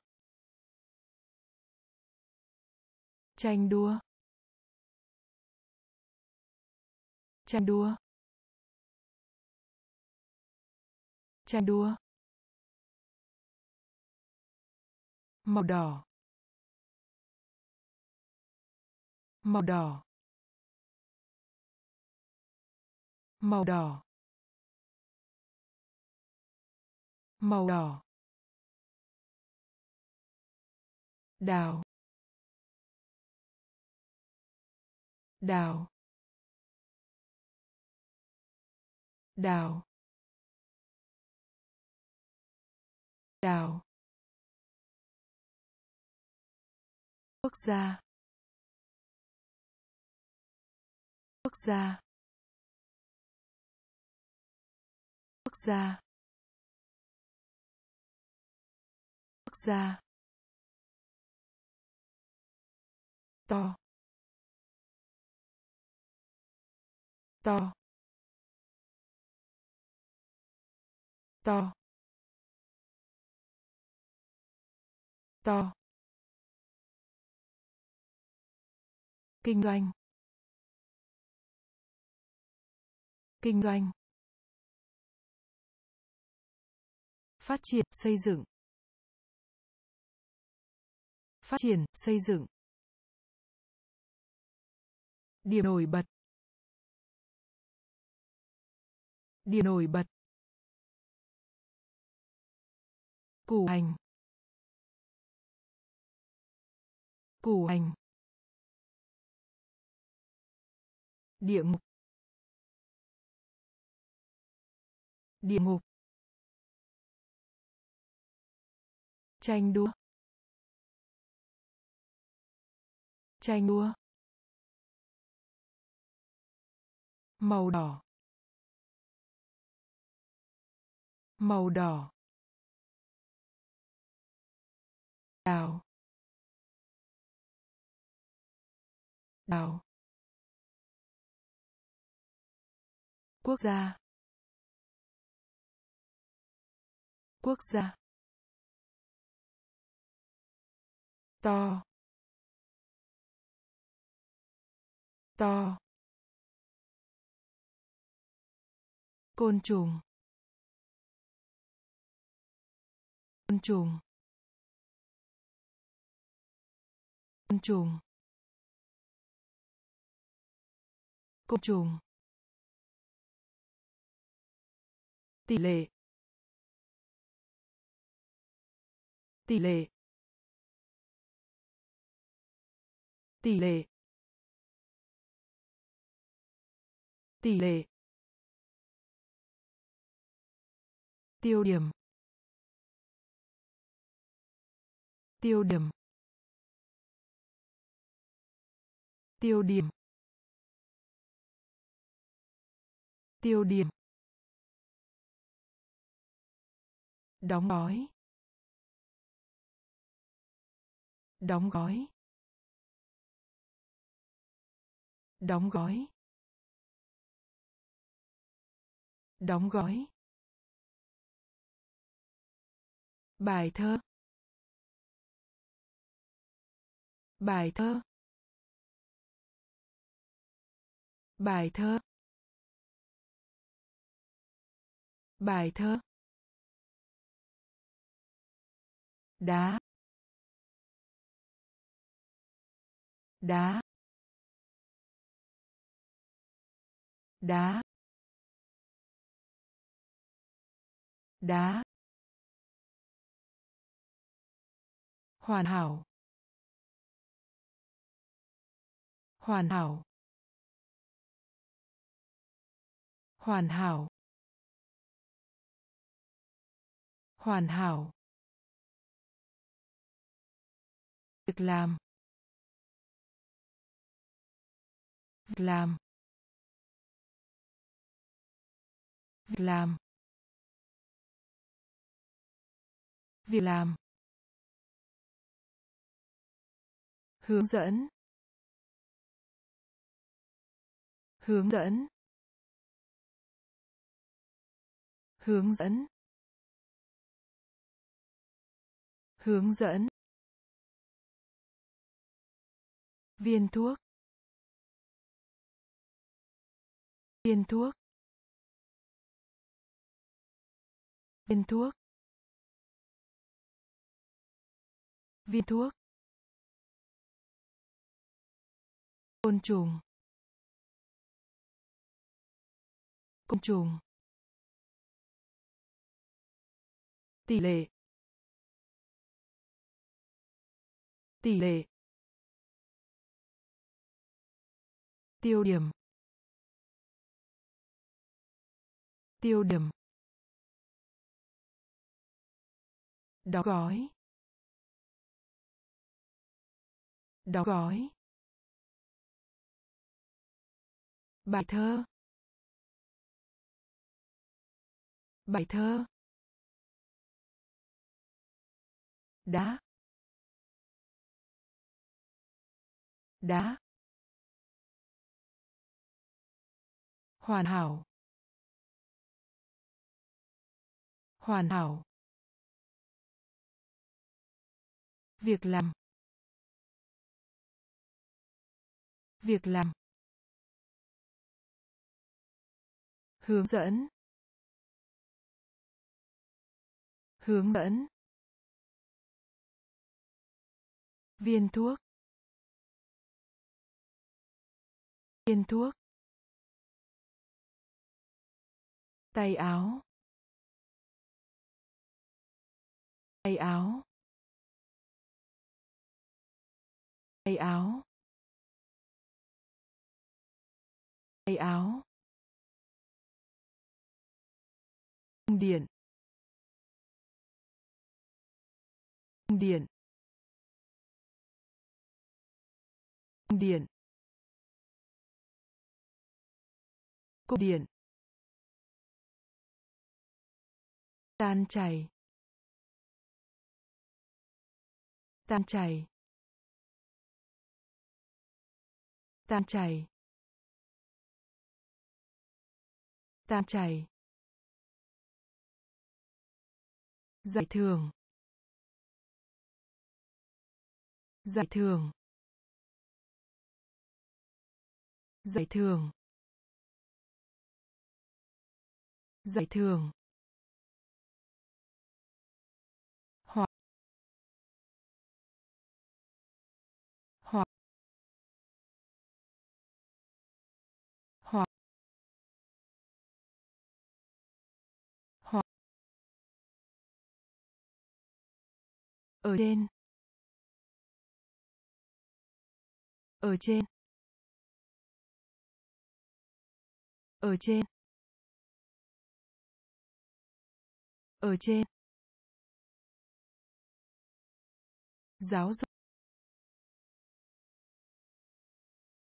Tranh đua. Tranh đua. Tranh đua. Màu đỏ. Màu đỏ. Màu đỏ. Màu đỏ. Đào. Đào. Đào. Đào. Quốc gia. Quốc gia. Quốc gia. Quốc gia. To. To. To. To. Kinh doanh. Kinh doanh. Phát triển, xây dựng. Phát triển, xây dựng. Điểm nổi bật. Điểm nổi bật. Củ hành. Củ hành. Địa ngục. Địa ngục. Tranh đua. Tranh đua. Màu đỏ. Màu đỏ. Đào. Đào. Quốc gia. Quốc gia. To. To. Côn trùng. Côn trùng. Côn trùng. Côn trùng. Tỷ lệ. Tỷ lệ. Tỷ lệ. Tỷ lệ. Tiêu điểm. Tiêu điểm. Tiêu điểm. Tiêu điểm. Đóng gói. Đóng gói. Đóng gói. Đóng gói. Bài thơ. Bài thơ. Bài thơ. Bài thơ. Đá. Đá. Đá. Đá. Hoàn hảo. Hoàn hảo. Hoàn hảo. Hoàn hảo. Việc làm. Làm. Việc làm. Việc làm. Hướng dẫn. Hướng dẫn. Hướng dẫn. Hướng dẫn. Viên thuốc. Viên thuốc. Viên thuốc. Viên thuốc. Côn trùng. Côn trùng. Tỷ lệ. Tỷ lệ. Tiêu điểm. Tiêu điểm. Đóng gói. Đóng gói. Bài thơ. Bài thơ. Đá. Đá. Hoàn hảo. Hoàn hảo. Việc làm. Việc làm. Hướng dẫn. Hướng dẫn. Viên thuốc. Viên thuốc. Tay áo. Tay áo. Tay áo. Tay áo. Cung điện. Cung điện. Cung điện. Cung điện. Tan chảy. Tan chảy. Tan chảy. Tan chảy. Giải thưởng. Giải thưởng. Giải thưởng. Giải thưởng. Ở trên. Ở trên. Ở trên. Ở trên. Giáo dục.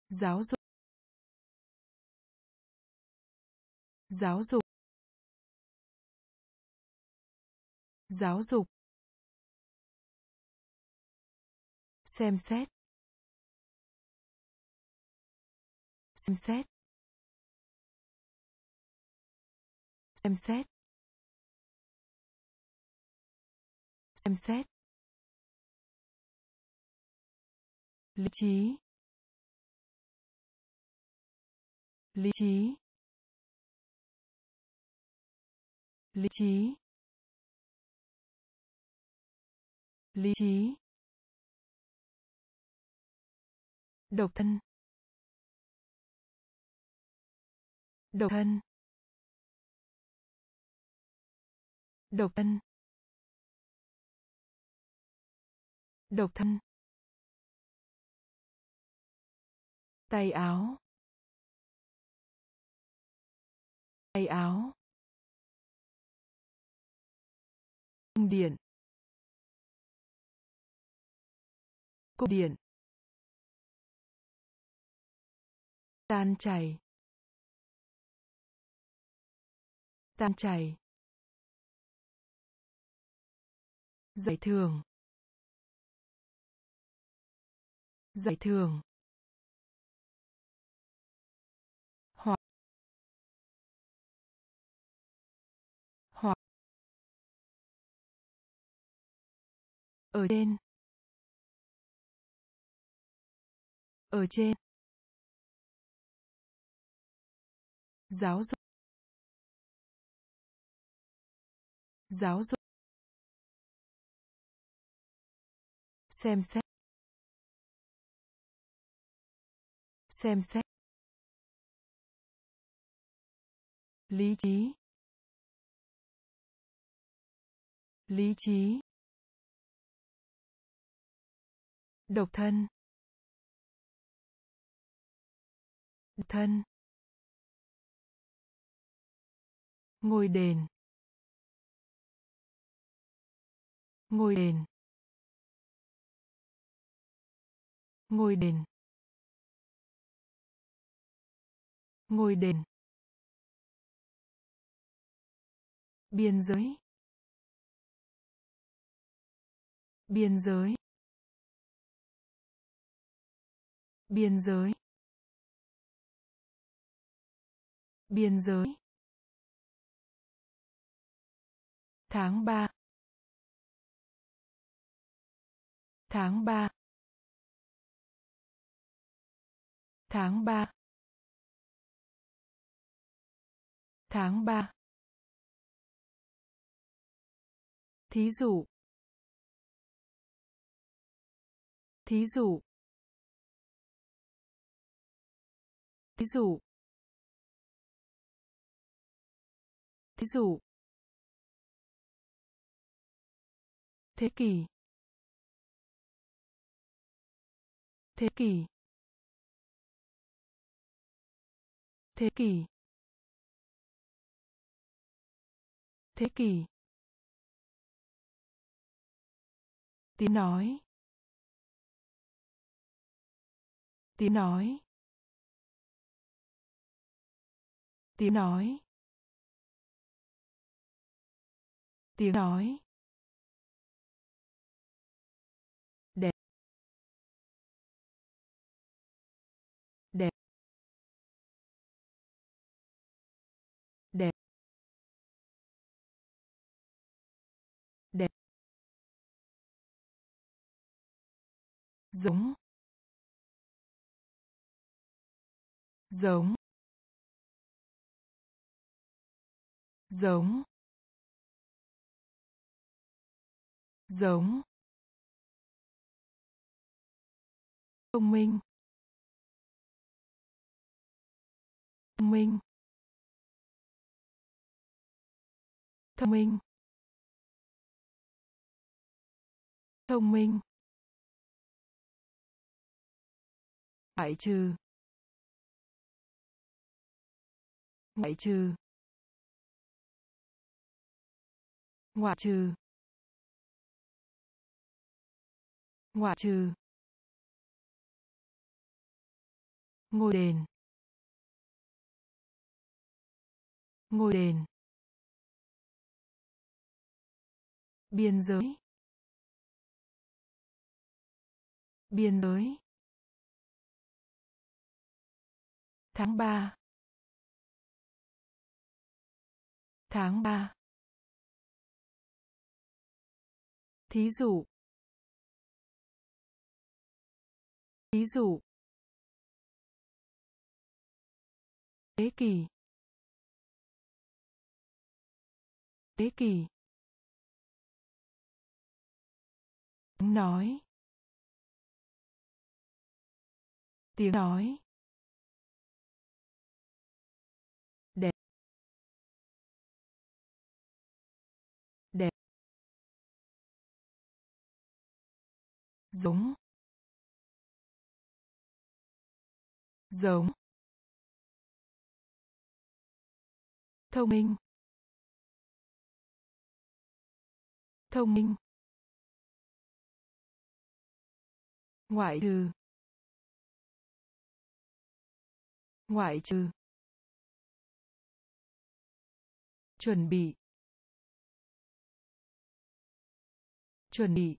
Giáo dục. Giáo dục. Giáo dục. Xem xét. Xem xét. Xem xét. Xem xét. Lý trí. Lý trí. Lý trí. Lý trí. Độc thân. Độc thân. Độc thân. Độc thân. Tay áo. Tay áo. Cung điện. Cung điện. Tan chảy. Tan chảy. Giải thưởng. Giải thưởng. Hoặc hoặc ở trên. Ở trên. Giáo dục. Giáo dục. Xem xét. Xem xét. Lý trí. Lý trí. Độc thân. Độc thân. Ngôi đền. Ngôi đền. Ngôi đền. Ngôi đền. Biên giới. Biên giới. Biên giới. Biên giới. Tháng ba. Tháng ba. Tháng ba. Tháng ba. Thí dụ. Thí dụ. Thí dụ. Thí dụ. Thế kỷ. Thế kỷ. Thế kỷ. Thế kỷ. Tiếng nói. Tiếng nói. Tiếng nói. Tiếng nói. Giống. Giống. Giống. Giống. Thông minh. Thông minh. Thông minh. Thông minh. Ngoại trừ ngoại trừ ngoại trừ. Ngoại trừ. Ngôi đền. Ngôi đền. Biên giới. Biên giới. Tháng ba. Tháng ba. Thí dụ. Thí dụ. Thế kỷ. Thế kỷ. Tiếng nói. Tiếng nói. Giống. Giống. Thông minh. Thông minh. Ngoại trừ. Ngoại trừ. Chuẩn bị. Chuẩn bị.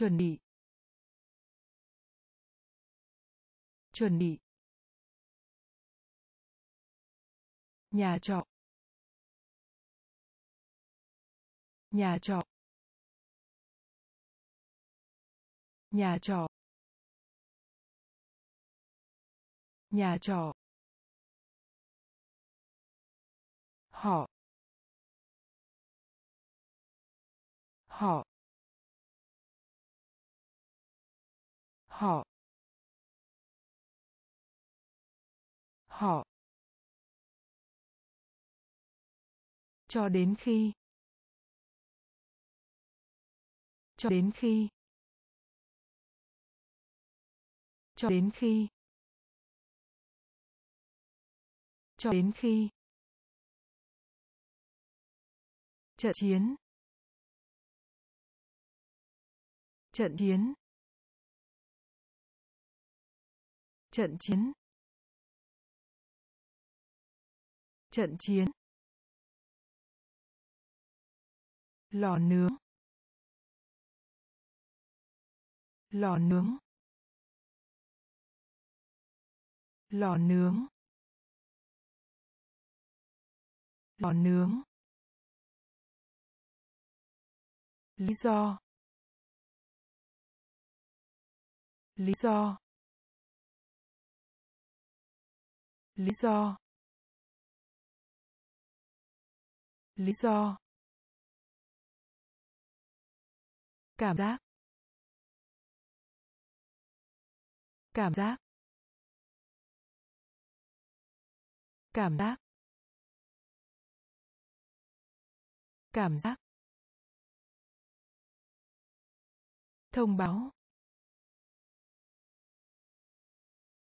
Chuẩn bị. Chuẩn bị. Nhà trọ. Nhà trọ. Nhà trọ. Nhà trọ. Họ. Họ. Cho đến khi. Cho đến khi. Cho đến khi. Cho đến khi. Trận chiến. Trận chiến. Trận chiến. Trận chiến. Lò nướng. Lò nướng. Lò nướng. Lò nướng. Lý do. Lý do. Lý do. Lý do. Cảm giác. Cảm giác. Cảm giác. Cảm giác. Thông báo.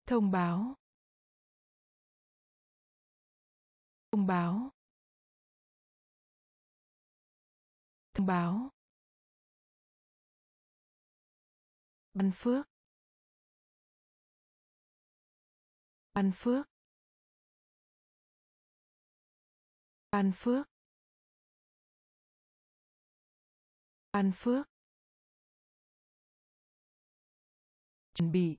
Thông báo. Thông báo. Thông báo. Ban phước. Ban phước. Ban phước. Ban phước. Chuẩn bị.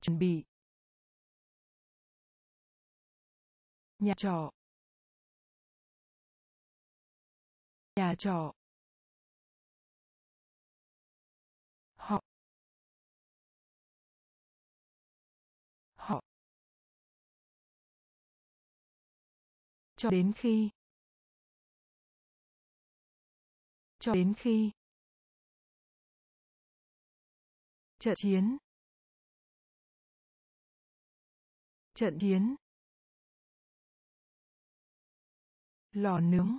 Chuẩn bị. nhà trọ. Nhà trọ. Họ. Họ. Cho đến khi. Cho đến khi. Trận chiến. Trận chiến. Lò nướng.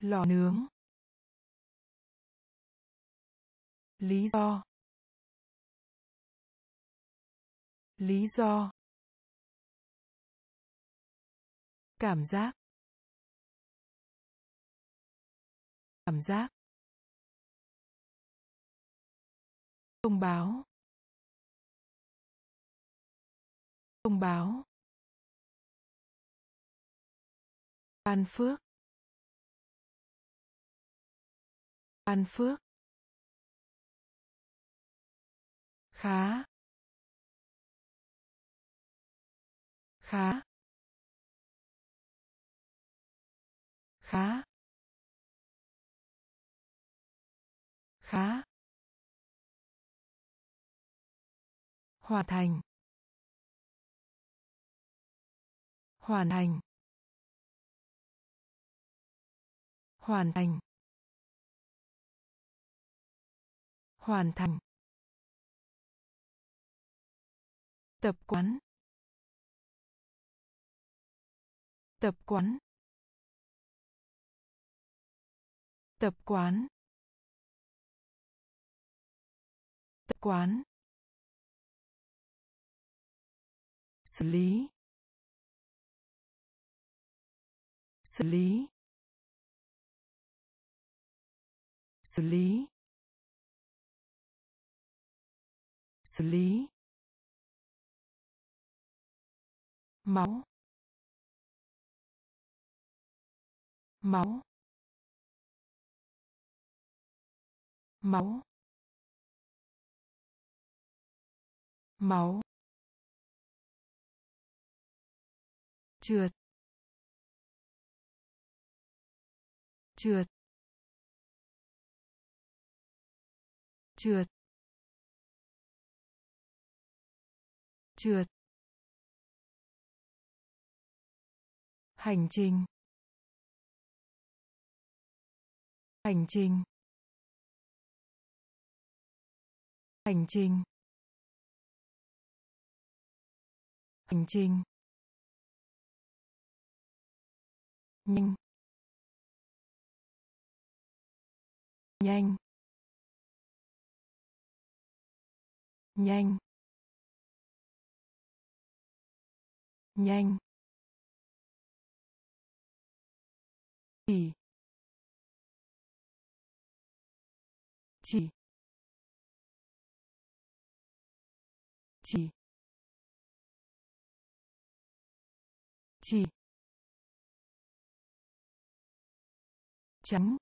Lò nướng. Lý do. Lý do. Cảm giác. Cảm giác. Thông báo. Thông báo. Ban phước. Ban phước. Khá. Khá. Khá. Khá. Hoàn thành. Hoàn thành. Hoàn thành. Hoàn thành. Tập quán. Tập quán. Tập quán. Tập quán. Xử lý. Xử lý. Xử lý. Xử lý. Máu. Máu. Máu. Máu. Trượt. Trượt. Trượt. Trượt. Hành trình. Hành trình. Hành trình. Hành trình. Nhanh. Nhanh. Nhanh. Nhanh. Chỉ. Chỉ. Chỉ. Chỉ. Tránh.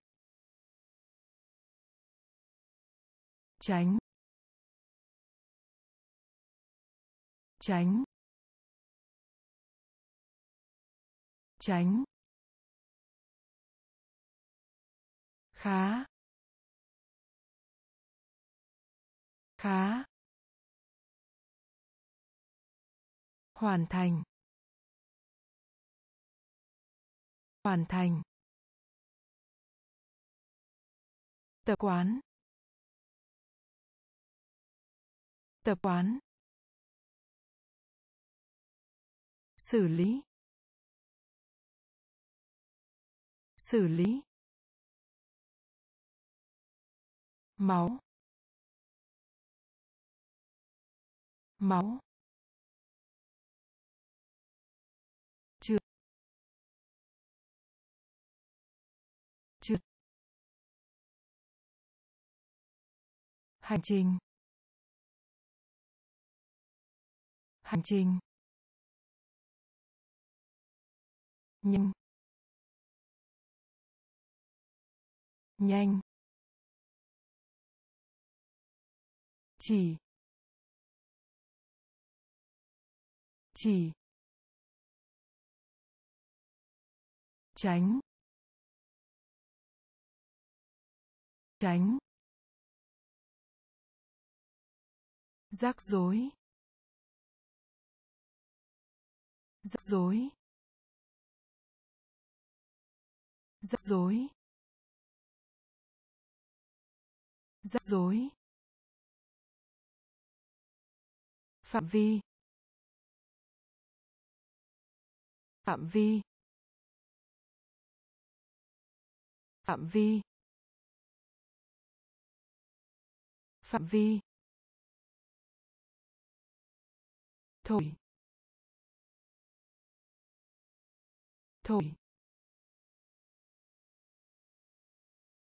Tránh. Tránh. Tránh. Khá. Khá. Hoàn thành. Hoàn thành. Tập quán. Tập quán. Xử lý. Xử lý. Máu. Máu. Trượt trượt hành trình. Hành trình. Nhanh. Nhanh. Chỉ. Chỉ. Tránh. Tránh. Rắc rối. Rắc rối. Rắc rối. Rắc rối. Phạm vi. Phạm vi. Phạm vi. Phạm vi. Thổi thổi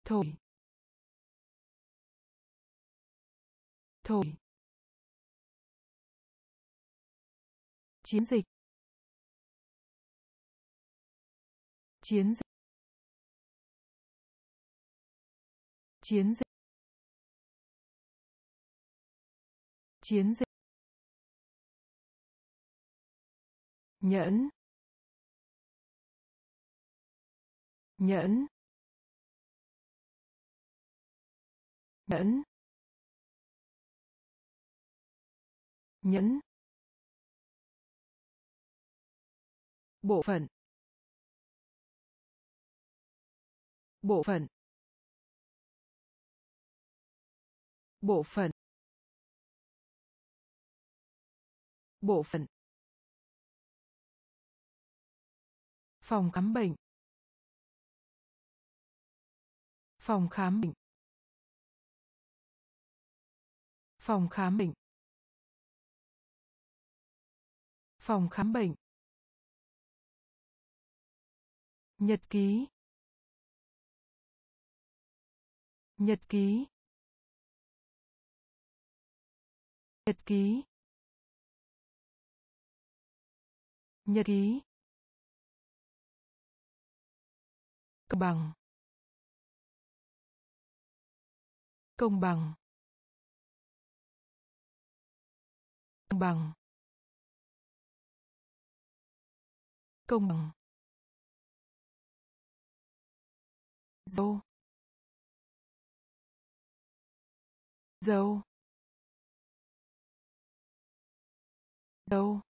thổi thổi chiến dịch. Chiến dịch. Chiến dịch. Chiến dịch. Nhẫn. Nhẫn. Nhẫn. Nhẫn. Bộ phận. Bộ phận. Bộ phận. Bộ phận. Phòng khám bệnh. Phòng khám bệnh. Phòng khám bệnh. Phòng khám bệnh. Nhật ký. Nhật ký. Nhật ký. Nhật ký. Công bằng. Công bằng. Bằng. Công bằng. Dâu. Dâu. Dâu.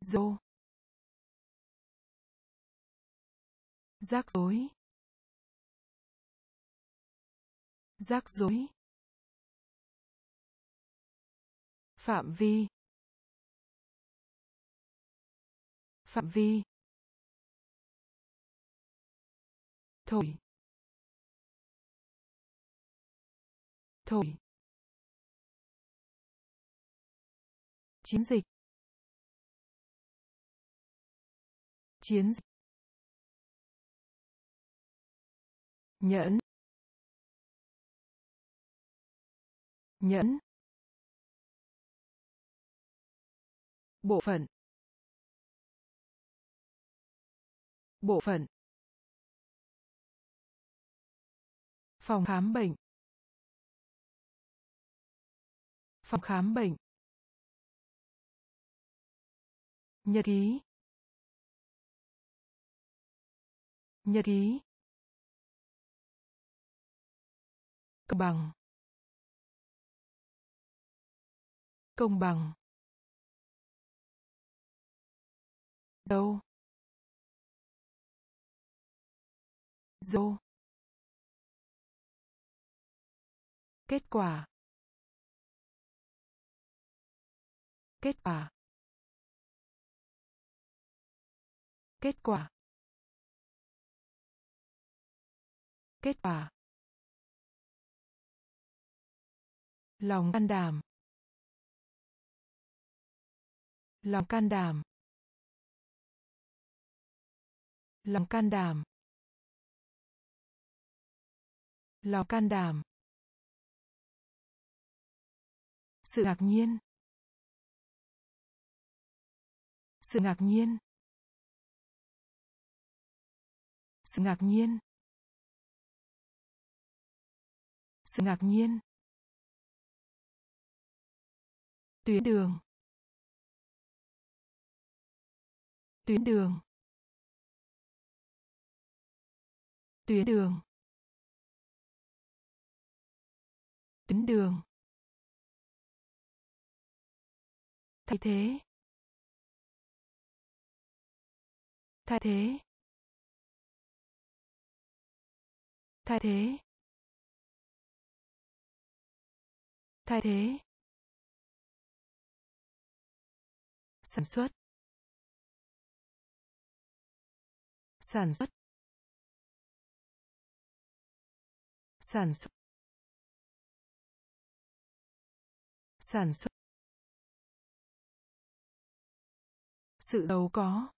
Dâu. Rắc rối. Rắc rối. Phạm vi. Phạm vi. Thổi thổi chiến dịch. Chiến dịch. Nhẫn. Nhẫn. Bộ phận. Bộ phận. Phòng khám bệnh. Phòng khám bệnh. Nhật ký. Nhật ký. Công bằng. Công bằng. Dâu dâu kết quả. Kết quả. Kết quả. Kết quả. Lòng can đảm. Lòng can đảm. Lòng can đảm. Lòng can đảm. Sự ngạc nhiên. Sự ngạc nhiên. Sự ngạc nhiên. Sự ngạc nhiên. Tuyến đường. Tuyến đường. Tuyến đường. Tuyến đường. Thay thế. Thay thế. Thay thế. Thay thế. Sản xuất. Sản xuất. Sản xuất. Sản xuất. Sự giàu có.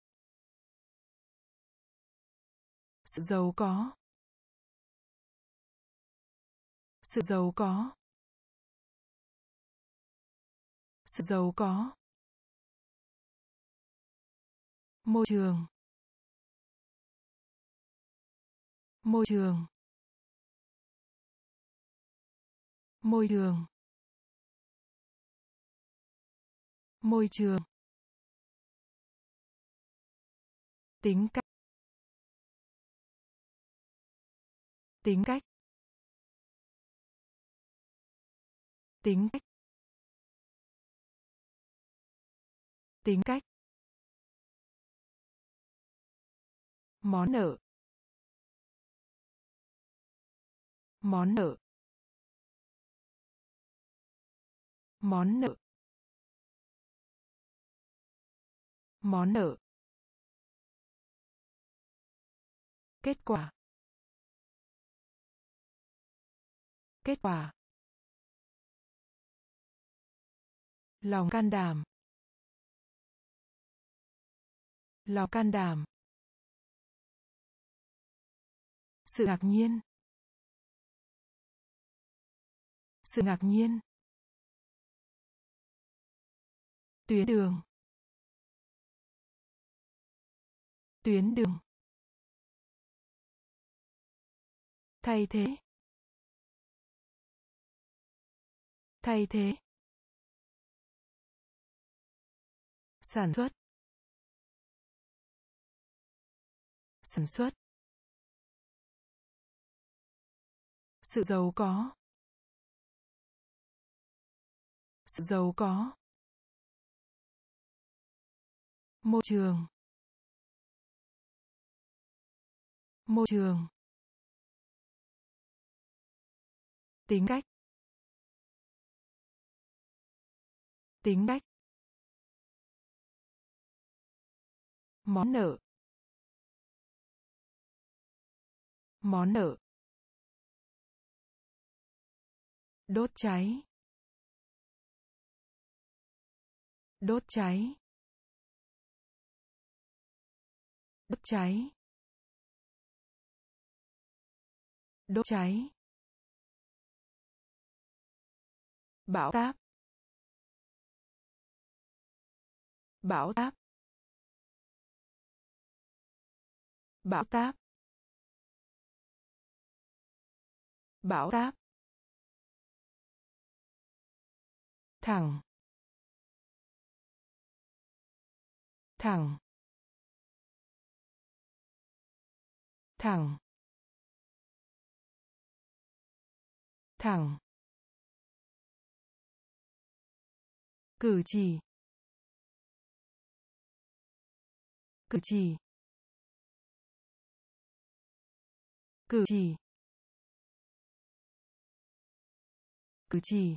Sự giàu có. Sự giàu có. Sự giàu có. Môi trường. Môi trường. Môi trường. Môi trường. Tính cách. Tính cách. Tính cách. Tính cách. Món nợ. Món nợ. Món nợ. Món nợ. Kết quả. Kết quả. Lòng can đảm. Lòng can đảm. Sự ngạc nhiên. Sự ngạc nhiên. Tuyến đường. Tuyến đường. Thay thế. Thay thế. Sản xuất. Sản xuất. Sự giàu có. Sự giàu có môi trường. Môi trường. Tính cách. Tính cách. Món nợ. Món nợ. Đốt cháy. Đốt cháy. Đốt cháy. Đốt cháy. Bão táp. Bão táp. Bão táp. Bão táp. Thẳng. Thẳng. Thẳng. Thẳng. Cử chỉ. Cử chỉ. Cử chỉ. Cử chỉ.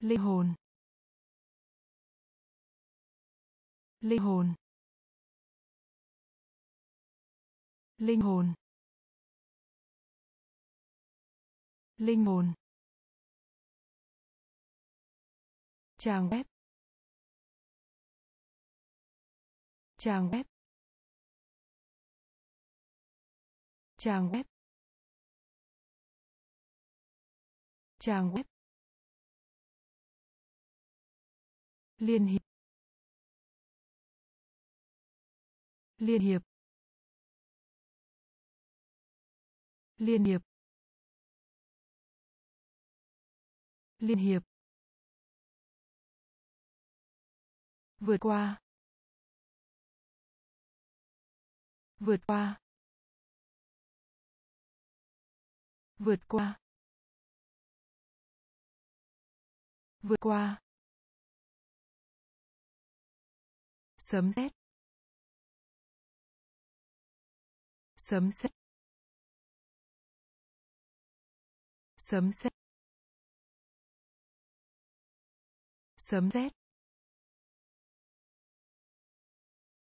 Linh hồn. Linh hồn. Linh hồn. Linh hồn. Trang web. Trang web. Trang web. Trang web. Liên hiệp. Liên hiệp. Liên hiệp. Liên hiệp. Vượt qua. Vượt qua. Vượt qua. Vượt qua. Sấm sét. Sấm sét. Sấm sét. Sấm sét.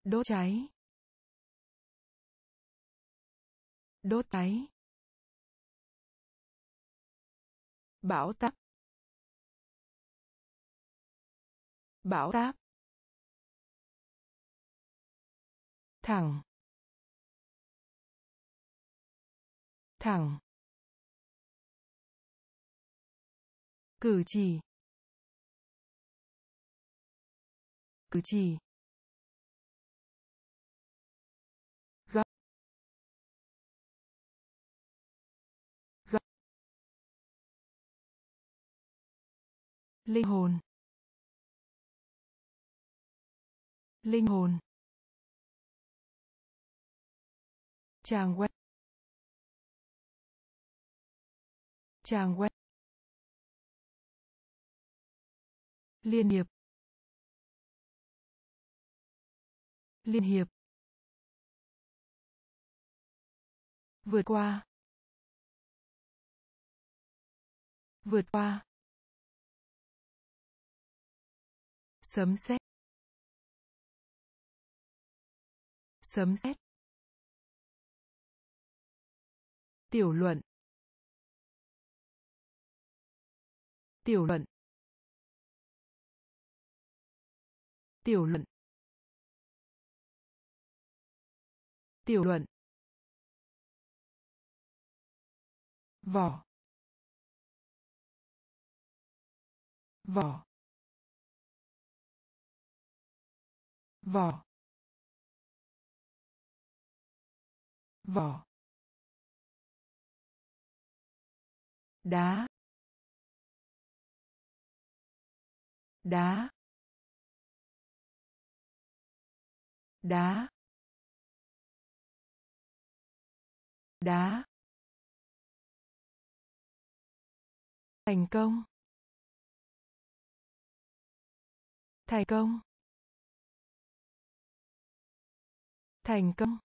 Đốt cháy. Đốt cháy. Bão táp. Bão táp. Thẳng. Thẳng. Cử chỉ. Cử chỉ. Linh hồn. Linh hồn. Trang web. Trang web. Liên hiệp. Liên hiệp. Vượt qua. Vượt qua. Sấm sét. Sấm sét. Tiểu luận. Tiểu luận. Tiểu luận. Tiểu luận. Vỏ. Vỏ. Vỏ. Vỏ. Đá. Đá. Đá. Đá. Thành công. Thành công. Thành công.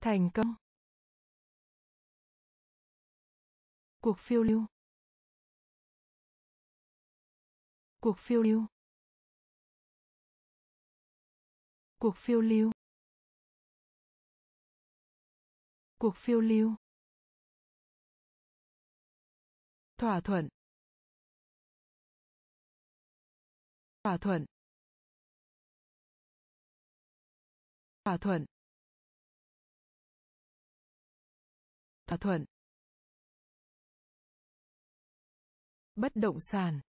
Thành công. Cuộc phiêu lưu. Cuộc phiêu lưu. Cuộc phiêu lưu. Cuộc phiêu lưu. Thỏa thuận. Thỏa thuận. Thỏa thuận. Thỏa thuận. Bất động sản.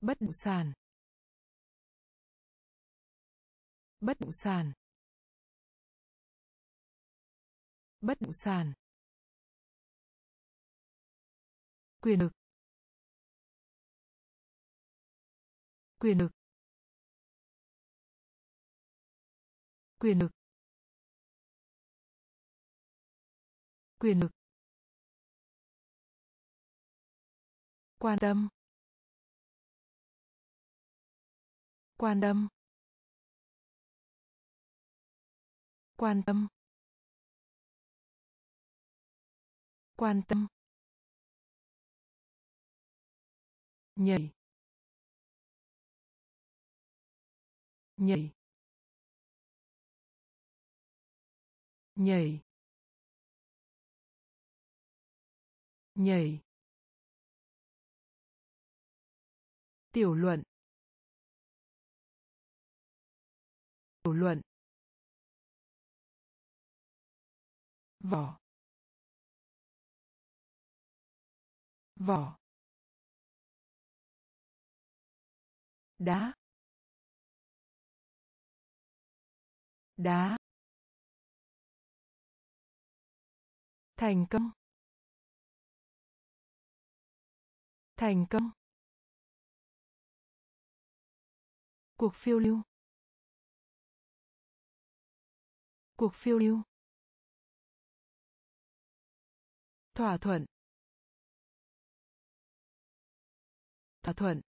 Bất động sản. Bất động sản. Bất động sản. Quyền lực. Quyền lực. Quyền lực. Quyền lực. Quan tâm. Quan tâm. Quan tâm. Quan tâm. Nhảy. Nhảy. Nhảy. Nhảy. Tiểu luận. Tiểu luận. Vỏ. Vỏ. Đá. Đá. Thành công. Thành công. Cuộc phiêu lưu. Cuộc phiêu lưu. Thỏa thuận. Thỏa thuận.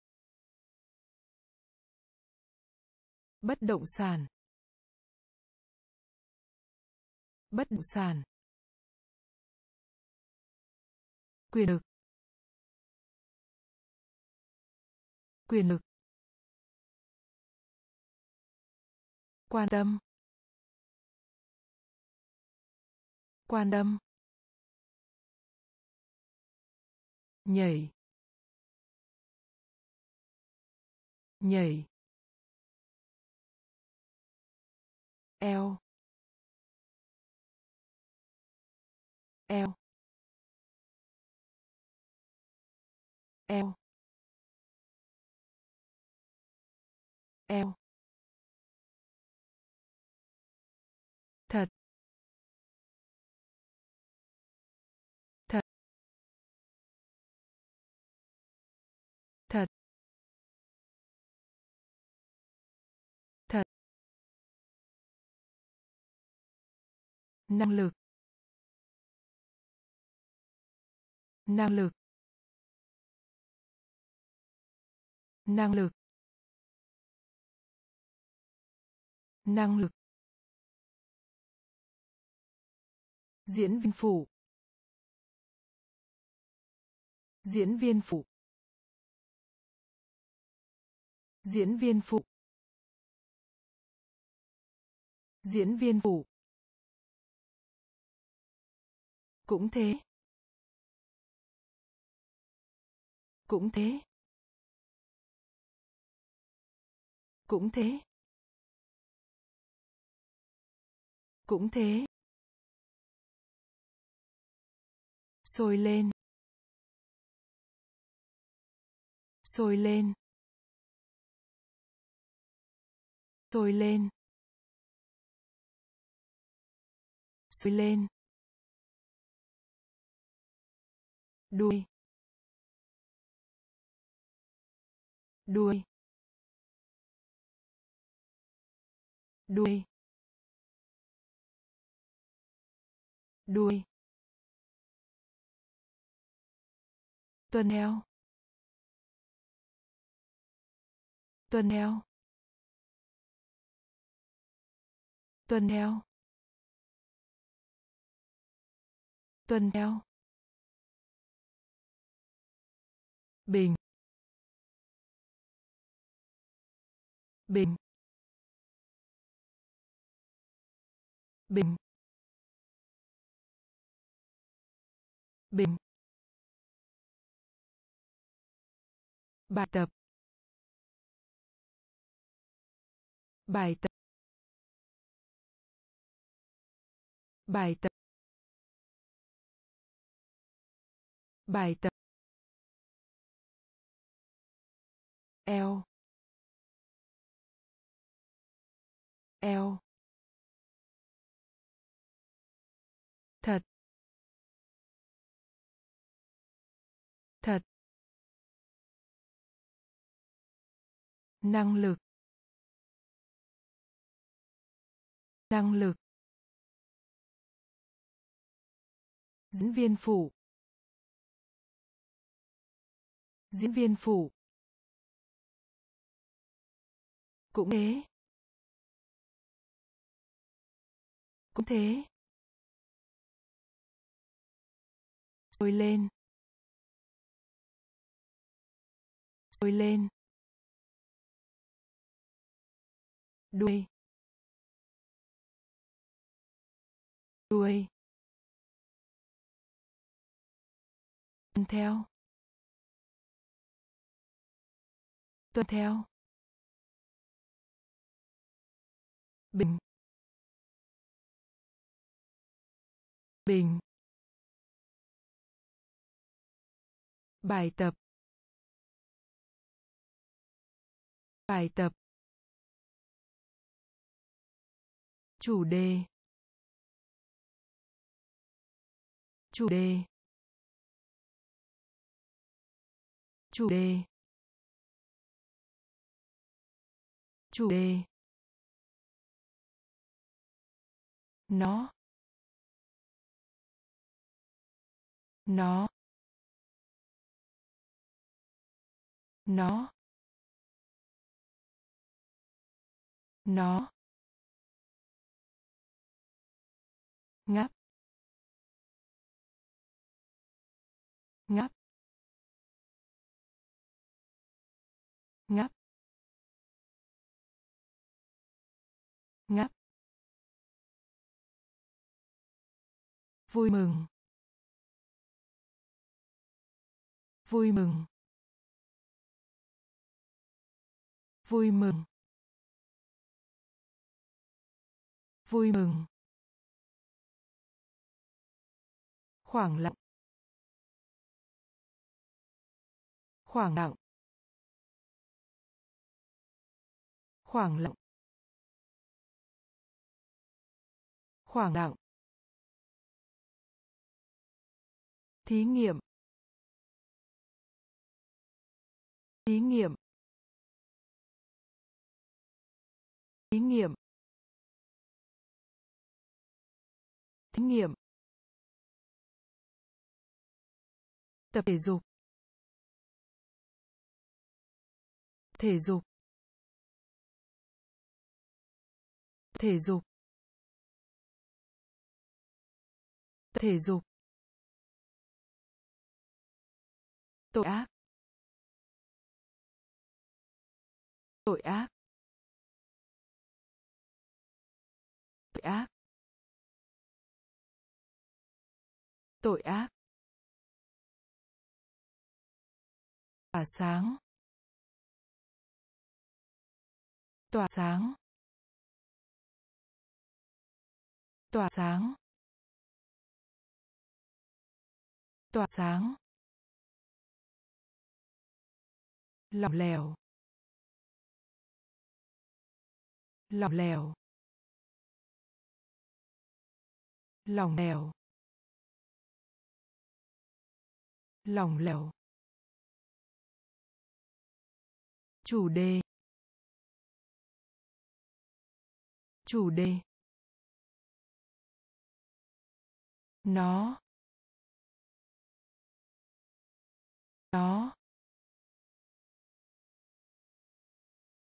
Bất động sản. Bất động sản. Quyền lực. Quyền lực. Quan tâm. Quan tâm. Nhảy. Nhảy. Eo. Eo. Eo. Eo. Thật. Thật. Thật. Thật. Năng lực. Năng lực. Năng lực. Năng lực. Diễn viên phụ. Diễn viên phụ. Diễn viên phụ. Diễn viên phụ. Cũng thế. Cũng thế. Cũng thế. Cũng thế. Sôi lên. Sôi lên. Sôi lên. Sôi lên. Đuôi. Đuôi. Đuôi. Đuôi. Tuần theo tuần theo tuần theo tuần theo bình. Bình. Bình. Bình. Bài tập. Bài tập. Bài tập. Bài tập. Eo eo thật. Thật. Năng lực. Năng lực. Diễn viên phụ. Diễn viên phụ. Cũng thế. Cũng thế. Sôi lên. Sôi lên. Đuôi. Đuôi. Tuân theo. Tuân theo. Bình. Bình. Bài tập. Bài tập. Chủ đề. Chủ đề. Chủ đề. Chủ đề. Nó. Nó. Nó. Nó. Ngáp. Ngáp. Ngáp. Ngáp. Vui mừng. Vui mừng. Vui mừng. Vui mừng. Khoảng lặng. Khoảng lặng. Khoảng lặng. Khoảng lặng. Thí nghiệm. Thí nghiệm. Thí nghiệm. Thí nghiệm. Tập thể dục. Thể dục. Thể dục. Thể dục. Tội ác. Tội ác. Tội ác. Tội ác. Tỏa sáng. Tỏa sáng. Tỏa sáng. Tỏa sáng. Lỏng lẻo. Lỏng lẻo. Lỏng lẻo. Lỏng lẻo. Chủ đề. Chủ đề. Nó. Nó.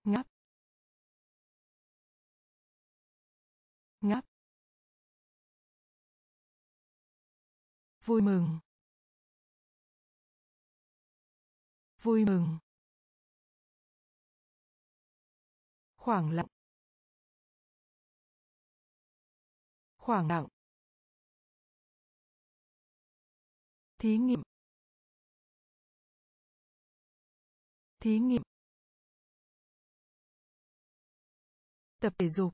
Ngáp. Ngáp. Vui mừng. Vui mừng. Khoảng lặng. Khoảng lặng. Thí nghiệm. Thí nghiệm. Tập thể dục.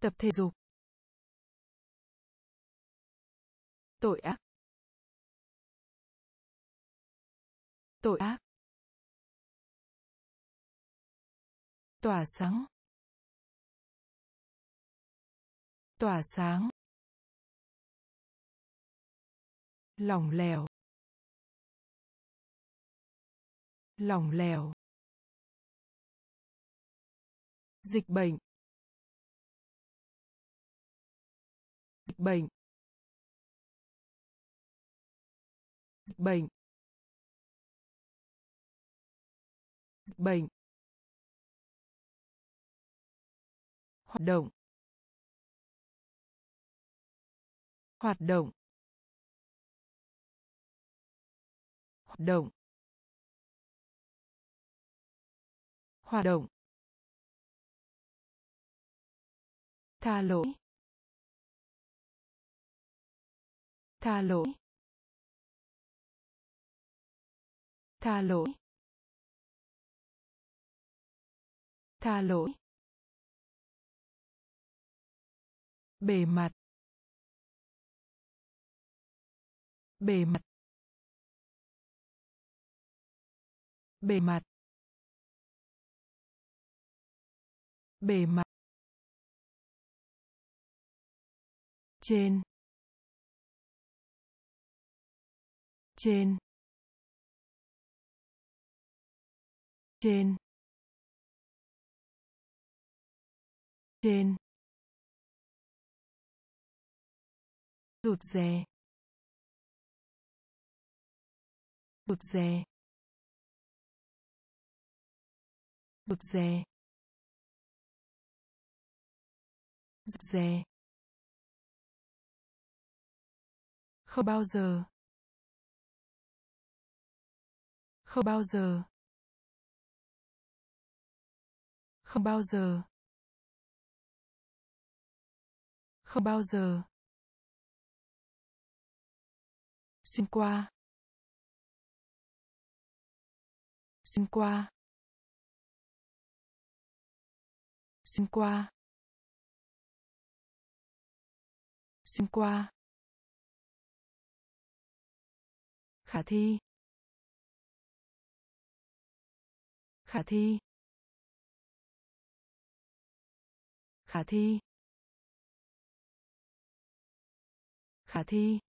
Tập thể dục. Tội ác. Tội ác. Tỏa sáng. Tỏa sáng. Lỏng lẻo. Lỏng lẻo. Dịch bệnh. Dịch bệnh. Dịch bệnh. Dịch bệnh. Hoạt động. Hoạt động. Hoạt động. Hoạt động. Tha lỗi. Tha lỗi. Tha lỗi. Tha lỗi. Bề mặt. Bề mặt. Bề mặt. Bề mặt. Trên. Trên. Trên. Trên. Rụt rè. Rụt rè. Rụt rè. Rụt rè. Không bao giờ. Không bao giờ. Không bao giờ. Không bao giờ. Xuyên qua. Xuyên qua. Xuyên qua. Xuyên qua. Khả thi. Khả thi. Khả thi. Khả thi.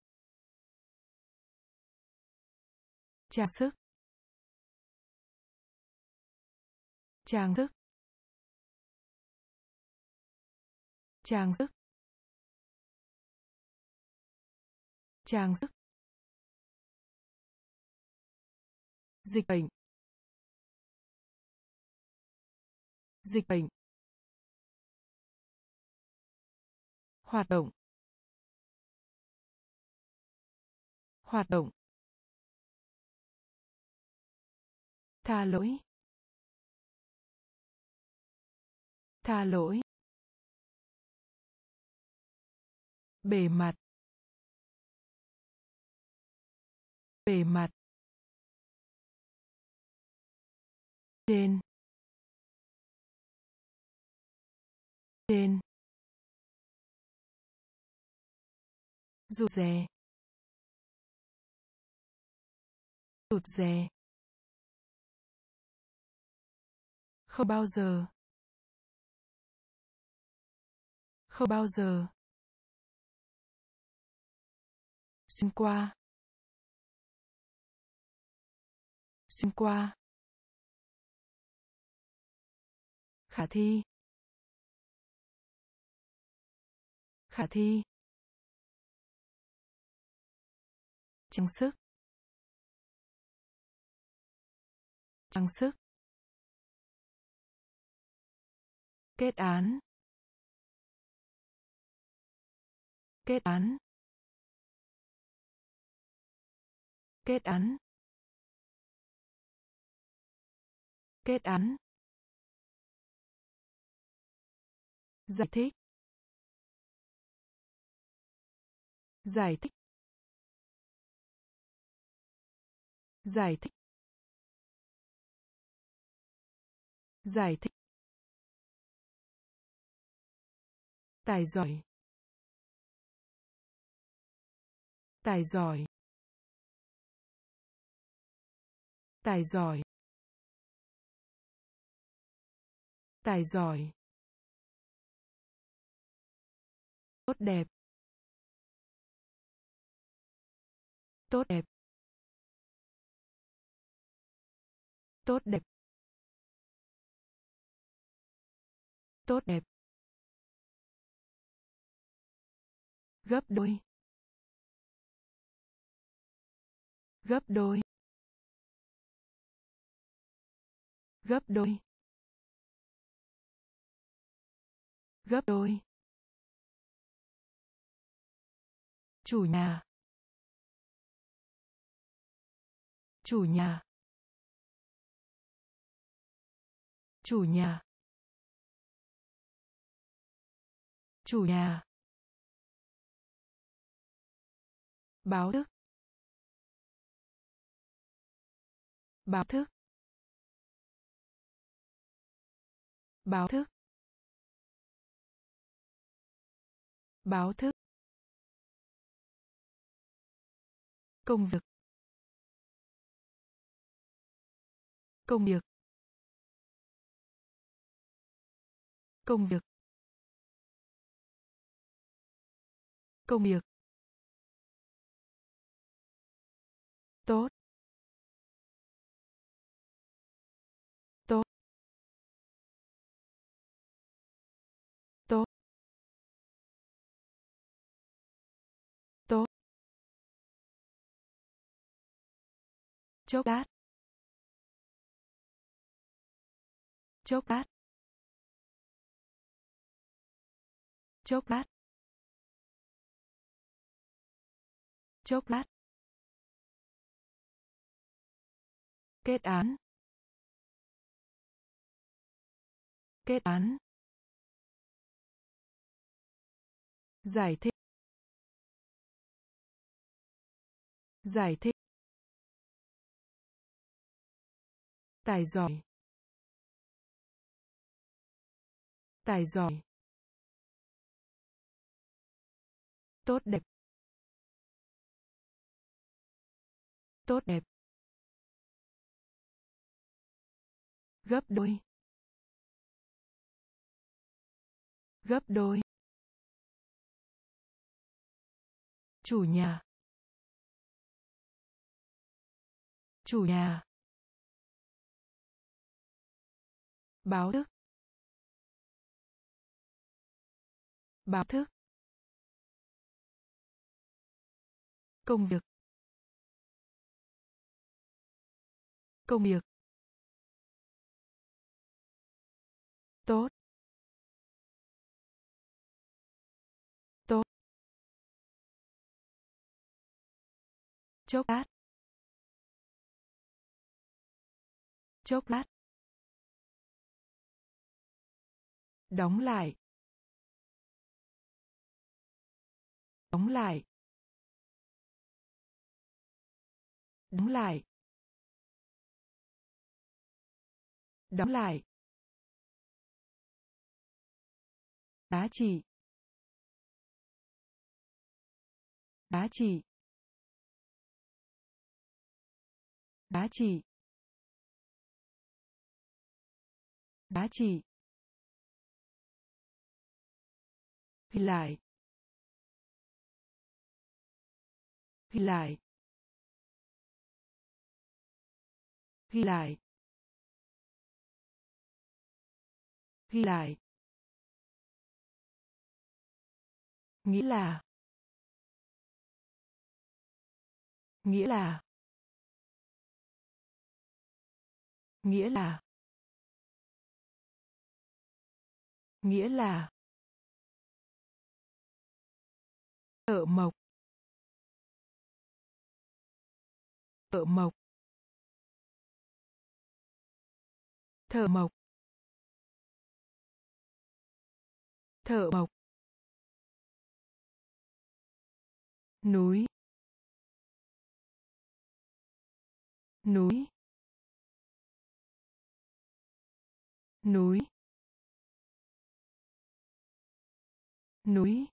Trang sức. Trang sức. Trang sức. Trang sức. Dịch bệnh. Dịch bệnh. Hoạt động. Hoạt động. Tha lỗi. Tha lỗi. Bề mặt. Bề mặt. Trên. Trên. Rụt rè. Rụt rè. Không bao giờ. Không bao giờ. Xin qua. Xin qua. Khả thi. Khả thi. Trang sức. Trang sức. Kết án. Kết án. Kết án. Kết án. Giải thích. Giải thích. Giải thích. Giải thích. Tài giỏi tài giỏi tài giỏi tài giỏi. Tốt đẹp. Tốt đẹp. Tốt đẹp. Tốt đẹp. Gấp đôi. Gấp đôi. Gấp đôi. Gấp đôi. Chủ nhà. Chủ nhà. Chủ nhà. Chủ nhà. Báo thức. Báo thức. Báo thức. Báo thức. Công việc. Công việc. Công việc. Công việc. Tốt. Tốt. Tốt. Tốt. Chốc lát. Chốc lát. Chốc lát. Chốc lát. Kết án. Kết án. Giải thích giải thích tài giỏi. Tài giỏi. Tốt đẹp. Tốt đẹp. Gấp đôi. Gấp đôi. Chủ nhà. Chủ nhà. Báo thức. Báo thức. Công việc. Công việc. Tốt. Tốt. Chốc lát. Chốc lát. Đóng lại. Đóng lại. Đóng lại. Đóng lại. Giá trị. Giá trị. Giá trị. Giá trị. Ghi lại. Ghi lại. Ghi lại. Ghi lại. Nghĩa là. Nghĩa là. Nghĩa là. Nghĩa là. Thợ mộc. Thợ mộc. Thợ mộc. Thợ mộc. Núi núi núi núi.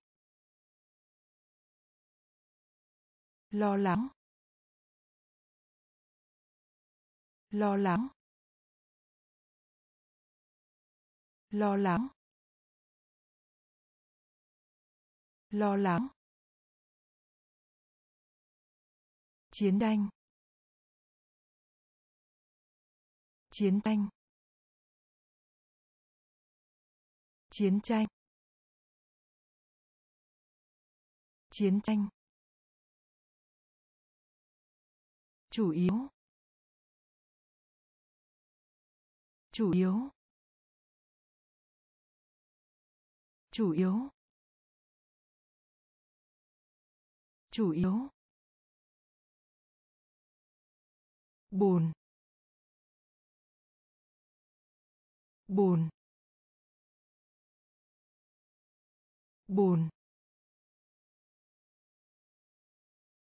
Lo lắng lo lắng lo lắng. Lo lắng. Chiến tranh. Chiến tranh. Chiến tranh. Chiến tranh. Chủ yếu. Chủ yếu. Chủ yếu. Chủ yếu. Buồn buồn buồn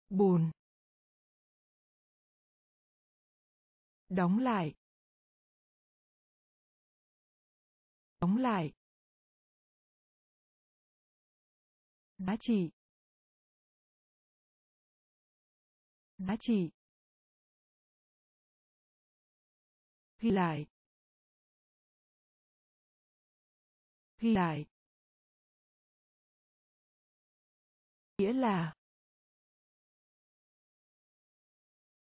buồn đóng lại. Đóng lại. Giá trị. Giá trị. Ghi lại. Ghi lại. Nghĩa là.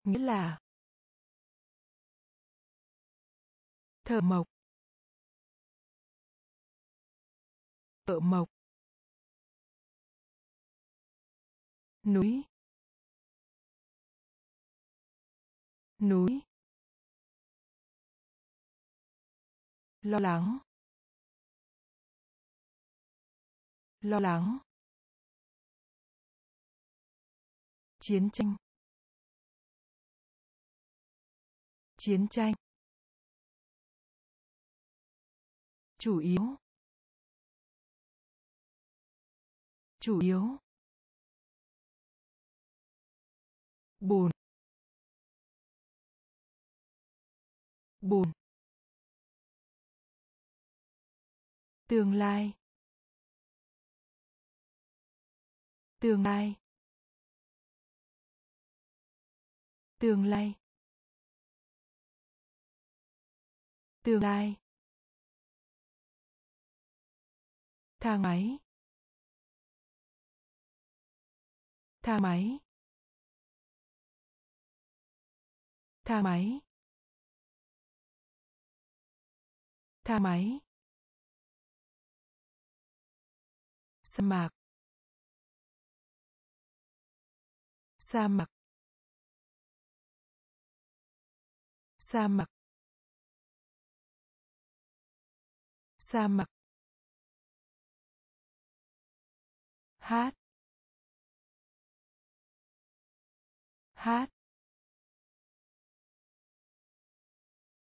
Nghĩa là. Thợ mộc. Thợ mộc. Núi. Núi. Lo lắng lo lắng chiến tranh chiến tranh chủ yếu chủ yếu buồn buồn tương lai. Tương lai. Tương lai. Tương lai. Thang máy. Thang máy. Thang máy. Thang máy. Sa mạc. Sa mạc. Sa mạc. Sa mạc. Hát. Hát.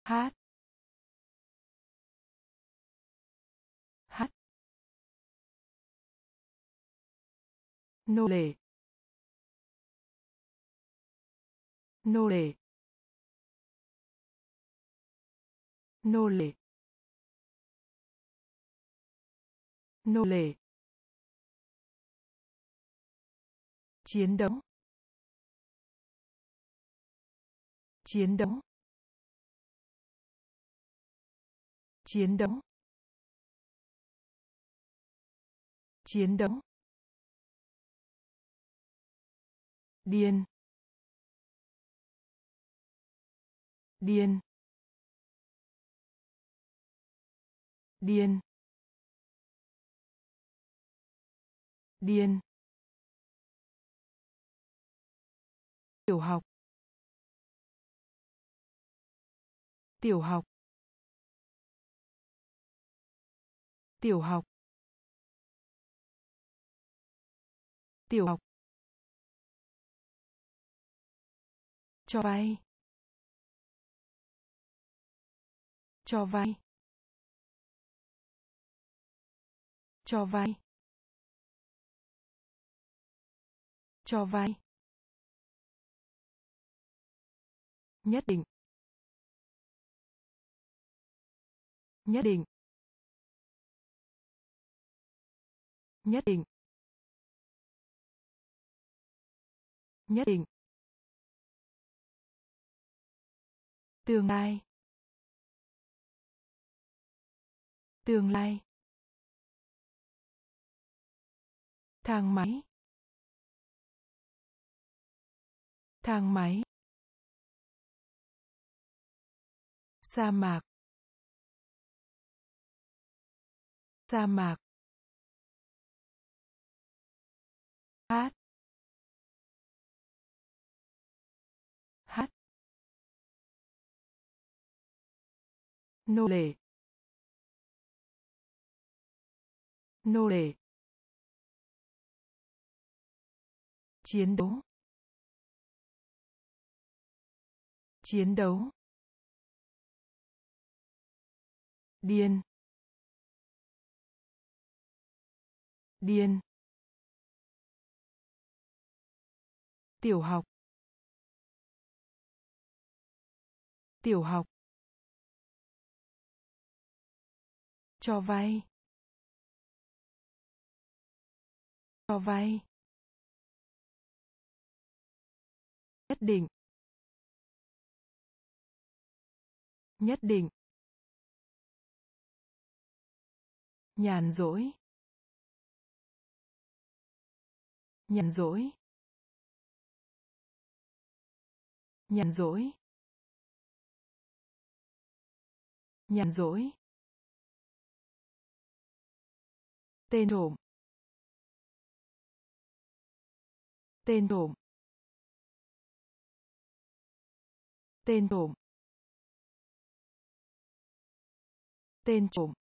Hát. hát nô lệ. Nô lệ. Nô lệ. Nô lệ. Chiến đấu. Chiến đấu. Chiến đấu. Chiến đấu. Điên. Điên. Điên. Điên. Tiểu học. Tiểu học. Tiểu học. Tiểu học. Cho vay. Cho vay. Cho vay. Cho vay. Nhất định. Nhất định. Nhất định. Nhất định. Tương lai. Tương lai. Thang máy. Thang máy. Sa mạc. Sa mạc. Hát nô lệ. Nô lệ. Chiến đấu. Chiến đấu. Điên. Điên. Tiểu học. Tiểu học. Cho vay. Cho vay. Nhất định. Nhất định. Nhàn rỗi. Nhàn rỗi. Nhàn rỗi. Nhàn rỗi. Tên trộm tên trộm tên trộm tên trộm.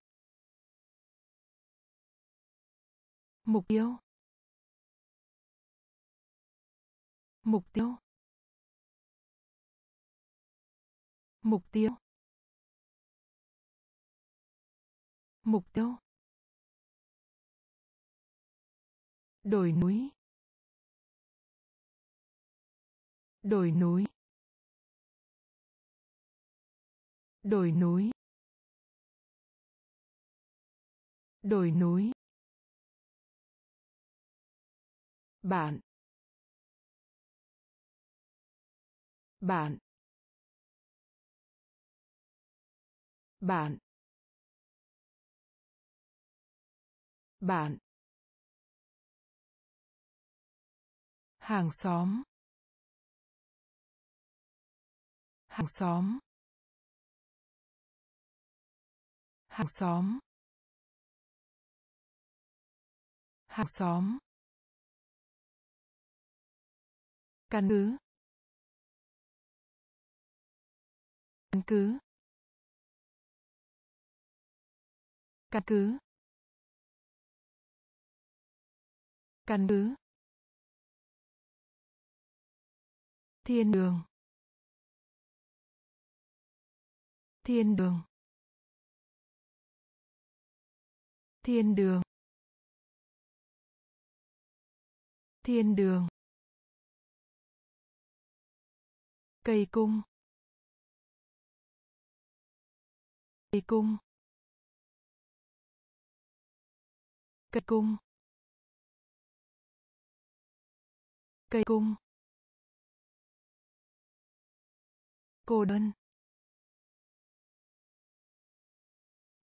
Mục tiêu. Mục tiêu. Mục tiêu. Mục tiêu. Đồi núi. Đồi núi. Đồi núi. Đồi núi. Bạn. Bạn. Bạn. Bạn. Hàng xóm. Hàng xóm. Hàng xóm. Hàng xóm. Căn cứ. Căn cứ. Căn cứ. Căn cứ. Thiên đường. Thiên đường. Thiên đường. Thiên đường. Cây cung. Cây cung. Cây cung. Cây cung. Cô đơn.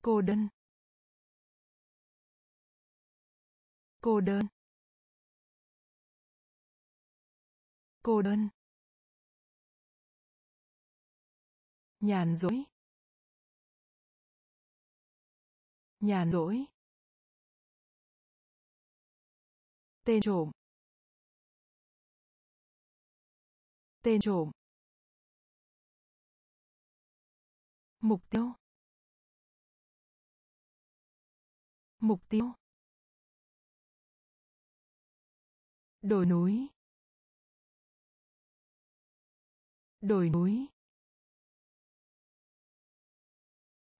Cô đơn. Cô đơn. Cô đơn. Nhàn rỗi. Nhàn rỗi. Tên trộm. Tên trộm. Mục tiêu. Mục tiêu. Đồi núi. Đồi núi.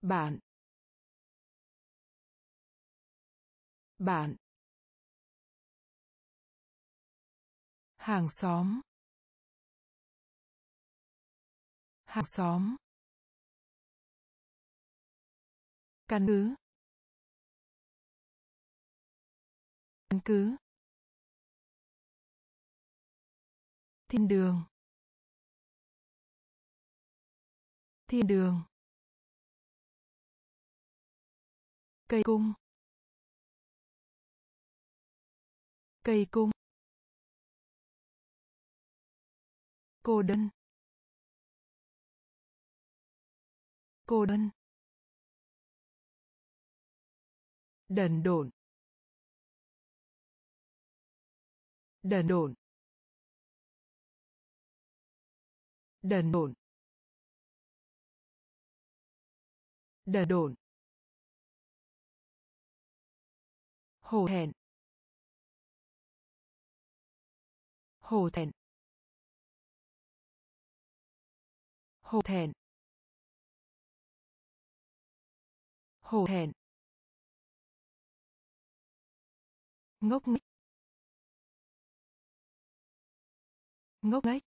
Bạn. Bạn. Hàng xóm. Hàng xóm. Căn cứ. Căn cứ. Thiên đường. Thiên đường. Cây cung. Cây cung. Cô đơn. Cô đơn. Đần độn. Đần độn. Đần độn. Đần độn. Hồ thẹn. Hồ thẹn. Hồ thẹn. Hồ thẹn. Ngốc nghếch. Ngốc nghếch.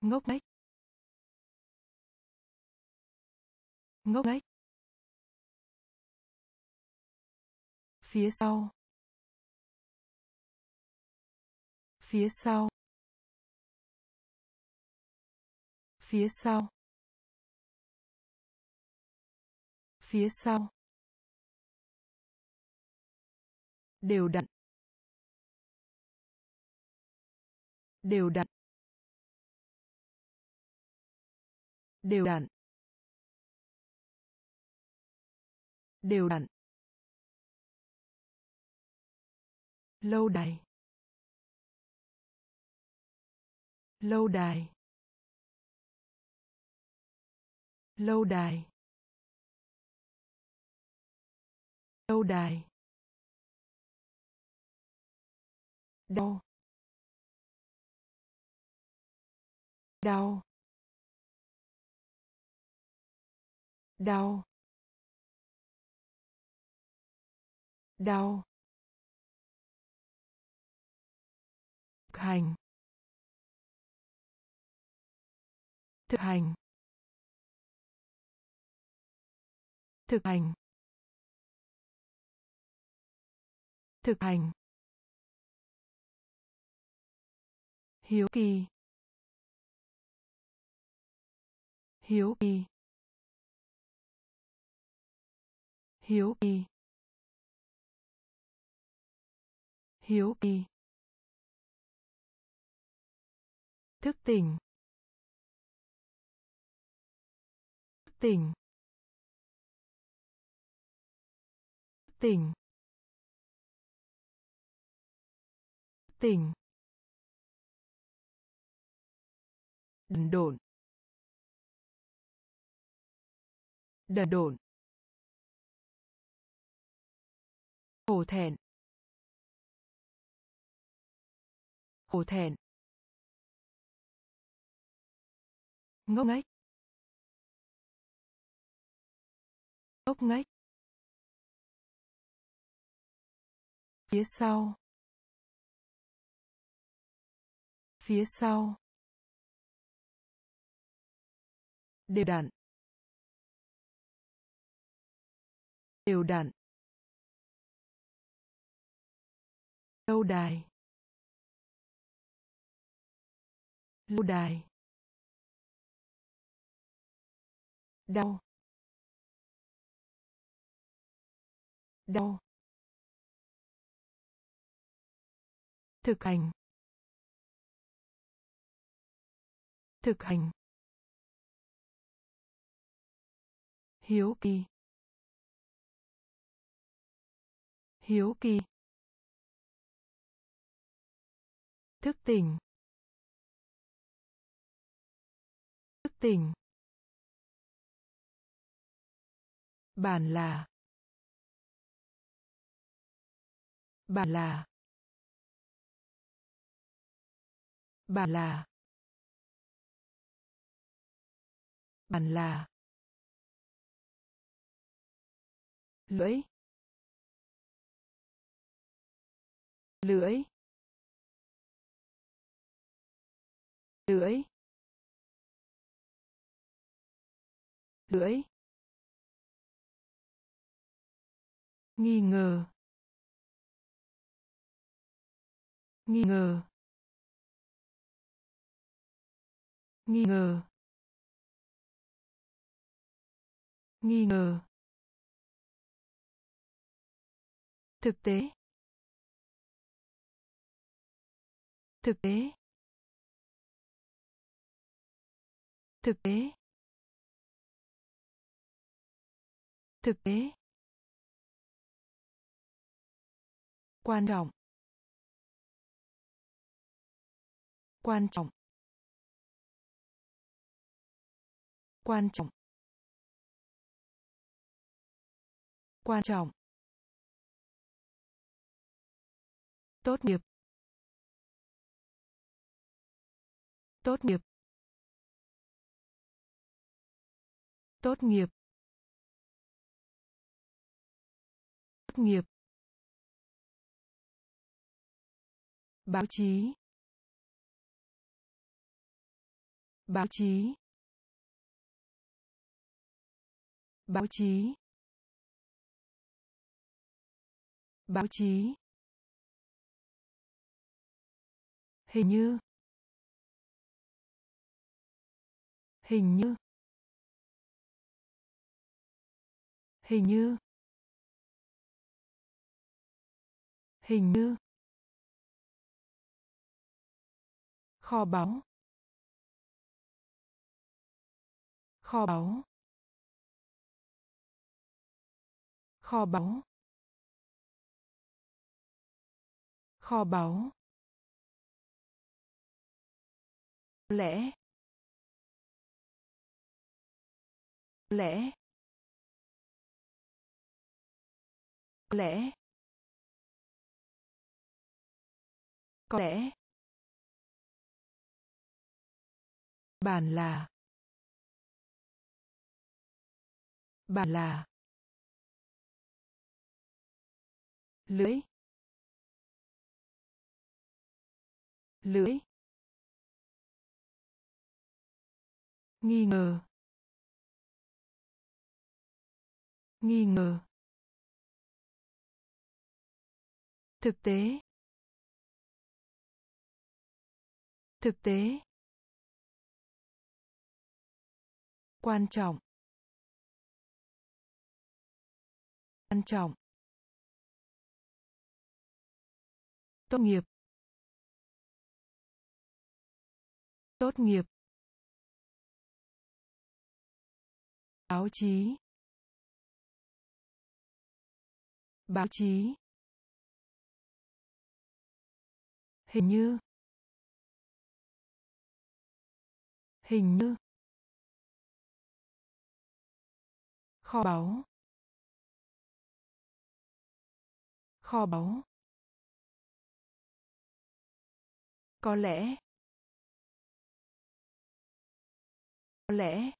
Ngốc nghếch. Ngốc nghếch. Phía sau. Phía sau. Phía sau. Phía sau. Đều đặn. Đều đặn. Đều đặn. Đều đặn. Lâu đài. Lâu đài. Lâu đài. Lâu đài. Đau. Đau. Đau. Đau. Thực hành. Thực hành. Thực hành. Thực hành. Hiếu kỳ. Hiếu kỳ. Hiếu kỳ. Hiếu kỳ. Thức tỉnh. Thức tỉnh. Thức tỉnh. Thức tỉnh. Đần độn. Đần độn. Hổ thẹn. Hổ thẹn. Ngốc nghếch. Ngốc nghếch. Phía sau. Phía sau. Đều đặn. Đều đặn. Lâu đài. Lâu đài. Đau. Đau. Thực hành. Thực hành. Hiếu kỳ. Hiếu kỳ. Thức tỉnh. Thức tỉnh. Bản là. Bản là. Bản là. Bản là. Lưỡi. Lưỡi. Lưỡi. Lưỡi. Nghi ngờ. Nghi ngờ. Nghi ngờ. Nghi ngờ. Thực tế. Thực tế. Thực tế. Thực tế. Quan trọng. Quan trọng. Quan trọng. Quan trọng. Tốt nghiệp. Tốt nghiệp. Tốt nghiệp. Tốt nghiệp. Báo chí. Báo chí. Báo chí. Báo chí. Hình như. Hình như. Hình như. Hình như. Kho báu. Kho báu. Kho báu. Kho báu. Lẽ lẽ lẽ có lẽ. Bàn là. Bàn là. Lưới lưới nghi ngờ. Nghi ngờ. Thực tế. Thực tế. Quan trọng. Quan trọng. Tốt nghiệp. Tốt nghiệp. Báo chí. Báo chí. Hình như. Hình như. Kho báu. Kho báu. Có lẽ. Có lẽ.